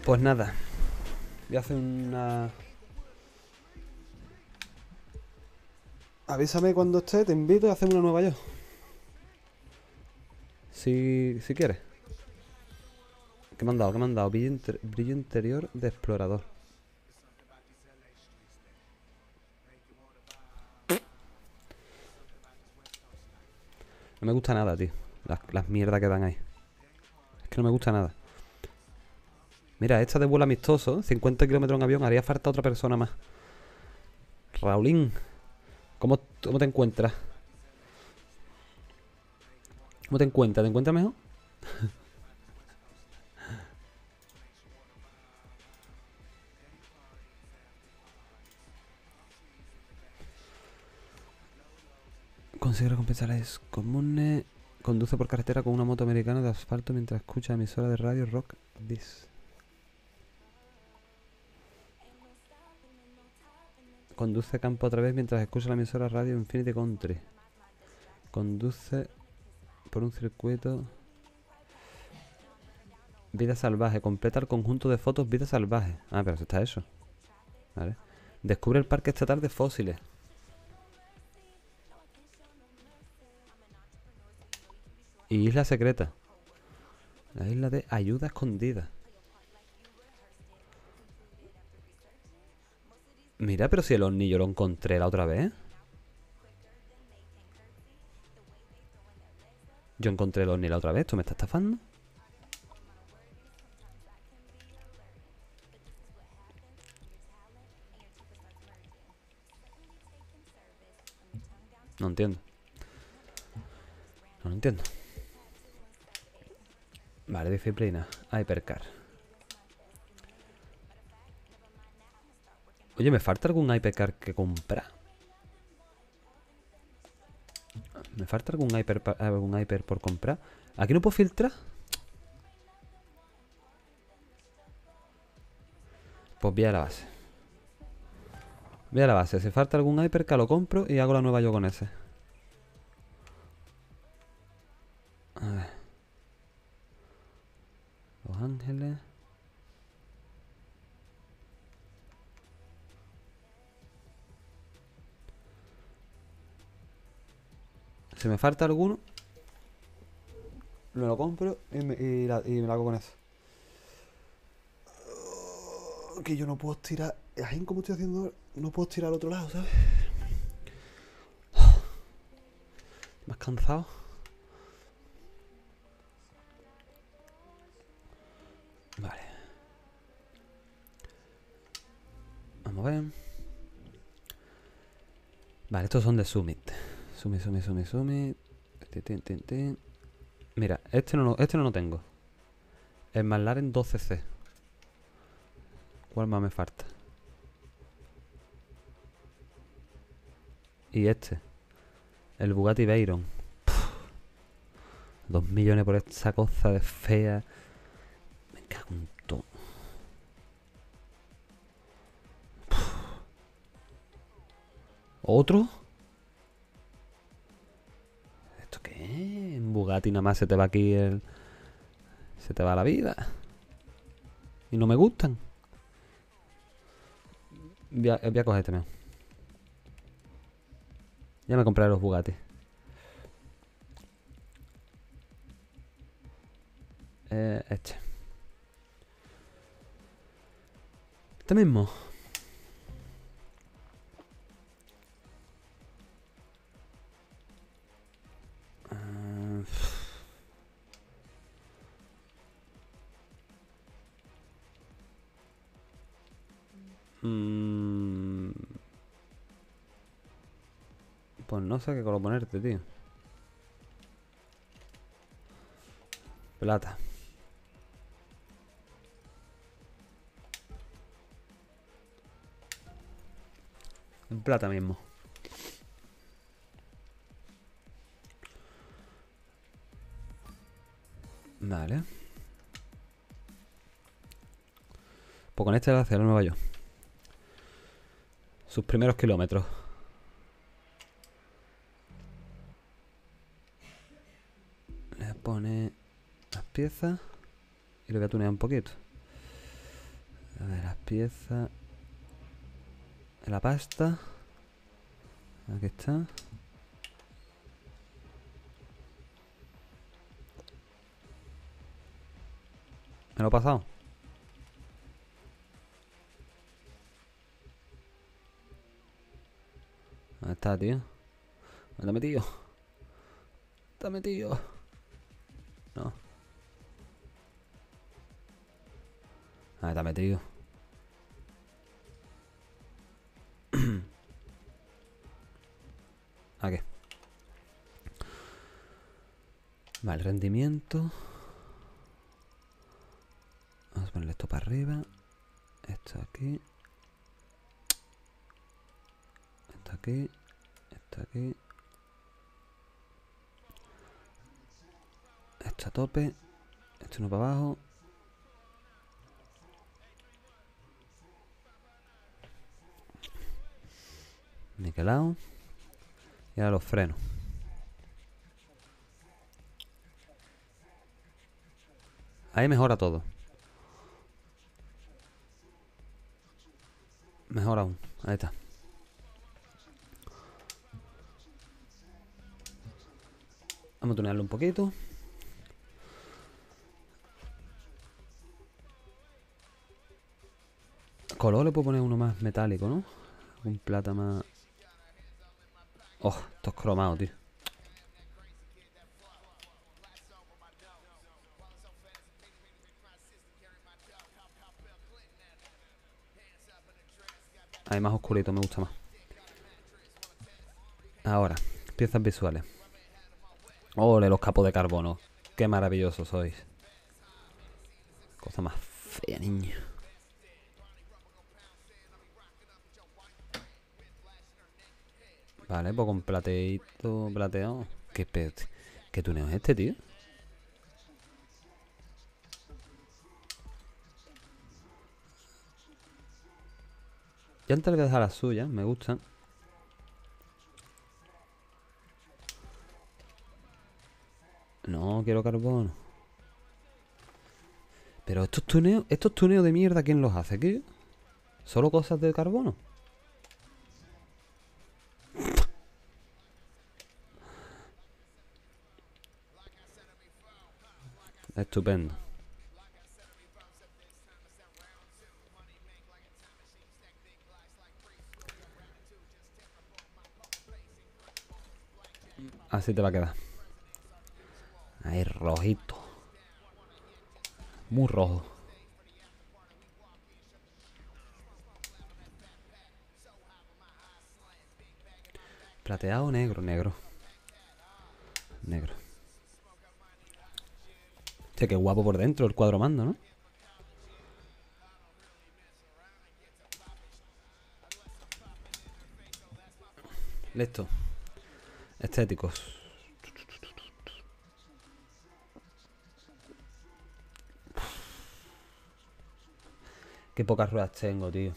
Pues nada. Voy a hacer una... Avísame cuando esté, te invito y hacemos una nueva yo. Si, si quieres. ¿Qué me han dado? ¿Qué me han dado? Brillo, inter- brillo interior de explorador. Me gusta nada, tío. Las, las mierdas que dan ahí. Es que no me gusta nada. Mira, esta de vuelo amistoso, 50 kilómetros en avión, haría falta otra persona más. Raulín, ¿cómo, cómo te encuentras? ¿Cómo te encuentras? ¿Te encuentras mejor? Consigue recompensas comunes. Conduce por carretera con una moto americana de asfalto mientras escucha emisora de radio rock this. Conduce campo otra vez mientras escucha la emisora radio Infinity Country. Conduce por un circuito. Vida salvaje. Completa el conjunto de fotos Vida salvaje. Ah, pero está eso. Vale. Descubre el parque estatal de fósiles. Y isla secreta. La isla de ayuda escondida. Mira, pero si el ovni yo lo encontré la otra vez. Yo encontré el ovni la otra vez. ¿Esto me está estafando? No entiendo. No lo entiendo. Vale, disciplina. Hypercar. Oye, ¿me falta algún Hypercar que comprar? ¿Me falta algún hyper, algún hyper por comprar? ¿Aquí no puedo filtrar? Pues voy a la base. Voy a la base. Si falta algún hypercar lo compro y hago la nueva yo con ese. A ver. Los Ángeles. Si me falta alguno, me lo compro y me, lo hago con eso. Oh, Que yo no puedo estirar. Ahí como estoy haciendo, no puedo estirar al otro lado, ¿sabes? Más cansado. Vamos. Vale, estos son de Summit. Summit, Summit, Summit, Summit. Tin, tin, tin. Mira, este no, este no lo tengo. El McLaren 12C. ¿Cuál más me falta? Y este. El Bugatti Veyron. Dos millones por esta cosa de fea. Me cago en ¿Otro? ¿Esto qué? En Bugatti nada más se te va aquí el... Se te va la vida. Y no me gustan. Voy a, voy coger este. Ya me compraré los Bugatti. Eh, este. Este mismo. Mm. Pues no sé qué color ponerte, tío. Plata. Plata mismo. Vale. Pues con este la Nueva York. Sus primeros kilómetros. Le pone las piezas y lo voy a tunear un poquito. A ver, las piezas. La pasta. Aquí está. ¿Me lo he pasado? ¿Dónde está, tío? ¿Dónde está metido? Está metido. No. Ah, está metido. ¿A qué? Vale, rendimiento. Vamos a ponerle esto para arriba. Esto aquí. Esto aquí. Esto aquí. Esto a tope. Esto no para abajo. Niquelado. Y ahora los frenos. Ahí mejora todo. Mejor aún. Ahí está. Vamos a tunearlo un poquito. Color le puedo poner uno más metálico, ¿no? Un plata más... Oh, esto es cromado, tío. Ahí más oscurito, me gusta más. Ahora, piezas visuales. Ole, los capos de carbono. Qué maravilloso sois. Cosa más fea, niño. Vale, pues con plateito, plateado. ¿Qué, ¿Qué tuneo es este, tío? Ya antes voy a dejar las suyas, me gustan. Quiero carbono. Pero estos tuneos, estos tuneos de mierda, ¿quién los hace? ¿Qué? ¿Solo cosas de carbono? Estupendo. Así te va a quedar. Ahí rojito. Muy rojo. Plateado negro, negro. Negro. Che, qué guapo por dentro el cuadro mando, ¿no? Listo. Estéticos. Qué pocas ruedas tengo, tío.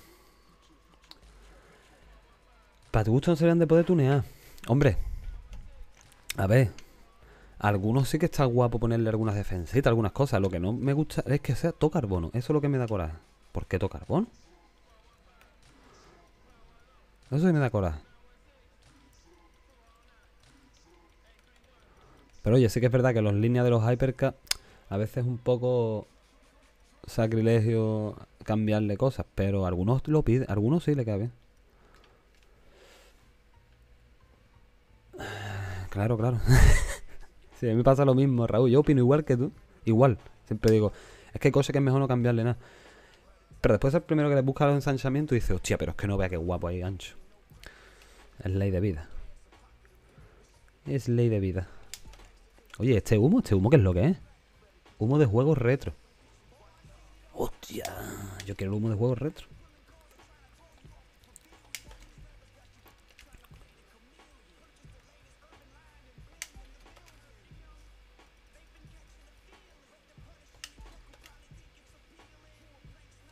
Para tu gusto no serían de poder tunear. Hombre. A ver. Algunos sí que está guapo ponerle algunas defensitas, algunas cosas. Lo que no me gusta es que sea todo carbono. Eso es lo que me da coraje. ¿Por qué todo carbono? Eso sí me da coraje. Pero oye, sí que es verdad que los líneas de los Hypercar a veces es un poco sacrilegio cambiarle cosas, pero algunos lo piden, algunos sí le cabe. Claro, claro. sí, a mí me pasa lo mismo, Raúl. Yo opino igual que tú. Igual. Siempre digo, es que hay cosas que es mejor no cambiarle nada. Pero después el primero que le busca los ensanchamientos y dice, hostia, pero es que no vea qué guapo ahí ancho. Es ley de vida. Es ley de vida. Oye, este humo, este humo, ¿qué es lo que es? Humo de juegos retro. Hostia, yo quiero el humo de juegos retro.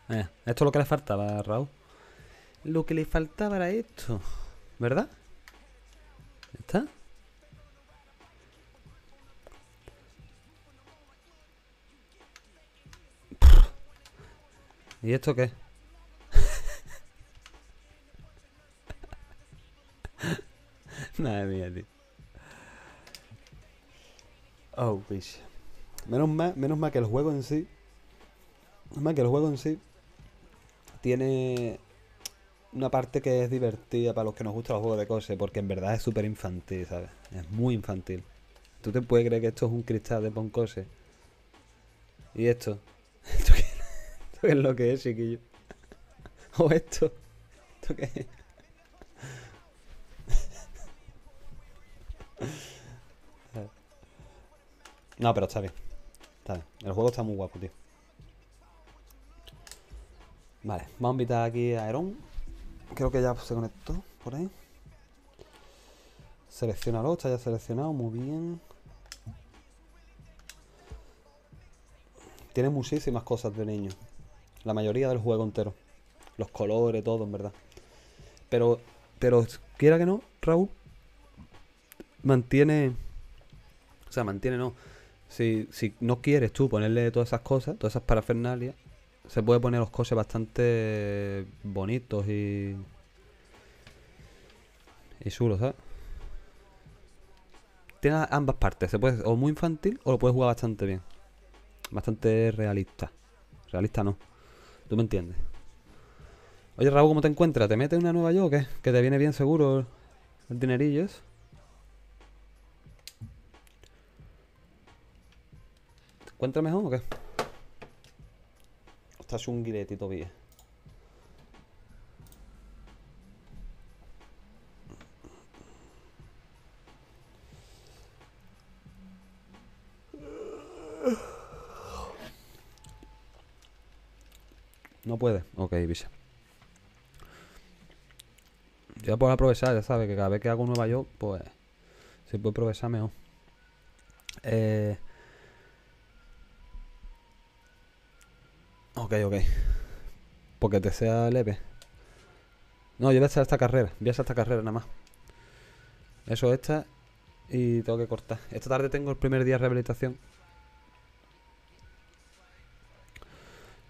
Eh, esto es lo que le faltaba Raúl. Lo que le faltaba era esto. ¿Verdad? ¿Está? ¿Y esto qué? Madre mía, tío. Oh, bitch. Menos mal, menos mal que el juego en sí. Menos mal que el juego en sí. Tiene una parte que es divertida para los que nos gustan los juegos de cosas. Porque en verdad es súper infantil, ¿sabes? Es muy infantil. ¿Tú te puedes creer que esto es un cristal de Poncose? ¿Y esto? ¿Esto es lo que es, chiquillo? ¿O esto? ¿Esto qué es? No, pero está bien. Está bien. El juego está muy guapo, tío. Vale, vamos a invitar aquí a Aeron. Creo que ya se conectó por ahí. Seleccionalo, está ya seleccionado, muy bien. Tiene muchísimas cosas de niño. La mayoría del juego entero. Los colores, todo, en verdad. Pero, pero, quiera que no, Raúl, mantiene... O sea, mantiene no. Si, si no quieres tú ponerle todas esas cosas, todas esas parafernalias, se puede poner los coches bastante bonitos y... Y chulos, ¿sabes? Tiene ambas partes. Se puede o muy infantil o lo puedes jugar bastante bien. Bastante realista. Realista no. ¿Tú me entiendes? Oye, Raúl, ¿cómo te encuentras? ¿Te metes una nueva yo o qué? Que te viene bien seguro el dinerillo ese? ¿Te encuentras mejor o qué? Estás un guiretito bien. No puede. Ok, visa. Ya puedo aprovechar, ya sabes, que cada vez que hago nueva yo, pues... Si puedo aprovechar mejor. Eh... Ok, ok. Porque te sea leve. No, yo voy a hacer esta carrera. Voy a hacer esta carrera nada más. Eso esta. Y tengo que cortar. Esta tarde tengo el primer día de rehabilitación.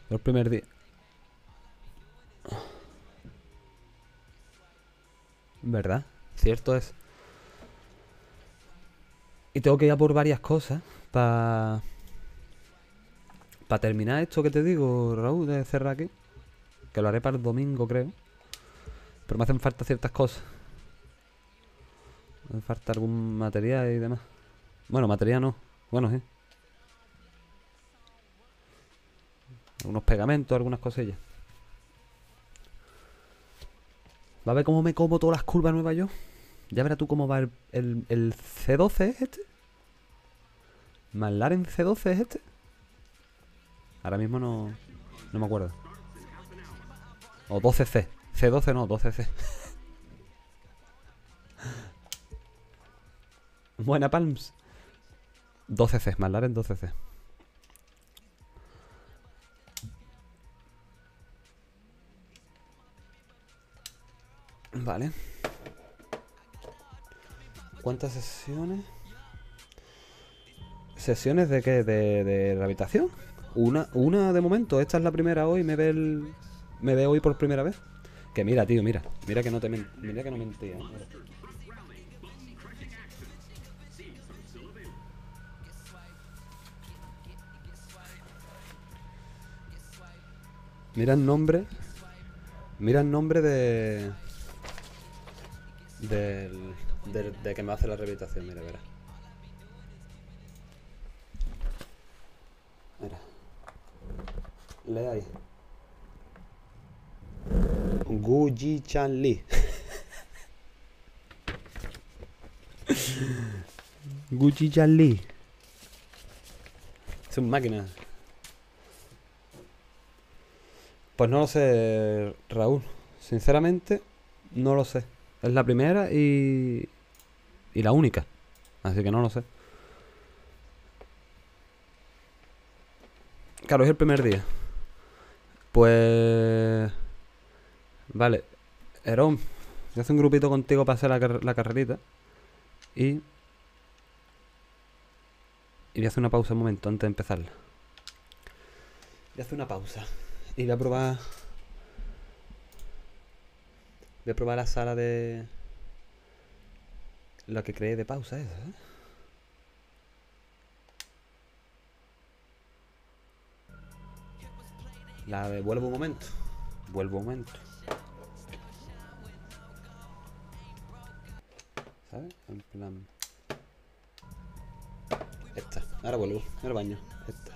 El primer día. ¿Verdad? Cierto es. Y tengo que ir a por varias cosas para... Para terminar esto que te digo, Raúl, de cerrar aquí. Que lo haré para el domingo, creo. Pero me hacen falta ciertas cosas. Me falta algún material y demás. Bueno, material no. Bueno, sí. Algunos pegamentos, algunas cosillas. Va a ver cómo me como todas las curvas nuevas yo. Ya verás tú cómo va el, el, el C12 es este. ¿McLaren C12 es este? Ahora mismo no, no me acuerdo. O 12C. C12 no, 12C. Buena Palms. 12C, McLaren 12C. Vale. ¿Cuántas sesiones? ¿Sesiones de qué? ¿De, de rehabilitación? Una, una de momento. Esta es la primera hoy. Me ve me ve hoy por primera vez. Que mira, tío, mira. Mira que no te mira que no mentía. ¿eh? Mira el nombre. Mira el nombre de. Del, del- de que me hace la rehabilitación, mira, verás. Mira. Lee ahí. Guji Chan Lee. Guji Chan Lee. Es un máquina. Pues no lo sé, Raúl. Sinceramente, no lo sé. Es la primera y. y la única. Así que no lo sé. Claro, es el primer día. Pues. Vale. Herón, voy a hacer un grupito contigo para hacer la, car- la carrerita. Y. Y voy a hacer una pausa un momento antes de empezarla. Voy a hacer una pausa. Y voy a probar. Voy a probar la sala de. la que creé de pausa esa, ¿eh? La de vuelvo un momento. Vuelvo un momento. ¿Sabes? En plan. Esta. Ahora vuelvo. Al baño. Esta.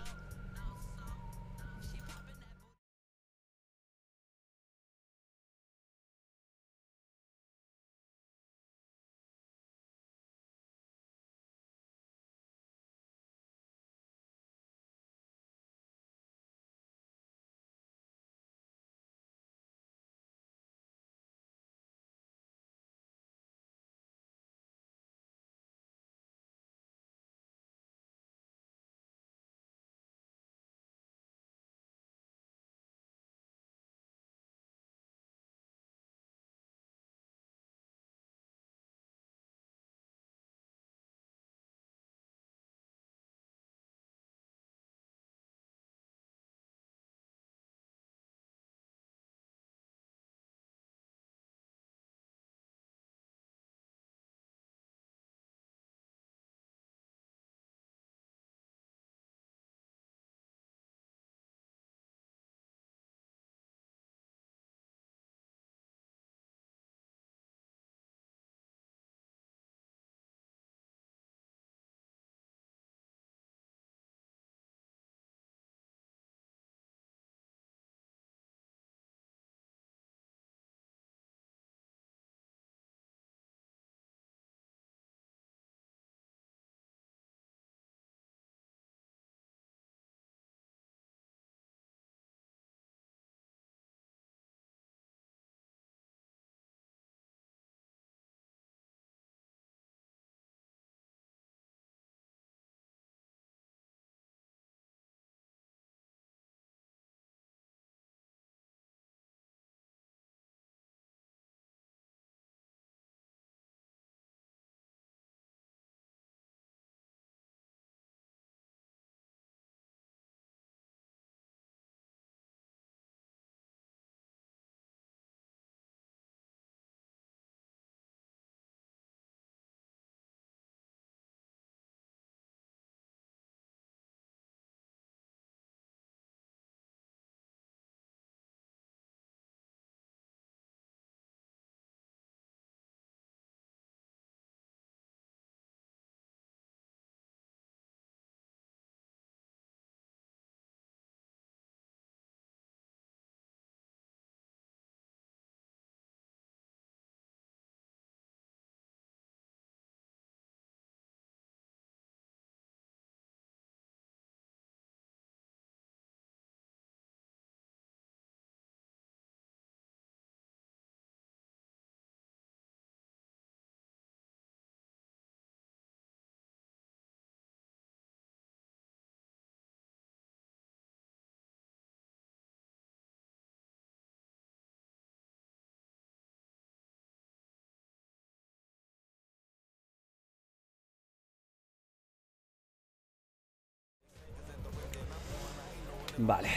Vale.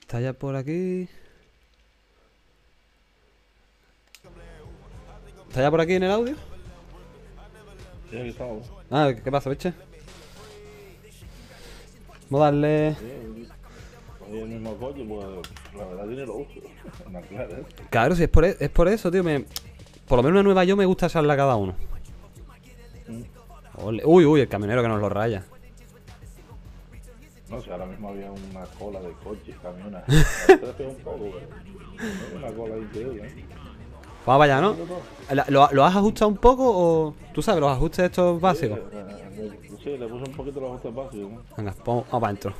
Está ya por aquí. ¿Está ya por aquí en el audio? Sí, aquí estamos. Ah, ¿qué pasa, biche? Vamos a darle... Oye, el mismo coche, pues la verdad tiene lo uso. Una clara, ¿eh? Claro, si es por, e- es por eso, tío. Me... Por lo menos una nueva yo me gusta usarla cada uno. Ole. Uy, uy, el camionero que nos lo raya. No sé, ahora mismo había una cola de coches, camiones. Te un poco. Una cola increíble, ¿eh? Vamos para allá, ¿no? ¿Lo, lo has ajustado un poco o...? ¿Tú sabes los ajustes estos básicos? Sí, eh, Sí, le puse un poquito los ajustes básicos, ¿no? Venga, vamos, vamos para adentro.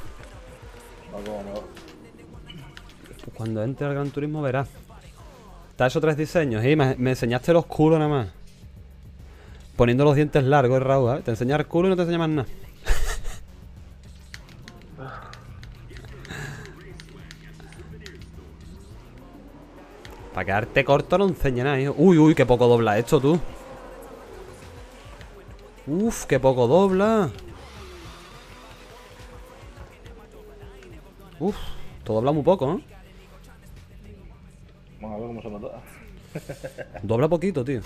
Vamos, vamos. Pues cuando entre al Gran Turismo verás. Está esos tres diseños, ¿eh? Me, me enseñaste los culos nada más. Poniendo los dientes largos, Raúl, ¿eh? Te enseña el culo y no te enseña más nada. Para quedarte corto no enseña nada, hijo. Uy, uy, qué poco dobla esto, tú. Uf, qué poco dobla. Uf, todo dobla muy poco, ¿eh? Vamos a ver cómo se nota. Dobla poquito, tío.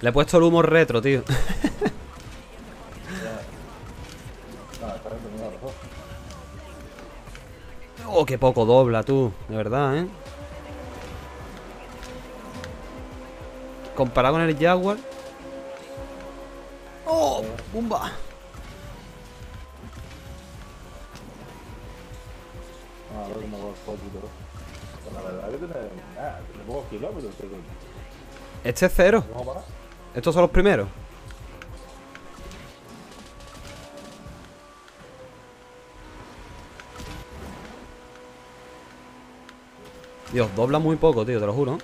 Le he puesto el humo retro, tío. Oh, qué poco dobla, tú. De verdad, ¿eh? Comparado con el Jaguar. ¡Oh! ¡Bumba! Ah, a ver cómo va el coche y todo. La verdad que tiene nada, tiene pocos kilómetros. Pero... Este es cero. Estos son los primeros. Dios, dobla muy poco, tío, te lo juro.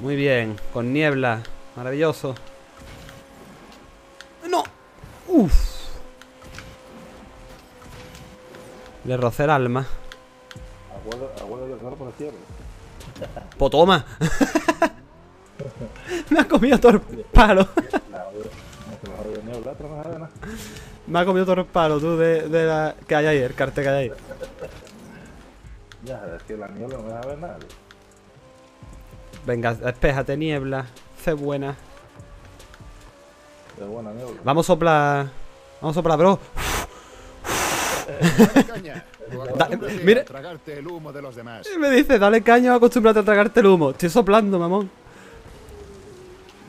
Muy bien, con niebla. Maravilloso. ¡No! ¡Uf! Le rocé el alma. Cerrar por el cierre. ¡Po toma! Me ha comido todo el palo. Me ha comido todo el palo, tú, de, de la que hay ahí, el cartel que hay ahí. Ya, es que la niebla no me deja ver nada. Venga, despéjate, niebla. Sé buena. Es buena niebla. Vamos a soplar. Vamos a soplar, bro. Dale caña. Mire. a tragarte el humo de los demás. Y me dice, dale caña, acostúmbrate a tragarte el humo. Estoy soplando, mamón.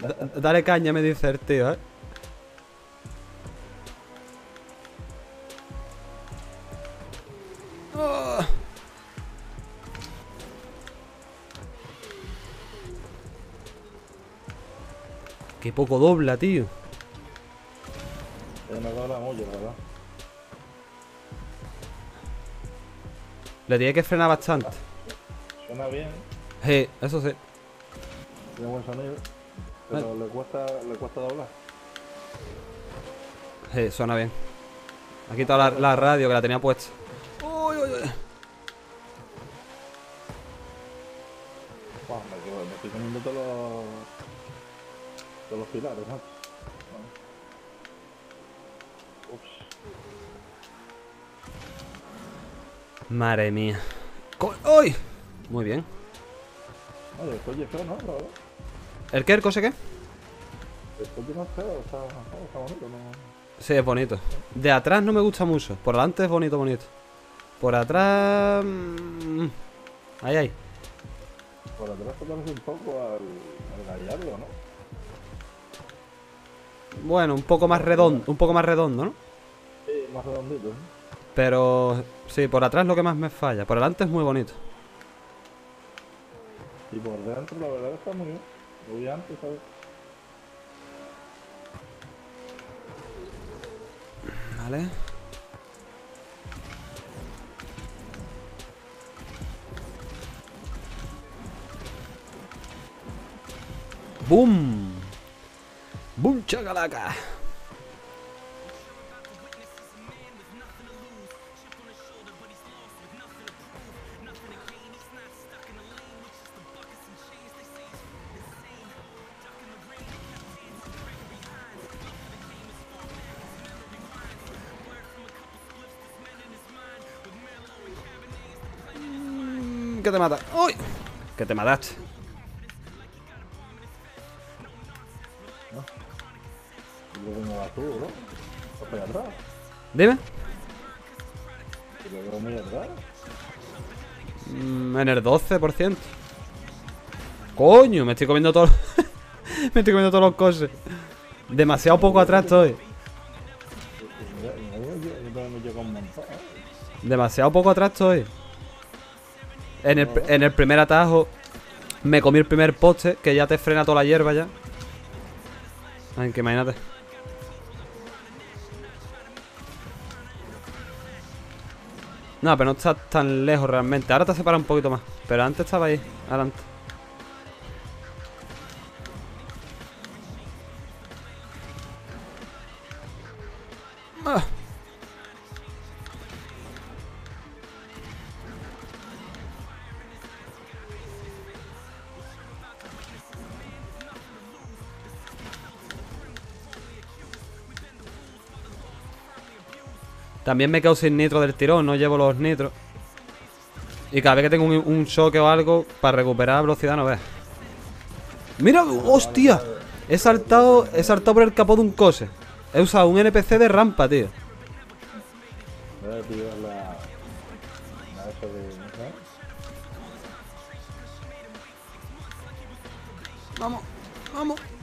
Da- dale caña, me dice el tío, eh. Ah. Qué poco dobla, tío. Una dobla mucho, la verdad. Le tiene que frenar bastante. Suena bien, Sí, eso sí. tiene buen sonido. Pero le cuesta, le cuesta doblar. Sí, suena bien. Ha quitado la, la radio que la tenía puesta. Uy, uy, uy. Me, estoy comiendo todos los, todos los pilares, ¿no? Ups. Madre mía. ¡Uy! Muy bien. Oye, el coche es feo, ¿no? ¿El qué? ¿El cosa qué? El no es feo, está, está bonito, ¿no? Sí, es bonito. De atrás no me gusta mucho. Por delante es bonito, bonito. Por atrás... mm, Ahí, ahí. Por atrás se parece un poco al, al gallardo, ¿no? Bueno, un poco más redondo, un poco más redondo, ¿no? Sí, más redondito, ¿eh? Pero sí, por atrás es lo que más me falla. Por delante es muy bonito. Y por dentro, la verdad, está muy bien. Lo vi antes, ¿sabes? Vale. ¡Boom! ¡Boom chacalaca! ¿Qué te mata? ¡Uy! Que te mataste. Dime. Mm, en el 12%. Coño, me estoy comiendo todo. me estoy comiendo todos los cosas. Demasiado poco atrás estoy. Montón, ¿eh? Demasiado poco atrás estoy. En el, en el primer atajo me comí el primer poste que ya te frena toda la hierba ya. Ay, que imagínate. No, pero no estás tan lejos realmente. Ahora te has separado un poquito más. Pero antes estaba ahí, adelante. También me quedo sin nitro del tirón, no llevo los nitros. Y cada vez que tengo un, choque o algo, para recuperar velocidad no ves. ¡Mira! ¡Hostia! He saltado, he saltado por el capó de un coche. He usado un NPC de rampa, tío. Vamos, vamos.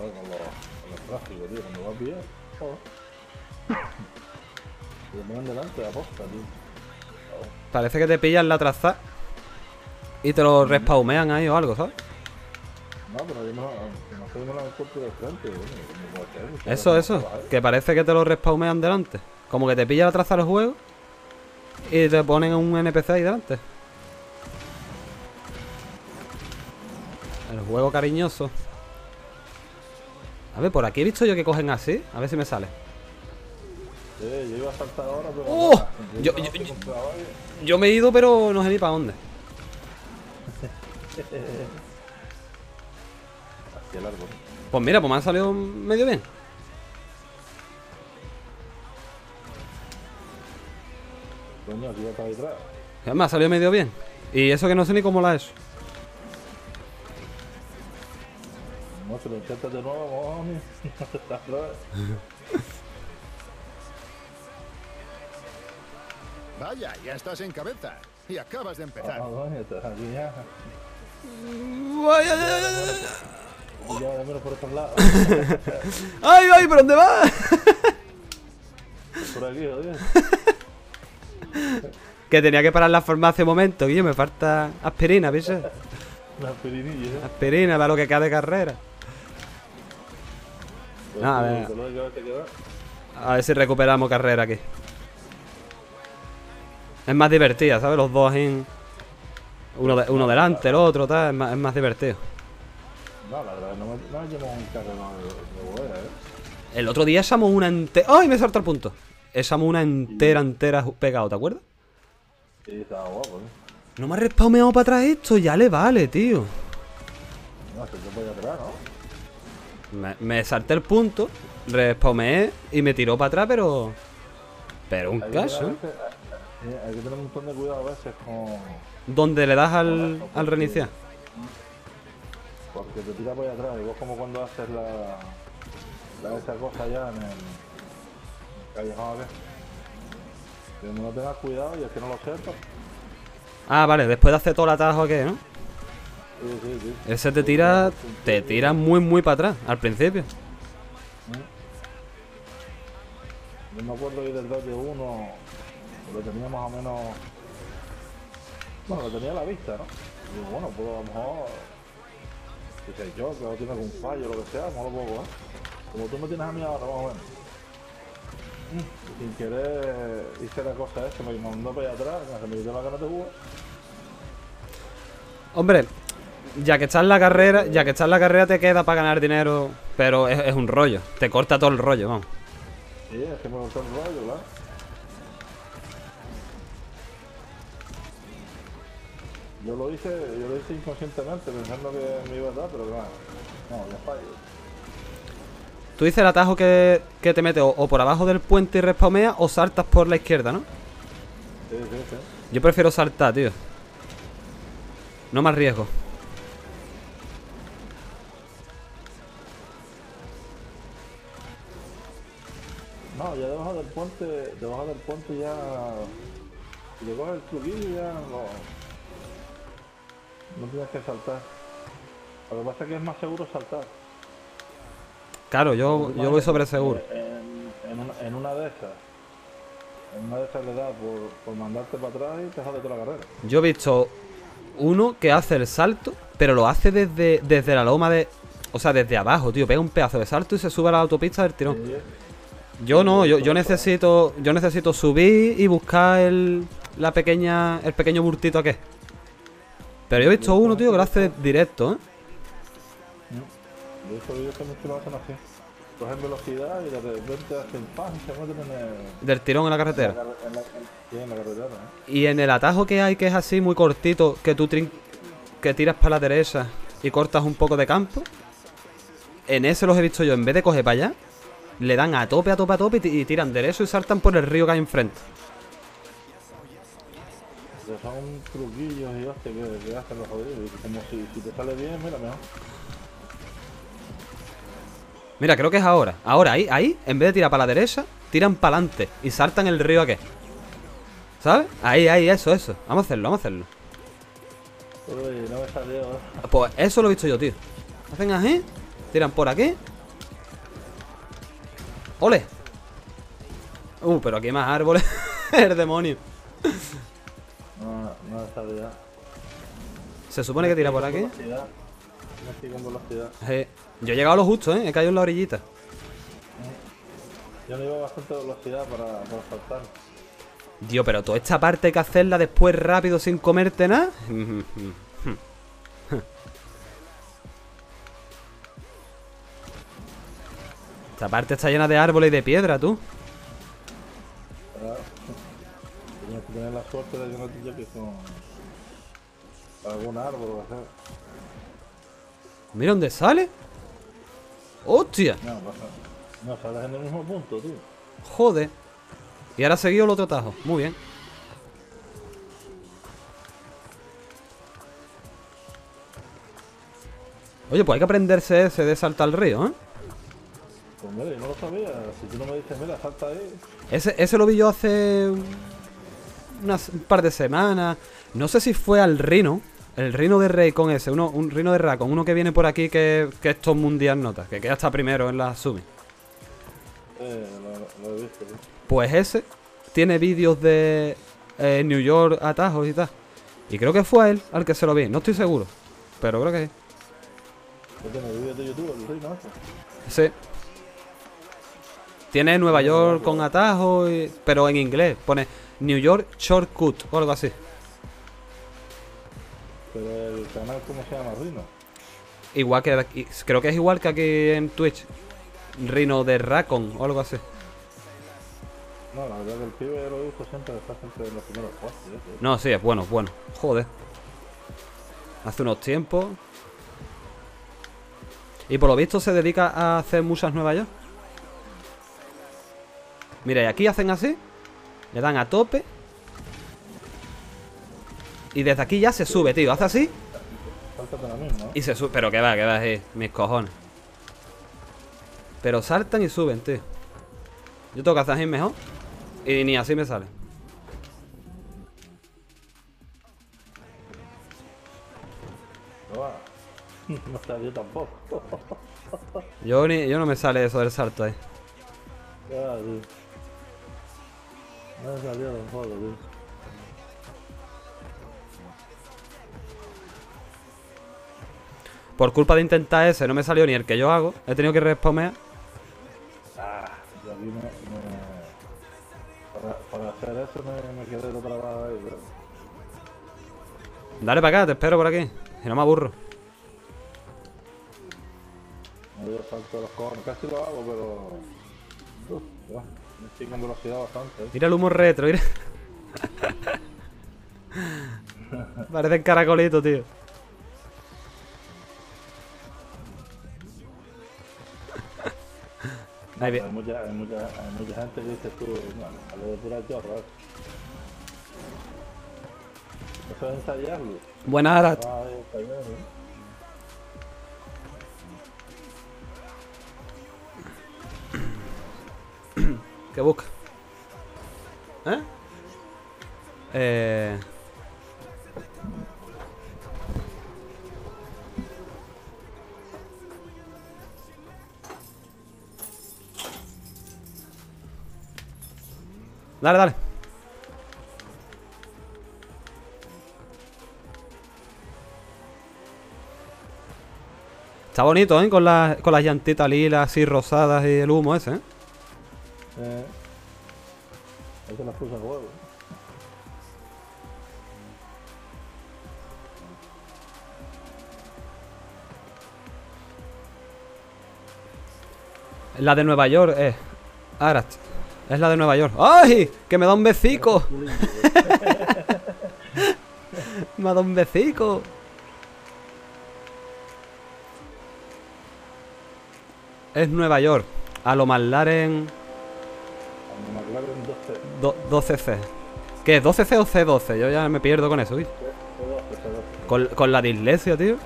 Joder, con los, con los tráficos, tío. Cuando vas bien. Joder. Te ponen delante de aposta, tío. Parece que te pillan la trazada y te lo respaumean ahí o algo, ¿sabes? No, pero yo cómo la encuentro de frente. Bueno, Eso, eso. va. Que parece que te lo respaumean delante. Como que te pilla la traza del juego y te ponen un NPC ahí delante. El juego cariñoso. A ver, por aquí he visto yo que cogen así. A ver si me sale. Sí, yo iba a saltar ahora, pero. ¡Oh! Yo- me he ido, pero no sé ni para dónde. Así el árbol. Pues mira, pues me han salido medio bien. Coño, aquí va para detrás. Me ha salido medio bien. Y eso que no sé ni cómo la he No, si lo intentas de nuevo, mami. No te estás atrás. Vaya, ya estás en cabeza. Y acabas de Ah, empezar. coño, estás aquí ya. Vaya, ya, ya, por estos lados. ¡Ay, ay! ¿Por dónde vas? por aquí, joder. Que tenía que parar la farmacia un momento, yo me falta aspirina, ¿viste? Una perinilla, ¿eh? Aspirina para lo que queda de carrera. Pues, No, a ver. A ver si recuperamos carrera aquí. Es más divertida, ¿sabes? Los dos en. Uno, de- uno delante, el otro, tal. Es más, es más divertido. No, la verdad, no me, no me llevo un carrero de, de ¿eh? El otro día echamos una entera. ¡Ay! Me salta el punto. Echamos una entera, entera pegado, ¿te acuerdas? Sí, estaba guapo, ¿eh? No me ha respawmeado para atrás esto, ya le vale, tío. No, se puede atrás, ¿no? Me, me salté el punto, respawmeé y me tiró para atrás, pero. Pero un Hay que caso. ¿eh? a veces- eh, hay que tener un montón de cuidado a veces con. Donde le das al, al reiniciar. Porque te tira por allá atrás. Vos, como cuando haces la. la esa cosa ya en el. callejón aquel. Que no tengas cuidado y es que no lo sepas. Ah, vale, después de hacer todo el atajo que, ¿no? Ese te tira. Te tira muy, muy para atrás, al principio. Yo me acuerdo que del 2 de 1 lo tenía más o menos. Bueno, lo tenía a la vista, ¿no? Y digo, bueno, pues a lo mejor. Si sé yo, que no tiene algún fallo o lo que sea, no lo puedo coger. Como tú me tienes a mí ahora, más o menos. Mm, Sin querer hice la cosa esa, me mandó para allá atrás, se me quitó la gana de jugar. Hombre, ya que estás en la carrera, ya que estás en la carrera te queda para ganar dinero, pero es, es un rollo. Te corta todo el rollo, vamos. Sí, es que me gustó el rollo, claro. Yo lo hice, yo lo hice inconscientemente, pensando que me iba a dar, pero claro, no, ya fallo. Tú dices el atajo que, que te mete o, o por abajo del puente y respawnea o saltas por la izquierda, ¿no? Sí, sí, sí. Yo prefiero saltar, tío. No más riesgo. Ya debajo del puente, debajo del puente ya. Si te coges el truquillo ya no. No tienes que saltar. Lo que pasa es que es más seguro saltar. Claro, yo, yo voy sobre seguro. En, en, una, en una de esas. En una de esas le das por, por mandarte para atrás y te jode toda la carrera. Yo he visto uno que hace el salto, pero lo hace desde, desde la loma de. O sea, desde abajo, tío. Pega un pedazo de salto y se sube a la autopista del tirón. Yo no, yo, yo necesito. Yo necesito subir y buscar el. La pequeña. el pequeño burtito que Pero yo he visto uno, tío, que lo hace directo, ¿eh? Yo he que muchos lo hacen así. cogen velocidad y de repente hacen pan y se meten en, el, Del tirón en la carretera. carre- en, la, en- sí, en la carretera. ¿eh? Y en el atajo que hay, que es así muy cortito, que tú trin- que tiras para la derecha y cortas un poco de campo, en ese los he visto yo, en vez de coger para allá, le dan a tope, a tope, a tope y, ti- y tiran derecho y saltan por el río que hay enfrente. Que son truquillos y que, los jodidos. Como si, si te sale bien, mira mejor. Mira, creo que es ahora. Ahora, ahí, ahí, en vez de tirar para la derecha, tiran para adelante y saltan el río aquí. ¿Sabes? Ahí, ahí, eso, eso. Vamos a hacerlo, vamos a hacerlo. Uy, no me salió. Pues eso lo he visto yo, tío. Hacen así, tiran por aquí. ¡Ole! Uh, pero aquí hay más árboles. el demonio. No, no salía. Se supone que tira por aquí. Velocidad. No estoy con velocidad. Eh, Yo he llegado a lo justo, ¿eh? He caído en la orillita. Yo no llevo bastante velocidad para, para saltar. Tío, pero toda esta parte hay que hacerla después rápido sin comerte nada. Esta parte está llena de árboles y de piedra, tú. Tienes que tener la suerte de que no te con algún árbol o. Mira dónde sale. ¡Hostia! No, pasa. No, sales en el mismo punto, tío. Joder. Y ahora ha seguido el otro tajo. Muy bien. Oye, pues hay que aprenderse ese de saltar al río, ¿eh? Pues no lo sabía. Si tú no me dices, mira, salta ahí. Ese, ese lo vi yo hace unas, un par de semanas. No sé si fue al Rino. El Rino de Rey con ese. Uno, un Rino de Racon. Uno que viene por aquí que, que es top mundial nota. Que queda hasta primero en la Sumi. Eh, lo, lo he visto, tío. Pues ese tiene vídeos de eh, New York atajos y tal. Y creo que fue a él al que se lo vi. No estoy seguro. Pero creo que sí. ¿Qué tiene vídeos de YouTube? Sí. Tiene Nueva York con atajos, y- pero en inglés. Pone New York Shortcut o algo así. Pero el canal, ¿cómo se llama? Rino. Igual que aquí- creo que es igual que aquí en Twitch. Rino de Racon o algo así. No, la verdad que el pibe lo visto siempre, está siempre en los primeros puestos. ¿eh? No, sí, es bueno, es bueno. Joder. Hace unos tiempos. Y por lo visto se dedica a hacer muchas Nueva York. Mira, y aquí hacen así. Le dan a tope. Y desde aquí ya se sube, tío. Hace así y se sube. Pero que va, que va, sí, mis cojones. Pero saltan y suben, tío. Yo tengo que hacer así mejor. Y ni así me sale. No salió tampoco. Yo, ni, yo no me sale eso del salto ahí. No. Por culpa de intentar ese, no me salió ni el que yo hago. He tenido que respomear. Ah, yo aquí me, me- para, para hacer eso me, me quedé lo trabajo ahí, pero... Dale para acá, te espero por aquí. Si no me aburro. Me dio salto los cojones. Casi lo hago, pero... Uf, estoy con velocidad bastante. ¿eh? Mira el humo retro, mira. Parecen caracolitos, tío. Ahí Hay mucha, hay, mucha, hay mucha gente que dice tú, no, a lo de pura chorra. Eso es ensayarlo. Buenas está bien, ¿eh? ¿Qué busca? ¿Eh? Eh... Dale, dale. Está bonito, ¿eh? Con, las con las llantitas lilas así rosadas y el humo ese, ¿eh? Eh, eso las puse en huevo. La de Nueva York es. Arat. Es la de Nueva York. ¡Ay! ¡Que me da un besico! me ha dado un besico. Es Nueva York. A lo 12, do- 12C. ¿Qué es? ¿12C o C12? Yo ya me pierdo con eso, ¿viste? C12, C12. Con, con la dislexia, tío.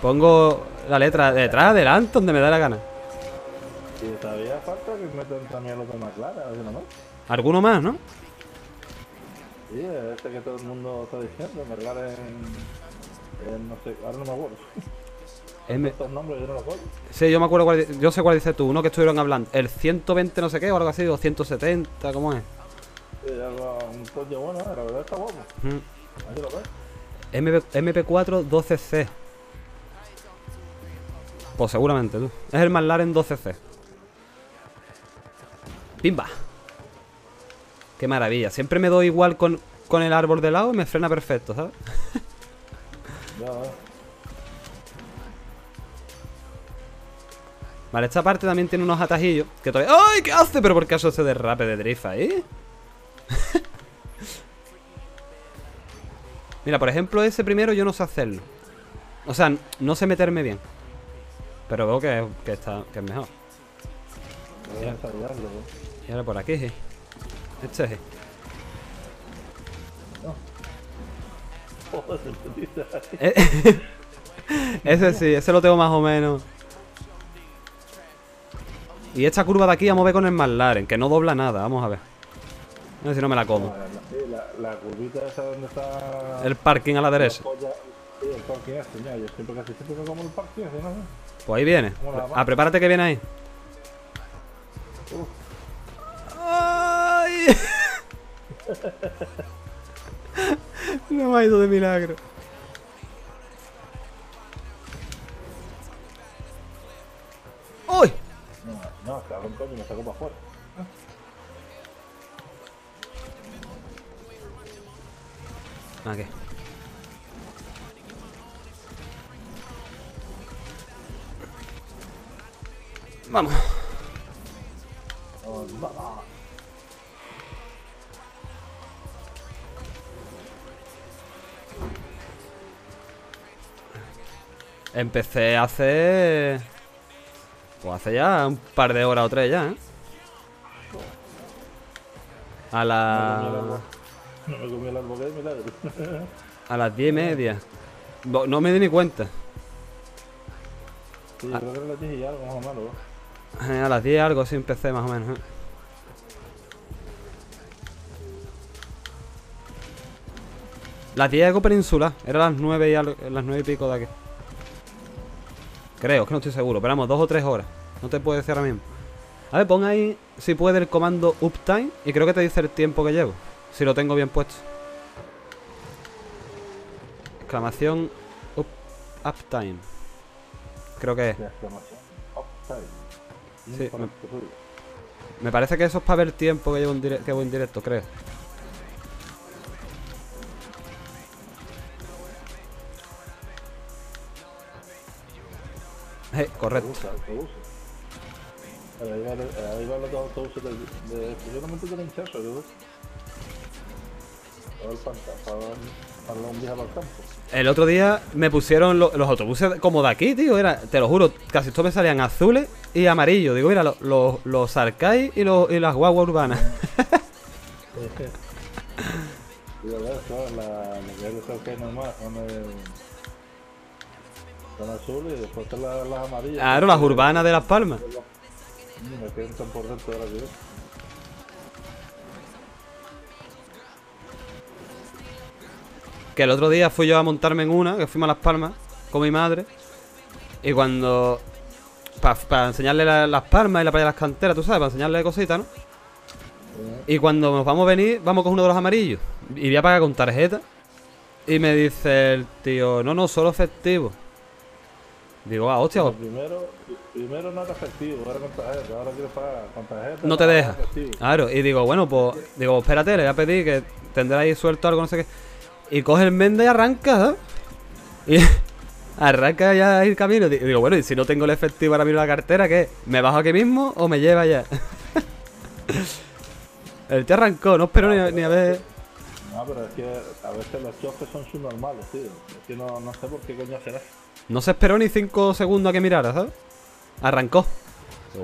Pongo la letra detrás, adelante, donde me da la gana. Y todavía falta que metan también los a ver si no más. Alguno más, ¿no? Sí, este que todo el mundo está diciendo, McLaren. eh, no sé, ahora no me acuerdo. M- Estos nombres yo no los acuerdo. Sí, yo me acuerdo cuál, yo sé cuál dices tú, uno que estuvieron hablando. El 120 no sé qué o algo así, o 170, ¿cómo es? Sí, algo, un coche bueno, la verdad está guapo. Mm. Ahí lo ves. MP, MP4 12C. Pues seguramente tú. Es el McLaren 12C. Pimba. Qué maravilla. Siempre me doy igual con, con el árbol de lado y me frena perfecto, ¿sabes? Ya Vale, esta parte también tiene unos atajillos que todavía... ¡Ay! ¿Qué hace? ¿Pero por qué hace ese derrape de drift ahí? Mira, por ejemplo, ese primero yo no sé hacerlo. O sea, no sé meterme bien. Pero veo que, que está, que es mejor. Y ahora por aquí, sí. Este sí. Dice ahí. Eh, ese sí, ese lo tengo más o menos. Y esta curva de aquí vamos a ver con el McLaren, que no dobla nada, vamos a ver. A ver si no me la como. Sí, la, la curvita esa donde está. El parking a la derecha. Sí, el parking ese, ya, yo siempre casi siempre como el parking ese, ¿no? Pues ahí viene. La Ah, prepárate que viene ahí. Uf. ¡Ay! no me ha ido de milagro. ¡Uy! No, no, cabrón, coño, me sacó para afuera. ¿A qué? Vamos. Oh. Empecé hace... Pues hace ya un par de horas o tres ya, ¿eh? A la... No me comí el árbol, que milagro. A las diez y media. No, no me di ni cuenta. Sí, yo creo que era las 10 y algo, más o menos. ¿no? Eh, A las 10 algo sí empecé más o menos. ¿eh? Las 10 algo peninsular. Era las 9 y, algo- las 9 y pico de aquí. Creo, es que no estoy seguro. Pero vamos, dos o tres horas. No te puedo decir ahora mismo. A ver, pon ahí si puede el comando uptime. Y creo que te dice el tiempo que llevo. Si lo tengo bien puesto. Exclamación up, uptime. Creo que es. Sí, sí. Me parece que eso es para ver tiempo que llevo en, dire- que llevo en directo, creo. Eh, correcto. Ahí van, van los autobuses del, de, posiblemente del hinchazo, yo creo. Para el panta, para, para un viaje para el campo. El otro día me pusieron lo- los autobuses como de aquí, tío. Era, te lo juro, casi todos me salían azules y amarillos. Digo, mira, los, los, los Arcai y, los, y las guaguas urbanas. La la, la normal, son azules y después están las, las amarillas. Claro, las urbanas de Las Palmas. Me quedan tan por dentro de la ciudad. Que el otro día fui yo a montarme en una, que fuimos a Las Palmas con mi madre. Y cuando. Para enseñarle la- las palmas y la playa de las canteras, tú sabes, para enseñarle cositas, ¿no? Y cuando nos vamos a venir, vamos con uno de los amarillos. Y voy a pagar con tarjeta. Y me dice el tío, no, no, solo efectivo. Digo, ah, hostia, Lo Primero, primero no era efectivo, era con tarjeta, ahora quieres pagar con tarjeta. no te deja. Claro, y digo, bueno, pues, digo, pues espérate, le voy a pedir que tendrá ahí suelto algo, no sé qué. Y coge el menda y arranca, ¿sabes? Y, Arranca ya el camino. Di- Digo, bueno, y si no tengo el efectivo ahora mismo en la cartera, ¿qué? ¿Me bajo aquí mismo o me lleva ya? el tío arrancó, no espero ni, ni a ver. No, pero es que a veces los choques son subnormales, tío. Es que no, no sé por qué coño será. No se esperó ni 5 segundos a que mirara, ¿sabes? Arrancó.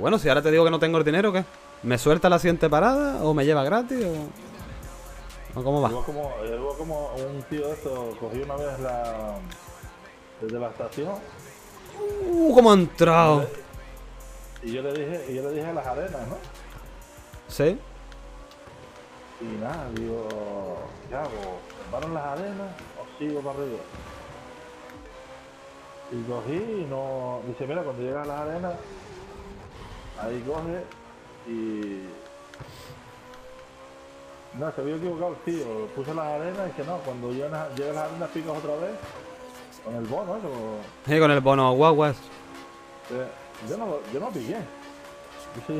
Bueno, si ahora te digo que no tengo el dinero, ¿qué? ¿Me suelta la siguiente parada o me lleva gratis o, o cómo va? Llegó como, llegó como un tío de estos, cogí una vez la. desde la estación Uh, cómo ha entrado. y yo le dije, y yo le dije a las arenas, ¿no? ¿Sí? Y nada, digo, ¿qué hago? ¿Me paro en las arenas o sigo para arriba? Y cogí y no. Dice, mira, cuando llegas a las arenas, ahí coge y. No, se había equivocado el tío. Puse las arenas y dice, no, cuando llegas a llegas a las arenas picas otra vez con el bono, ¿no? Sí, con el bono guaguas. Eh, Yo no, yo no piqué.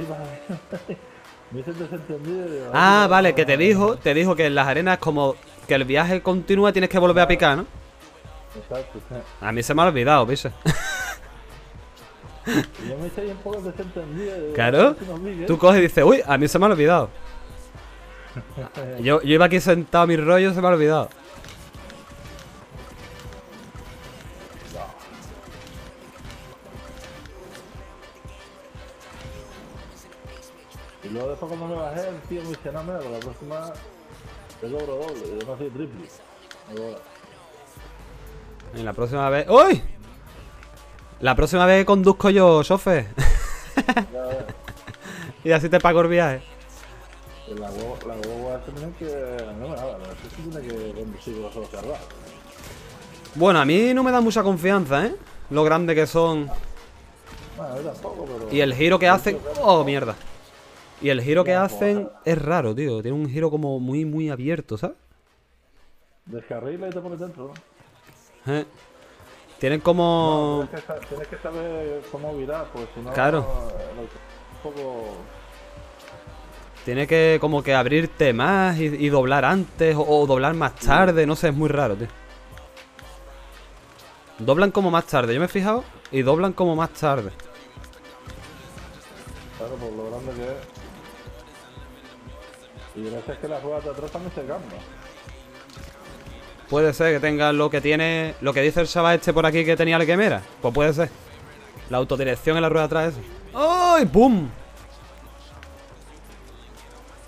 Me hice desentendido. Ah, "Ay, vale, que te no". dijo, te dijo que en las arenas como que el viaje continúa tienes que volver a picar, ¿no? Exacto. A mí se me ha olvidado. Y yo me un poco desentendido. digo, Claro. "A ver si no pique". Tú coges y dices, uy, a mí se me ha olvidado. Yo, yo iba aquí sentado a mi rollo, se me ha olvidado. Y luego después cuando me bajé, el tío me dice, no, mira, la próxima te cobro doble. Yo no soy triple. Me Y la próxima vez. ¡Uy! La próxima vez conduzco yo, chofer. Y así te pago el viaje. Y la la tiene que... No me nada, tiene que conducir los. Bueno, a mí no me da mucha confianza, ¿eh? Lo grande que son. Bueno, a mí tampoco, pero... Y el giro que hacen. ¡Oh, mierda! Y el giro que hacen pues. es raro, tío. Tiene un giro como muy, muy abierto, ¿sabes? Descarrila y te pones dentro, ¿no? Eh. Tienen como. Tienes que, sa- tienes que saber cómo virar, pues si no... Claro. Un poco... Tiene que como que abrirte más y, y doblar antes o, o doblar más tarde, no sé, es muy raro, tío. Doblan como más tarde, yo me he fijado, y doblan como más tarde. Claro, por lo grande que es. Y gracias que las ruedas de atrás también se cambian. Puede ser que tenga lo que tiene, lo que dice el chaval este por aquí que tenía el quemera. Pues puede ser. La autodirección en la rueda atrás, eso. ¡Ay! ¡Pum!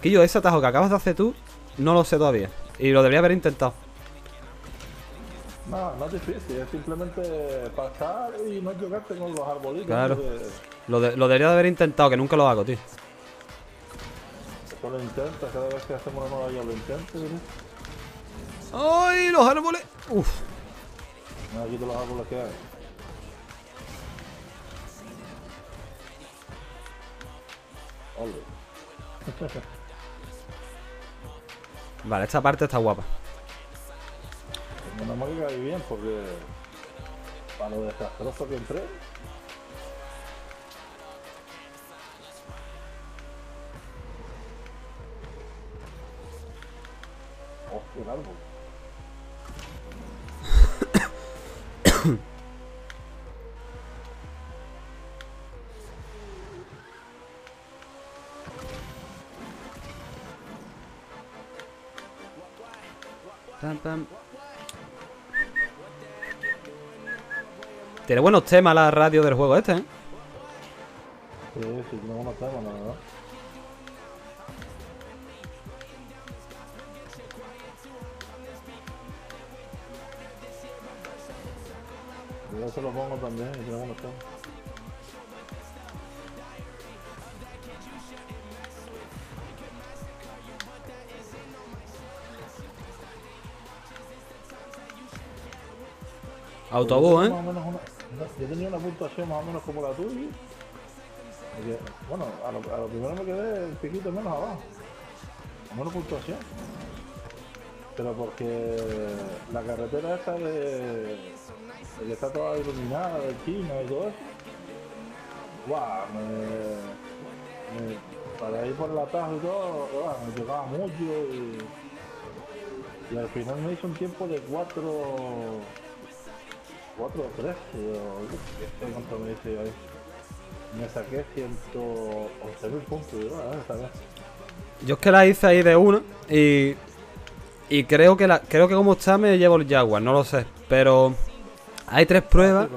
Quillo, ese atajo que acabas de hacer tú, no lo sé todavía. Y lo debería haber intentado. No, no es difícil, es simplemente pasar y no chocarte con los arbolitos. Claro. Lo, de- lo debería de haber intentado, que nunca lo hago, tío. Eso lo intentas, cada vez que hacemos una nueva ya lo intentas. ¿sí? ¡Ay! Los árboles. Uf. No, aquí los árboles que hay. Vale, esta parte está guapa. Menos mal que caí bien porque para lo desastroso que entré. Hostia, el árbol. Pam, pam. Tiene buenos temas la radio del juego este, ¿eh? Sí, sí, tiene buenos temas, Yo se lo pongo también y tiene buenos temas. Autobús, ¿eh? yo tenía una puntuación más o menos como la tuya. Bueno, a lo, a lo primero me quedé un piquito menos abajo. Menos puntuación. Pero porque la carretera esa de, que está toda iluminada de China y todo eso. Guau, me, me- para ir por el atajo y todo, guau, me chocaba mucho y, y al final me hizo un tiempo de 4 4 o 3, yo, ¿cuánto me ahí? Me saqué 111.000 puntos, vez. Yo es que la hice ahí de una y. Y creo que la, creo que como está me llevo el Jaguar, no lo sé. Pero hay tres pruebas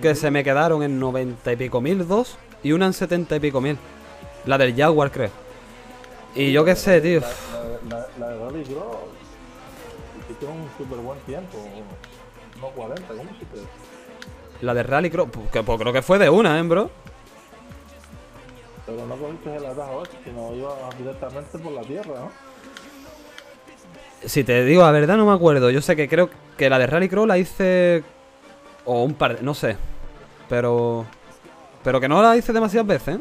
que se me quedaron en 90 y pico mil dos y una en 70 y pico mil. La del Jaguar, creo. Y yo qué sé, tío. La, la, la de Rally Cross hiciste un súper buen tiempo. No 40, ¿cómo hiciste? La de Rally Cross, pues, que, pues creo que fue de una, ¿eh, bro? Pero no cogiste el atajo ese, sino ibas directamente por la tierra, ¿no? Si te digo la verdad, no me acuerdo. Yo sé que creo que la de Rally Cross la hice. O un par de. No sé. Pero. Pero que no la hice demasiadas veces, ¿eh?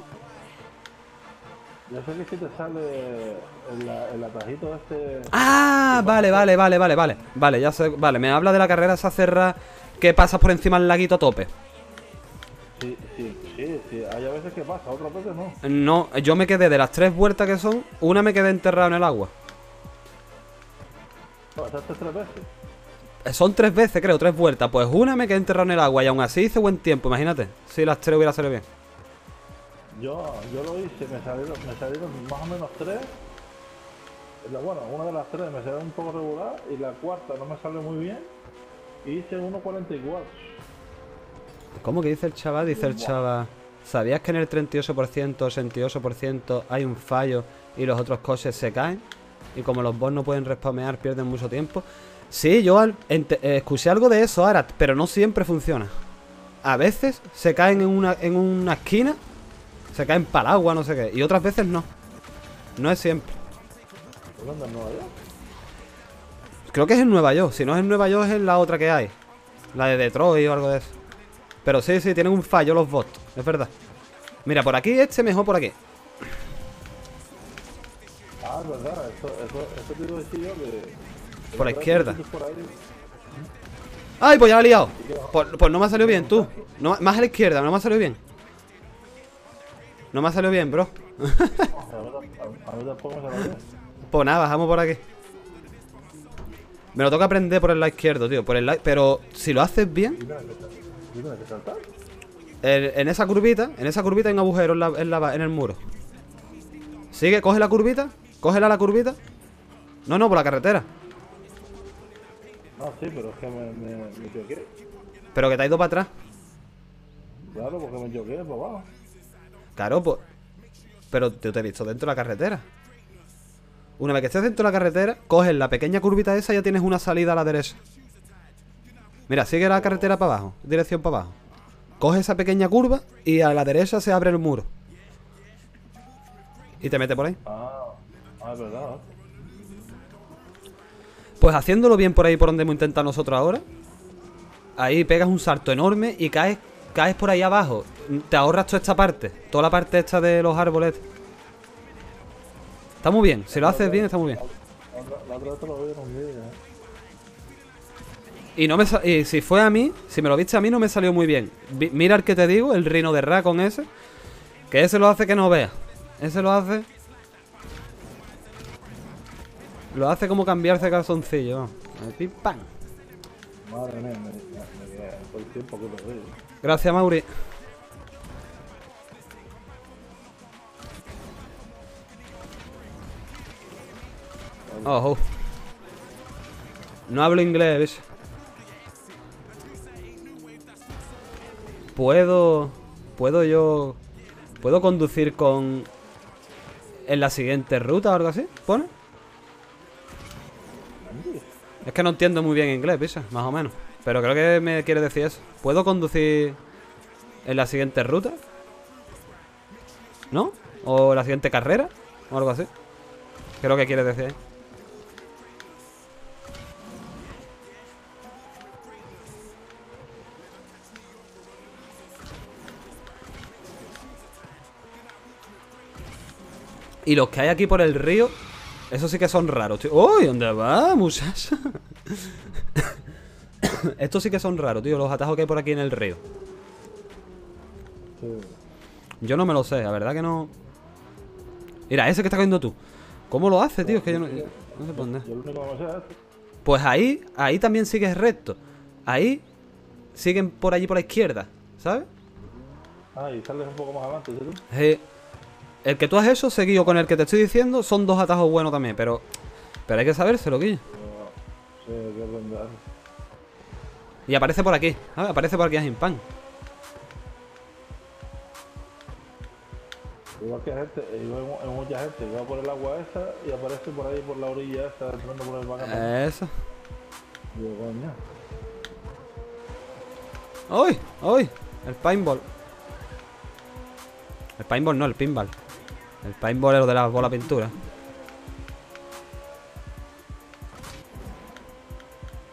Yo sé que si te sale el, el atajito este... Ah, vale, vale, vale, vale, vale. Vale, ya sé. Vale, me habla de la carrera esa cerra que pasas por encima del laguito a tope. Sí, sí, sí, sí. Hay a veces que pasa, otras veces no. No, yo me quedé de las tres vueltas que son, una me quedé enterrado en el agua. ¿Pasaste tres veces? Son tres veces, creo, tres vueltas. Pues una me quedé enterrado en el agua y aún así hice buen tiempo, imagínate. Si las tres hubiera salido bien. Yo, yo lo hice, me salieron, me salieron más o menos tres. La- bueno, una de las tres me salió un poco regular y la cuarta no me salió muy bien. Y hice 1.44. ¿Cómo que dice el chaval? Dice el chaval. ¿Sabías que en el 38% o 68% hay un fallo y los otros coches se caen? Y como los bots no pueden respamear, pierden mucho tiempo. Sí, yo eh, escuché algo de eso ahora, pero no siempre funciona. A veces se caen en una, en una esquina, se caen para el agua, no sé qué. Y otras veces no. No es siempre. ¿Por dónde en Nueva York? Creo que es en Nueva York. Si no es en Nueva York, es en la otra que hay. La de Detroit o algo de eso. Pero sí, sí, tienen un fallo los bots. Es verdad. Mira, por aquí este mejor por aquí. Ah, es verdad, eso, eso, eso te iba a decir yo. Por la izquierda. ¡Ay, pues ya la he liado! Pues, pues no me ha salido bien, tú. Más a la izquierda, no me ha salido bien. No me ha salido bien, bro. Pues nada, bajamos por aquí. Me lo toca aprender por el lado izquierdo, tío. Por el. Pero si lo haces bien, en esa curvita, en esa curvita hay un agujero en el muro. Sigue, coge la curvita. Cógela la curvita. No, no, por la carretera. No, sí, pero es que me, me, me choqué. Pero que te ha ido para atrás. Claro, porque me choqué para abajo. Claro, pues. Pero te, te he visto dentro de la carretera. Una vez que estés dentro de la carretera, coges la pequeña curvita esa y ya tienes una salida a la derecha. Mira, sigue la carretera para abajo, dirección para abajo. Coge esa pequeña curva y a la derecha se abre el muro. Y te mete por ahí. Ah, ah, es verdad. Pues haciéndolo bien por ahí por donde hemos intentado nosotros ahora. Ahí pegas un salto enorme y caes, caes por ahí abajo. Te ahorras toda esta parte. Toda la parte esta de los árboles. Está muy bien. Si lo haces bien, está muy bien. ¿eh? Y no me y si fue a mí, si me lo viste a mí, no me salió muy bien. Vi- mira el que te digo, el Rino de Ra con ese. Que ese lo hace que no vea. Ese lo hace. Lo hace como cambiarse calzoncillo. Pim, pam. Madre mía, me, me, me todo el tiempo que. Gracias, Mauri. Ojo. No hablo inglés, ¿ves? Puedo. Puedo yo. ¿Puedo conducir con. en la siguiente ruta o algo así? ¿Pone? Es que no entiendo muy bien inglés, pisa, más o menos. Pero creo que me quiere decir eso. ¿Puedo conducir en la siguiente ruta? ¿No? ¿O la siguiente carrera? O algo así. Creo que quiere decir. Y los que hay aquí por el río, esos sí que son raros, tío. ¡Uy! ¿Dónde va, muchacha? Estos sí que son raros, tío, los atajos que hay por aquí en el río. Yo no me lo sé, la verdad que no. Mira, ese que estás cogiendo tú. ¿Cómo lo hace, tío? Es que yo no, no sé por dónde. Pues ahí, ahí también sigues recto. Ahí siguen por allí por la izquierda, ¿sabes? Ah, y sales un poco más adelante, ¿sí? tú? Sí. El que tú has hecho, seguido con el que te estoy diciendo, son dos atajos buenos también, pero. Pero hay que sabérselo, Guille. Pero, sí, hay que aprender. Y aparece por aquí. Aparece por aquí a Pan. Igual que gente, yo hay, mucha gente que va por el agua esa y aparece por ahí por la orilla esa entrando por el bacán. Eso. Digo, coño. ¡Uy! ¡Uy! El paintball. El paintball no, el pinball. El paintball es lo de la bola pintura.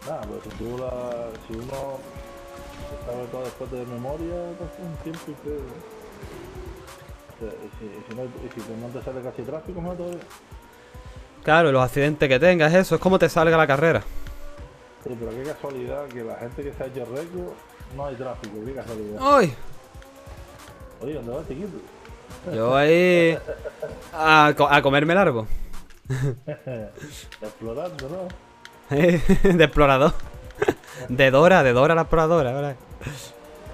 Nada, pero si tú la, si uno sabe todo después de memoria, pasa un tiempo y que... Y si, y si no, y si no te sale casi tráfico, más todavía. Claro, y los accidentes que tengas, eso, es como te salga la carrera. Sí, pero qué casualidad que la gente que se ha hecho récord no hay tráfico, qué casualidad. ¡Uy! Oye, ¿dónde vas, chiquito? Yo ahí. A, co- a comerme largo. Explorando, ¿no? de explorador. De Dora, de Dora la exploradora, ¿verdad?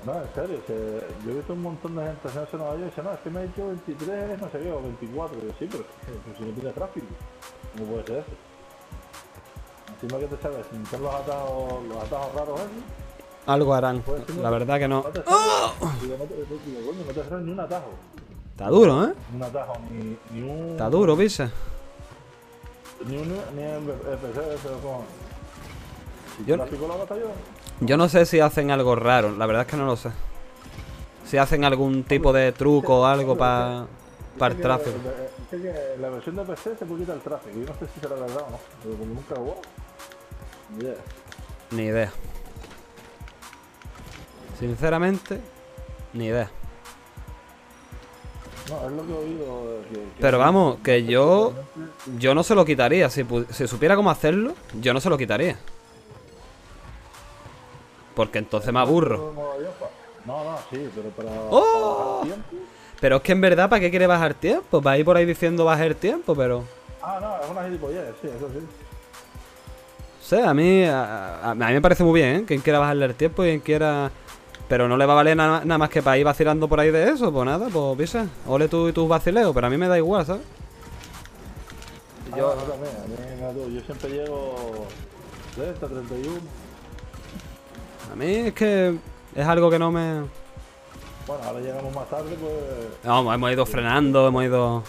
No, en serio, que yo he visto un montón de gente haciendo Nueva York y dice, no, es que me he hecho 23, no sé qué, o 24. Yo, sí, pero, pero si no tiene tráfico, ¿cómo puede ser eso? Encima que te sabes, sin ser los atajos, los atajos raros esos, Algo harán. Pues La verdad que no. no te sabes, digo, no te, no te ni un atajo, Está duro, ¿eh? un atajo, ni, ni un... Está duro, pisa. Ni un, ni en PC, pero con... Yo- tráfico la batalla, Yo no sé si hacen algo raro, la verdad es que no lo sé. Si hacen algún tipo de truco o algo para el Dice que- tráfico. Dice que en la versión de PC se puede quitar el tráfico. Yo no sé si será verdad o no. Pero como nunca jugado. Ni idea. Ni idea. Sinceramente, ni idea. No, es lo que he oído. Que, que- Pero vamos, que yo yo no se lo quitaría. Si, si supiera cómo hacerlo, yo no se lo quitaría. Porque entonces me aburro. No, no, sí, pero para, ¡Oh! para bajar el tiempo. Pero es que en verdad, ¿para qué quiere bajar tiempo? Va a ir por ahí diciendo bajar tiempo, pero... Ah, no, es una gilipollez, sí, eso sí. O sea, a mí, a, a- a mí me parece muy bien, ¿eh? Quien quiera bajarle el tiempo y quien quiera... Pero no le va a valer nada, nada más que para ir vacilando por ahí de eso, pues nada, pues pisa. Ole tú y tus vacileos, pero a mí me da igual, ¿sabes? Yo, Yo- Ah, no, también, a mí me da todo. yo siempre llego 30, 31. A mí es que es algo que no me... Bueno, ahora llegamos más tarde, pues. Vamos, hemos ido frenando, hemos ido...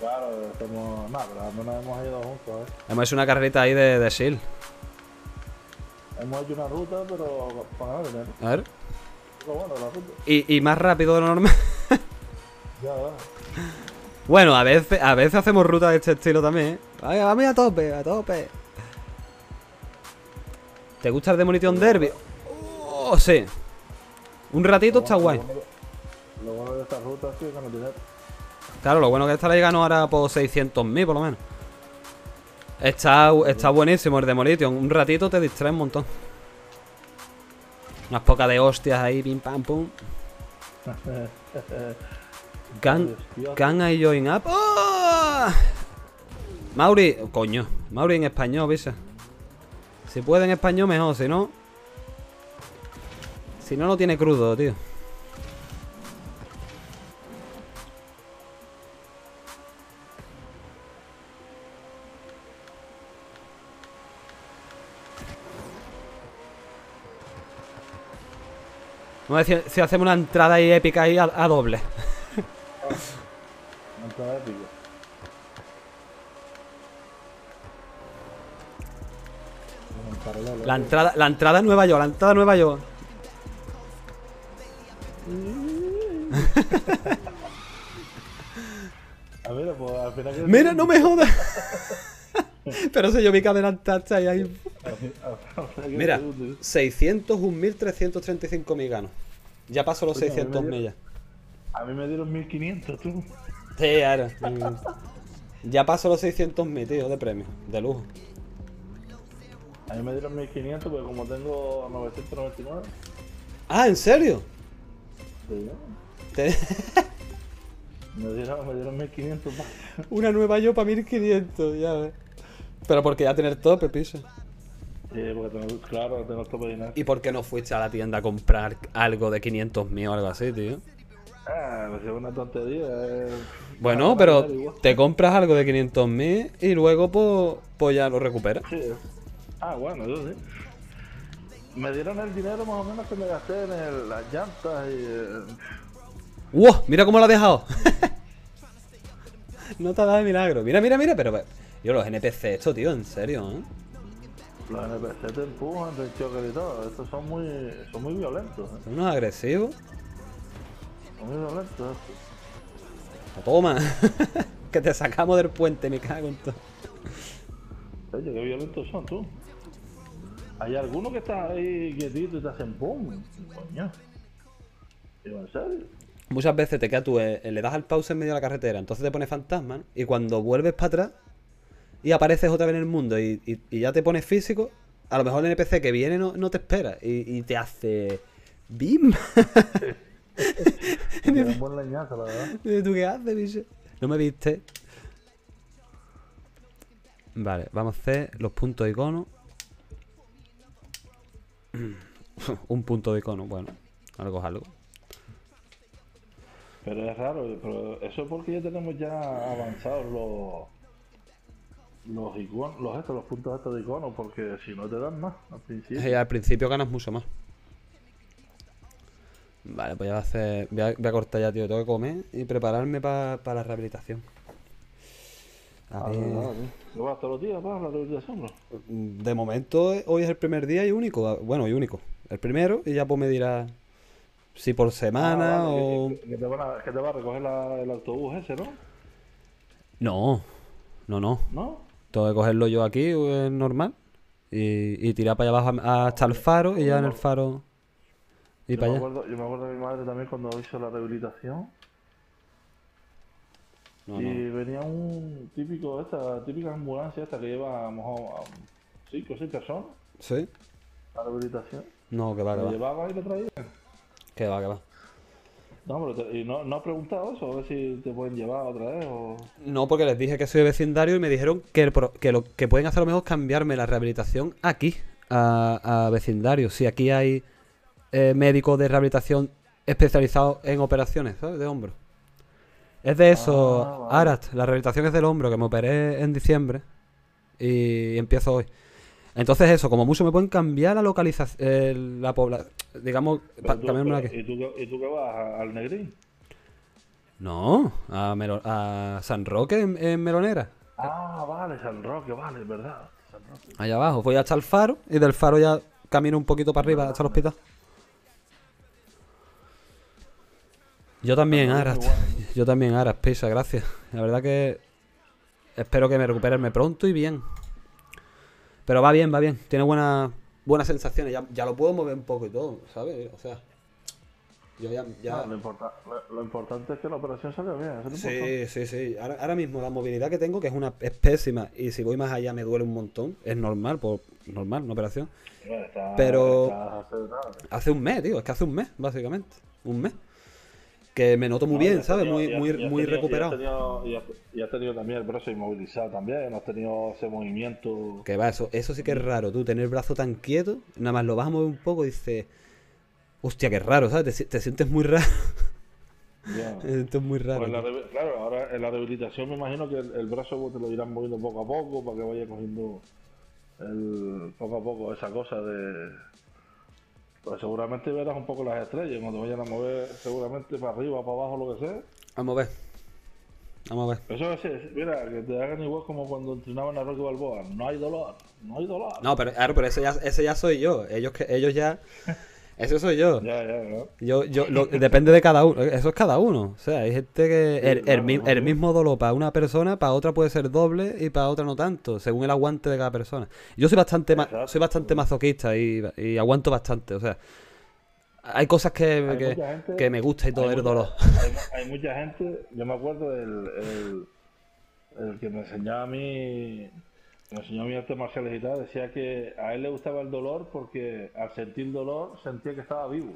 Claro, estamos. Nada, pero al menos hemos ido juntos, ¿eh? Hemos hecho una carrerita ahí de, de shield. Hemos hecho una ruta, pero para dinero. A ver. Lo bueno de la ruta. Y, y más rápido de lo normal. Ya, ya. Bueno, a veces, a veces hacemos rutas de este estilo también. ¿eh? Ay, vamos a tope, a tope. ¿Te gusta el Demolition Derby? Oh, sí. Un ratito está guay. Lo bueno, de esta ruta es que ganas dinero. Claro, lo bueno que esta la ganó ahora por 600.000 por lo menos. Está, está buenísimo el Demolition. Un ratito te distrae un montón. Unas pocas de hostias ahí, pim pam pum. Can, can I join up? ¡Oh! Mauri, coño, Mauri en español, visa. Si puede en español, mejor, si no. Si no, lo tiene crudo, tío. Vamos a ver si, si hacemos una entrada ahí épica ahí a, a doble. No está épico. En paralelo. La entrada, la entrada Nueva York, la entrada Nueva York. Ah, mira, pues al final. que- Mira, no me jodas. Pero si yo vi que adelantaste ahí. ahí. Mira, segundo. 601.335 mil gano. Ya paso los mí me 600 dio- millas. A mí me dieron 1500, tú. Sí, ahora. mm. Ya paso los 600 mil, tío, de premio. De lujo. A mí me dieron 1500 porque como tengo 999. Ah, ¿en serio? Sí, ¿no? Te- Me dieron, me dieron 1500 más. Una nueva yo para 1500, ya ves. Pero porque ya tener tope, piso. Sí, porque tengo, claro, tengo tope de dinero. ¿Y por qué no fuiste a la tienda a comprar algo de 500 mil o algo así, tío? Ah, pues es una tontería. eh. Bueno, Ah, pero te compras algo de 500 mil y luego pues, pues ya lo recuperas. Sí. Ah, bueno, yo sí. Me dieron el dinero más o menos que me gasté en el- las llantas y... eh, ¡Wow! Mira cómo lo ha dejado. no te ha dado de milagro. Mira, mira, mira, pero... Yo los NPC esto, tío, en serio, ¿eh? los NPC te empujan, te chocan y todo. Estos son muy, son muy violentos. ¿eh? Son unos agresivos. Son muy violentos. estos. Toma. que te sacamos del puente, me cago en todo. Oye, qué violentos son tú. Hay algunos que están ahí quietitos y te hacen pum. Coño. ¿en serio? Muchas veces te quedas tú, eh, le das al pause en medio de la carretera, entonces te pones fantasma, ¿no? y cuando vuelves para atrás y apareces otra vez en el mundo y, y- y ya te pones físico, a lo mejor el NPC que viene no, no te espera y, y te hace... ¡Bim! Leñazo, la verdad. ¿Y ¿Tú qué haces, bicho? ¿No me viste? Vale, vamos a hacer los puntos de icono. Un punto de icono, bueno, algo es algo. Pero es raro, pero eso es porque ya tenemos ya avanzados los los iconos, los estos, los puntos estos de icono, porque si no te dan más al principio. Y al principio ganas mucho más. Vale, pues ya voy a hacer. Voy a, voy a cortar ya, tío. Tengo que comer y prepararme para la rehabilitación. A Ah, ver. ¿Lo vas todos los días para la rehabilitación? De momento, eh, hoy es el primer día y único. Bueno, y único. El primero, y ya pues me dirá si por semana Ah, vale, o. que, que te van a, que te va a recoger la- el autobús ese, ¿no? No, no, no. ¿No? Tengo que cogerlo yo aquí, es normal. Y, y tirar para allá abajo hasta el faro y ya en el faro. Y yo, para me allá. acuerdo, yo me acuerdo de mi madre también cuando hizo la rehabilitación No, y no. venía un típico, esta típica ambulancia esta que lleva a lo mejor a cinco o seis personas ¿Sí? la rehabilitación. No, que va, que va. llevaba y lo traía. Que va, que va. No, pero te- y no, no has preguntado eso, a ver si te pueden llevar otra vez o... No, porque les dije que soy vecindario y me dijeron que, el pro- que lo que pueden hacer a lo mejor es cambiarme la rehabilitación aquí, a, a vecindario. Si aquí hay eh, médicos de rehabilitación especializados en operaciones, ¿sabes? De hombro. Es de eso, Ah, vale. Arat. La rehabilitación es del hombro, que me operé en diciembre y empiezo hoy. Entonces eso, como mucho me pueden cambiar la localización, la población, digamos, tú- pero- aquí. ¿y, tú, qué- ¿Y tú qué vas? ¿A- ¿Al Negrín? No, a, Melo- a San Roque en, en Melonera. Ah, vale, San Roque, vale, es verdad. San Roque. Allá abajo. Voy hasta el faro y del faro ya camino un poquito para arriba hasta el hospital. Yo también, Aras. Yo también, Aras, pisa, gracias. La verdad que espero que me recuperarme pronto y bien. Pero va bien, va bien. Tiene buenas buenas sensaciones. Ya, ya lo puedo mover un poco y todo, ¿sabes? O sea, yo ya... ya- lo, importa- lo- lo importante es que la operación salga bien. Sí, sí, sí. Ahora, ahora mismo la movilidad que tengo, que es una es pésima, y si voy más allá me duele un montón, es normal, por normal, una operación. Está- Pero- está acelerado. Hace un mes, tío, es que hace un mes, básicamente. Un mes. Que me noto muy No, bien, ¿sabes? Muy, muy, muy recuperado. Y has, tenido, y, has, tenido también el brazo inmovilizado también, no has tenido ese movimiento. Que va, eso, eso sí que es raro, tú, tener el brazo tan quieto, nada más lo vas a mover un poco y dices, hostia, qué raro, ¿sabes? Te, si- te sientes muy raro. Ya. te sientes muy raro. Pues la claro, ahora en la rehabilitación me imagino que el, el brazo te lo irán moviendo poco a poco para que vaya cogiendo el, poco a poco esa cosa de... Pues seguramente verás un poco las estrellas, cuando vayan a mover seguramente para arriba, para abajo, lo que sea. Vamos a ver. Vamos a ver. Eso es, es- mira, que te hagan igual como cuando entrenaban a Rocky Balboa. No hay dolor, no hay dolor. No, pero claro, pero ese ya, ese ya soy yo. Ellos que ellos ya. Ese soy yo. Ya, ya, ¿no? Yo, yo, lo- depende de cada uno. Eso es cada uno. O sea, hay gente que. El, el mismo dolor para una persona, para otra puede ser doble y para otra no tanto, según el aguante de cada persona. Yo soy bastante, Exacto. soy bastante mazoquista y, y aguanto bastante. O sea, hay cosas que, Hay que, mucha gente- que me gusta y todo el mucha- dolor. Hay, mu- hay mucha gente, yo me acuerdo del el, el que me enseñaba a mí, a mí artes marciales y tal, decía que a él le gustaba el dolor porque al sentir dolor sentía que estaba vivo.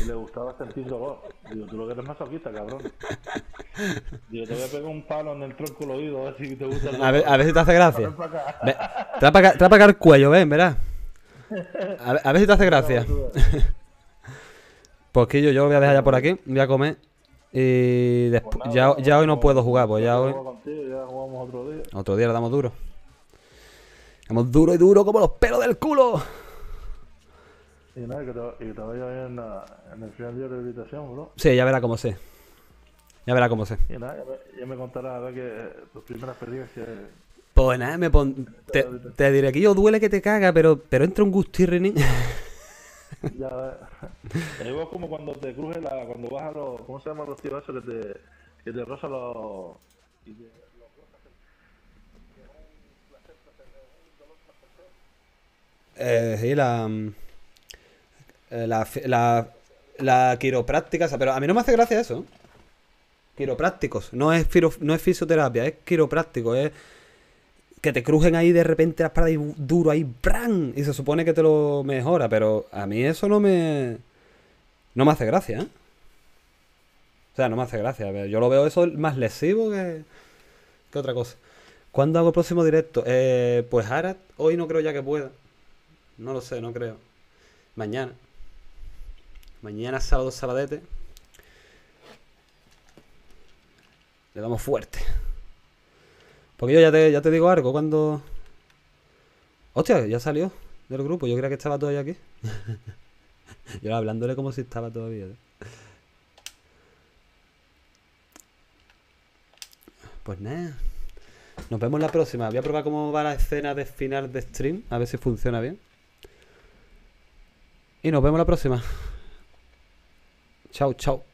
Y le gustaba sentir dolor. Digo, tú lo que eres masoquista, cabrón. Yo te voy a pegar un palo en el tronco del oído a ver si te gusta el A ver, a ver si te hace gracia. Acá. Ve, te va a pagar- te va a pagar el cuello, ven, verás. A ver, a ver si te hace gracia. Pues que yo, yo lo voy a dejar ya por aquí, voy a comer. Y después, Pues nada, ya, ya hoy no puedo jugar, pues ya hoy. contigo, ya jugamos otro día. Otro día le damos duro. Damos duro y duro como los pelos del culo. Y nada, que te, y te vaya bien en, la- en el final de rehabilitación, bro. Sí, ya verá cómo sé. Ya verá cómo sé. Y nada, ya me, ya me contarás a ver que eh, tus primeras experiencias. Pues nada, me pon... te, te diré que yo duele que te caga, pero, pero entra un gustirri, Ya ves. Es como cuando te cruje la. Cuando vas a los. ¿Cómo se llaman los tíos esos que te. que te rozan los. y te- Eh, sí, la, eh, la, la, la quiropráctica, esa, pero a mí no me hace gracia eso. Quiroprácticos, no es, firo- no es fisioterapia, es quiropráctico, es que te crujen ahí de repente las paradas y duro ahí, ¡bran! Y se supone que te lo mejora, pero a mí eso no me... No me hace gracia, ¿eh? O sea, no me hace gracia. Yo lo veo eso más lesivo que, que otra cosa. ¿Cuándo hago el próximo directo? Eh, pues ahora, hoy no creo ya que pueda. No lo sé, no creo. Mañana. Mañana sábado, sabadete. Le damos fuerte. Porque yo ya te, ya te digo algo cuando... Hostia, ya salió del grupo. Yo creía que estaba todavía aquí. yo hablándole como si estaba todavía. ¿eh? Pues nada. Nos vemos la próxima. Voy a probar cómo va la escena de final de stream. A ver si funciona bien. Y nos vemos la próxima. Chao, chao.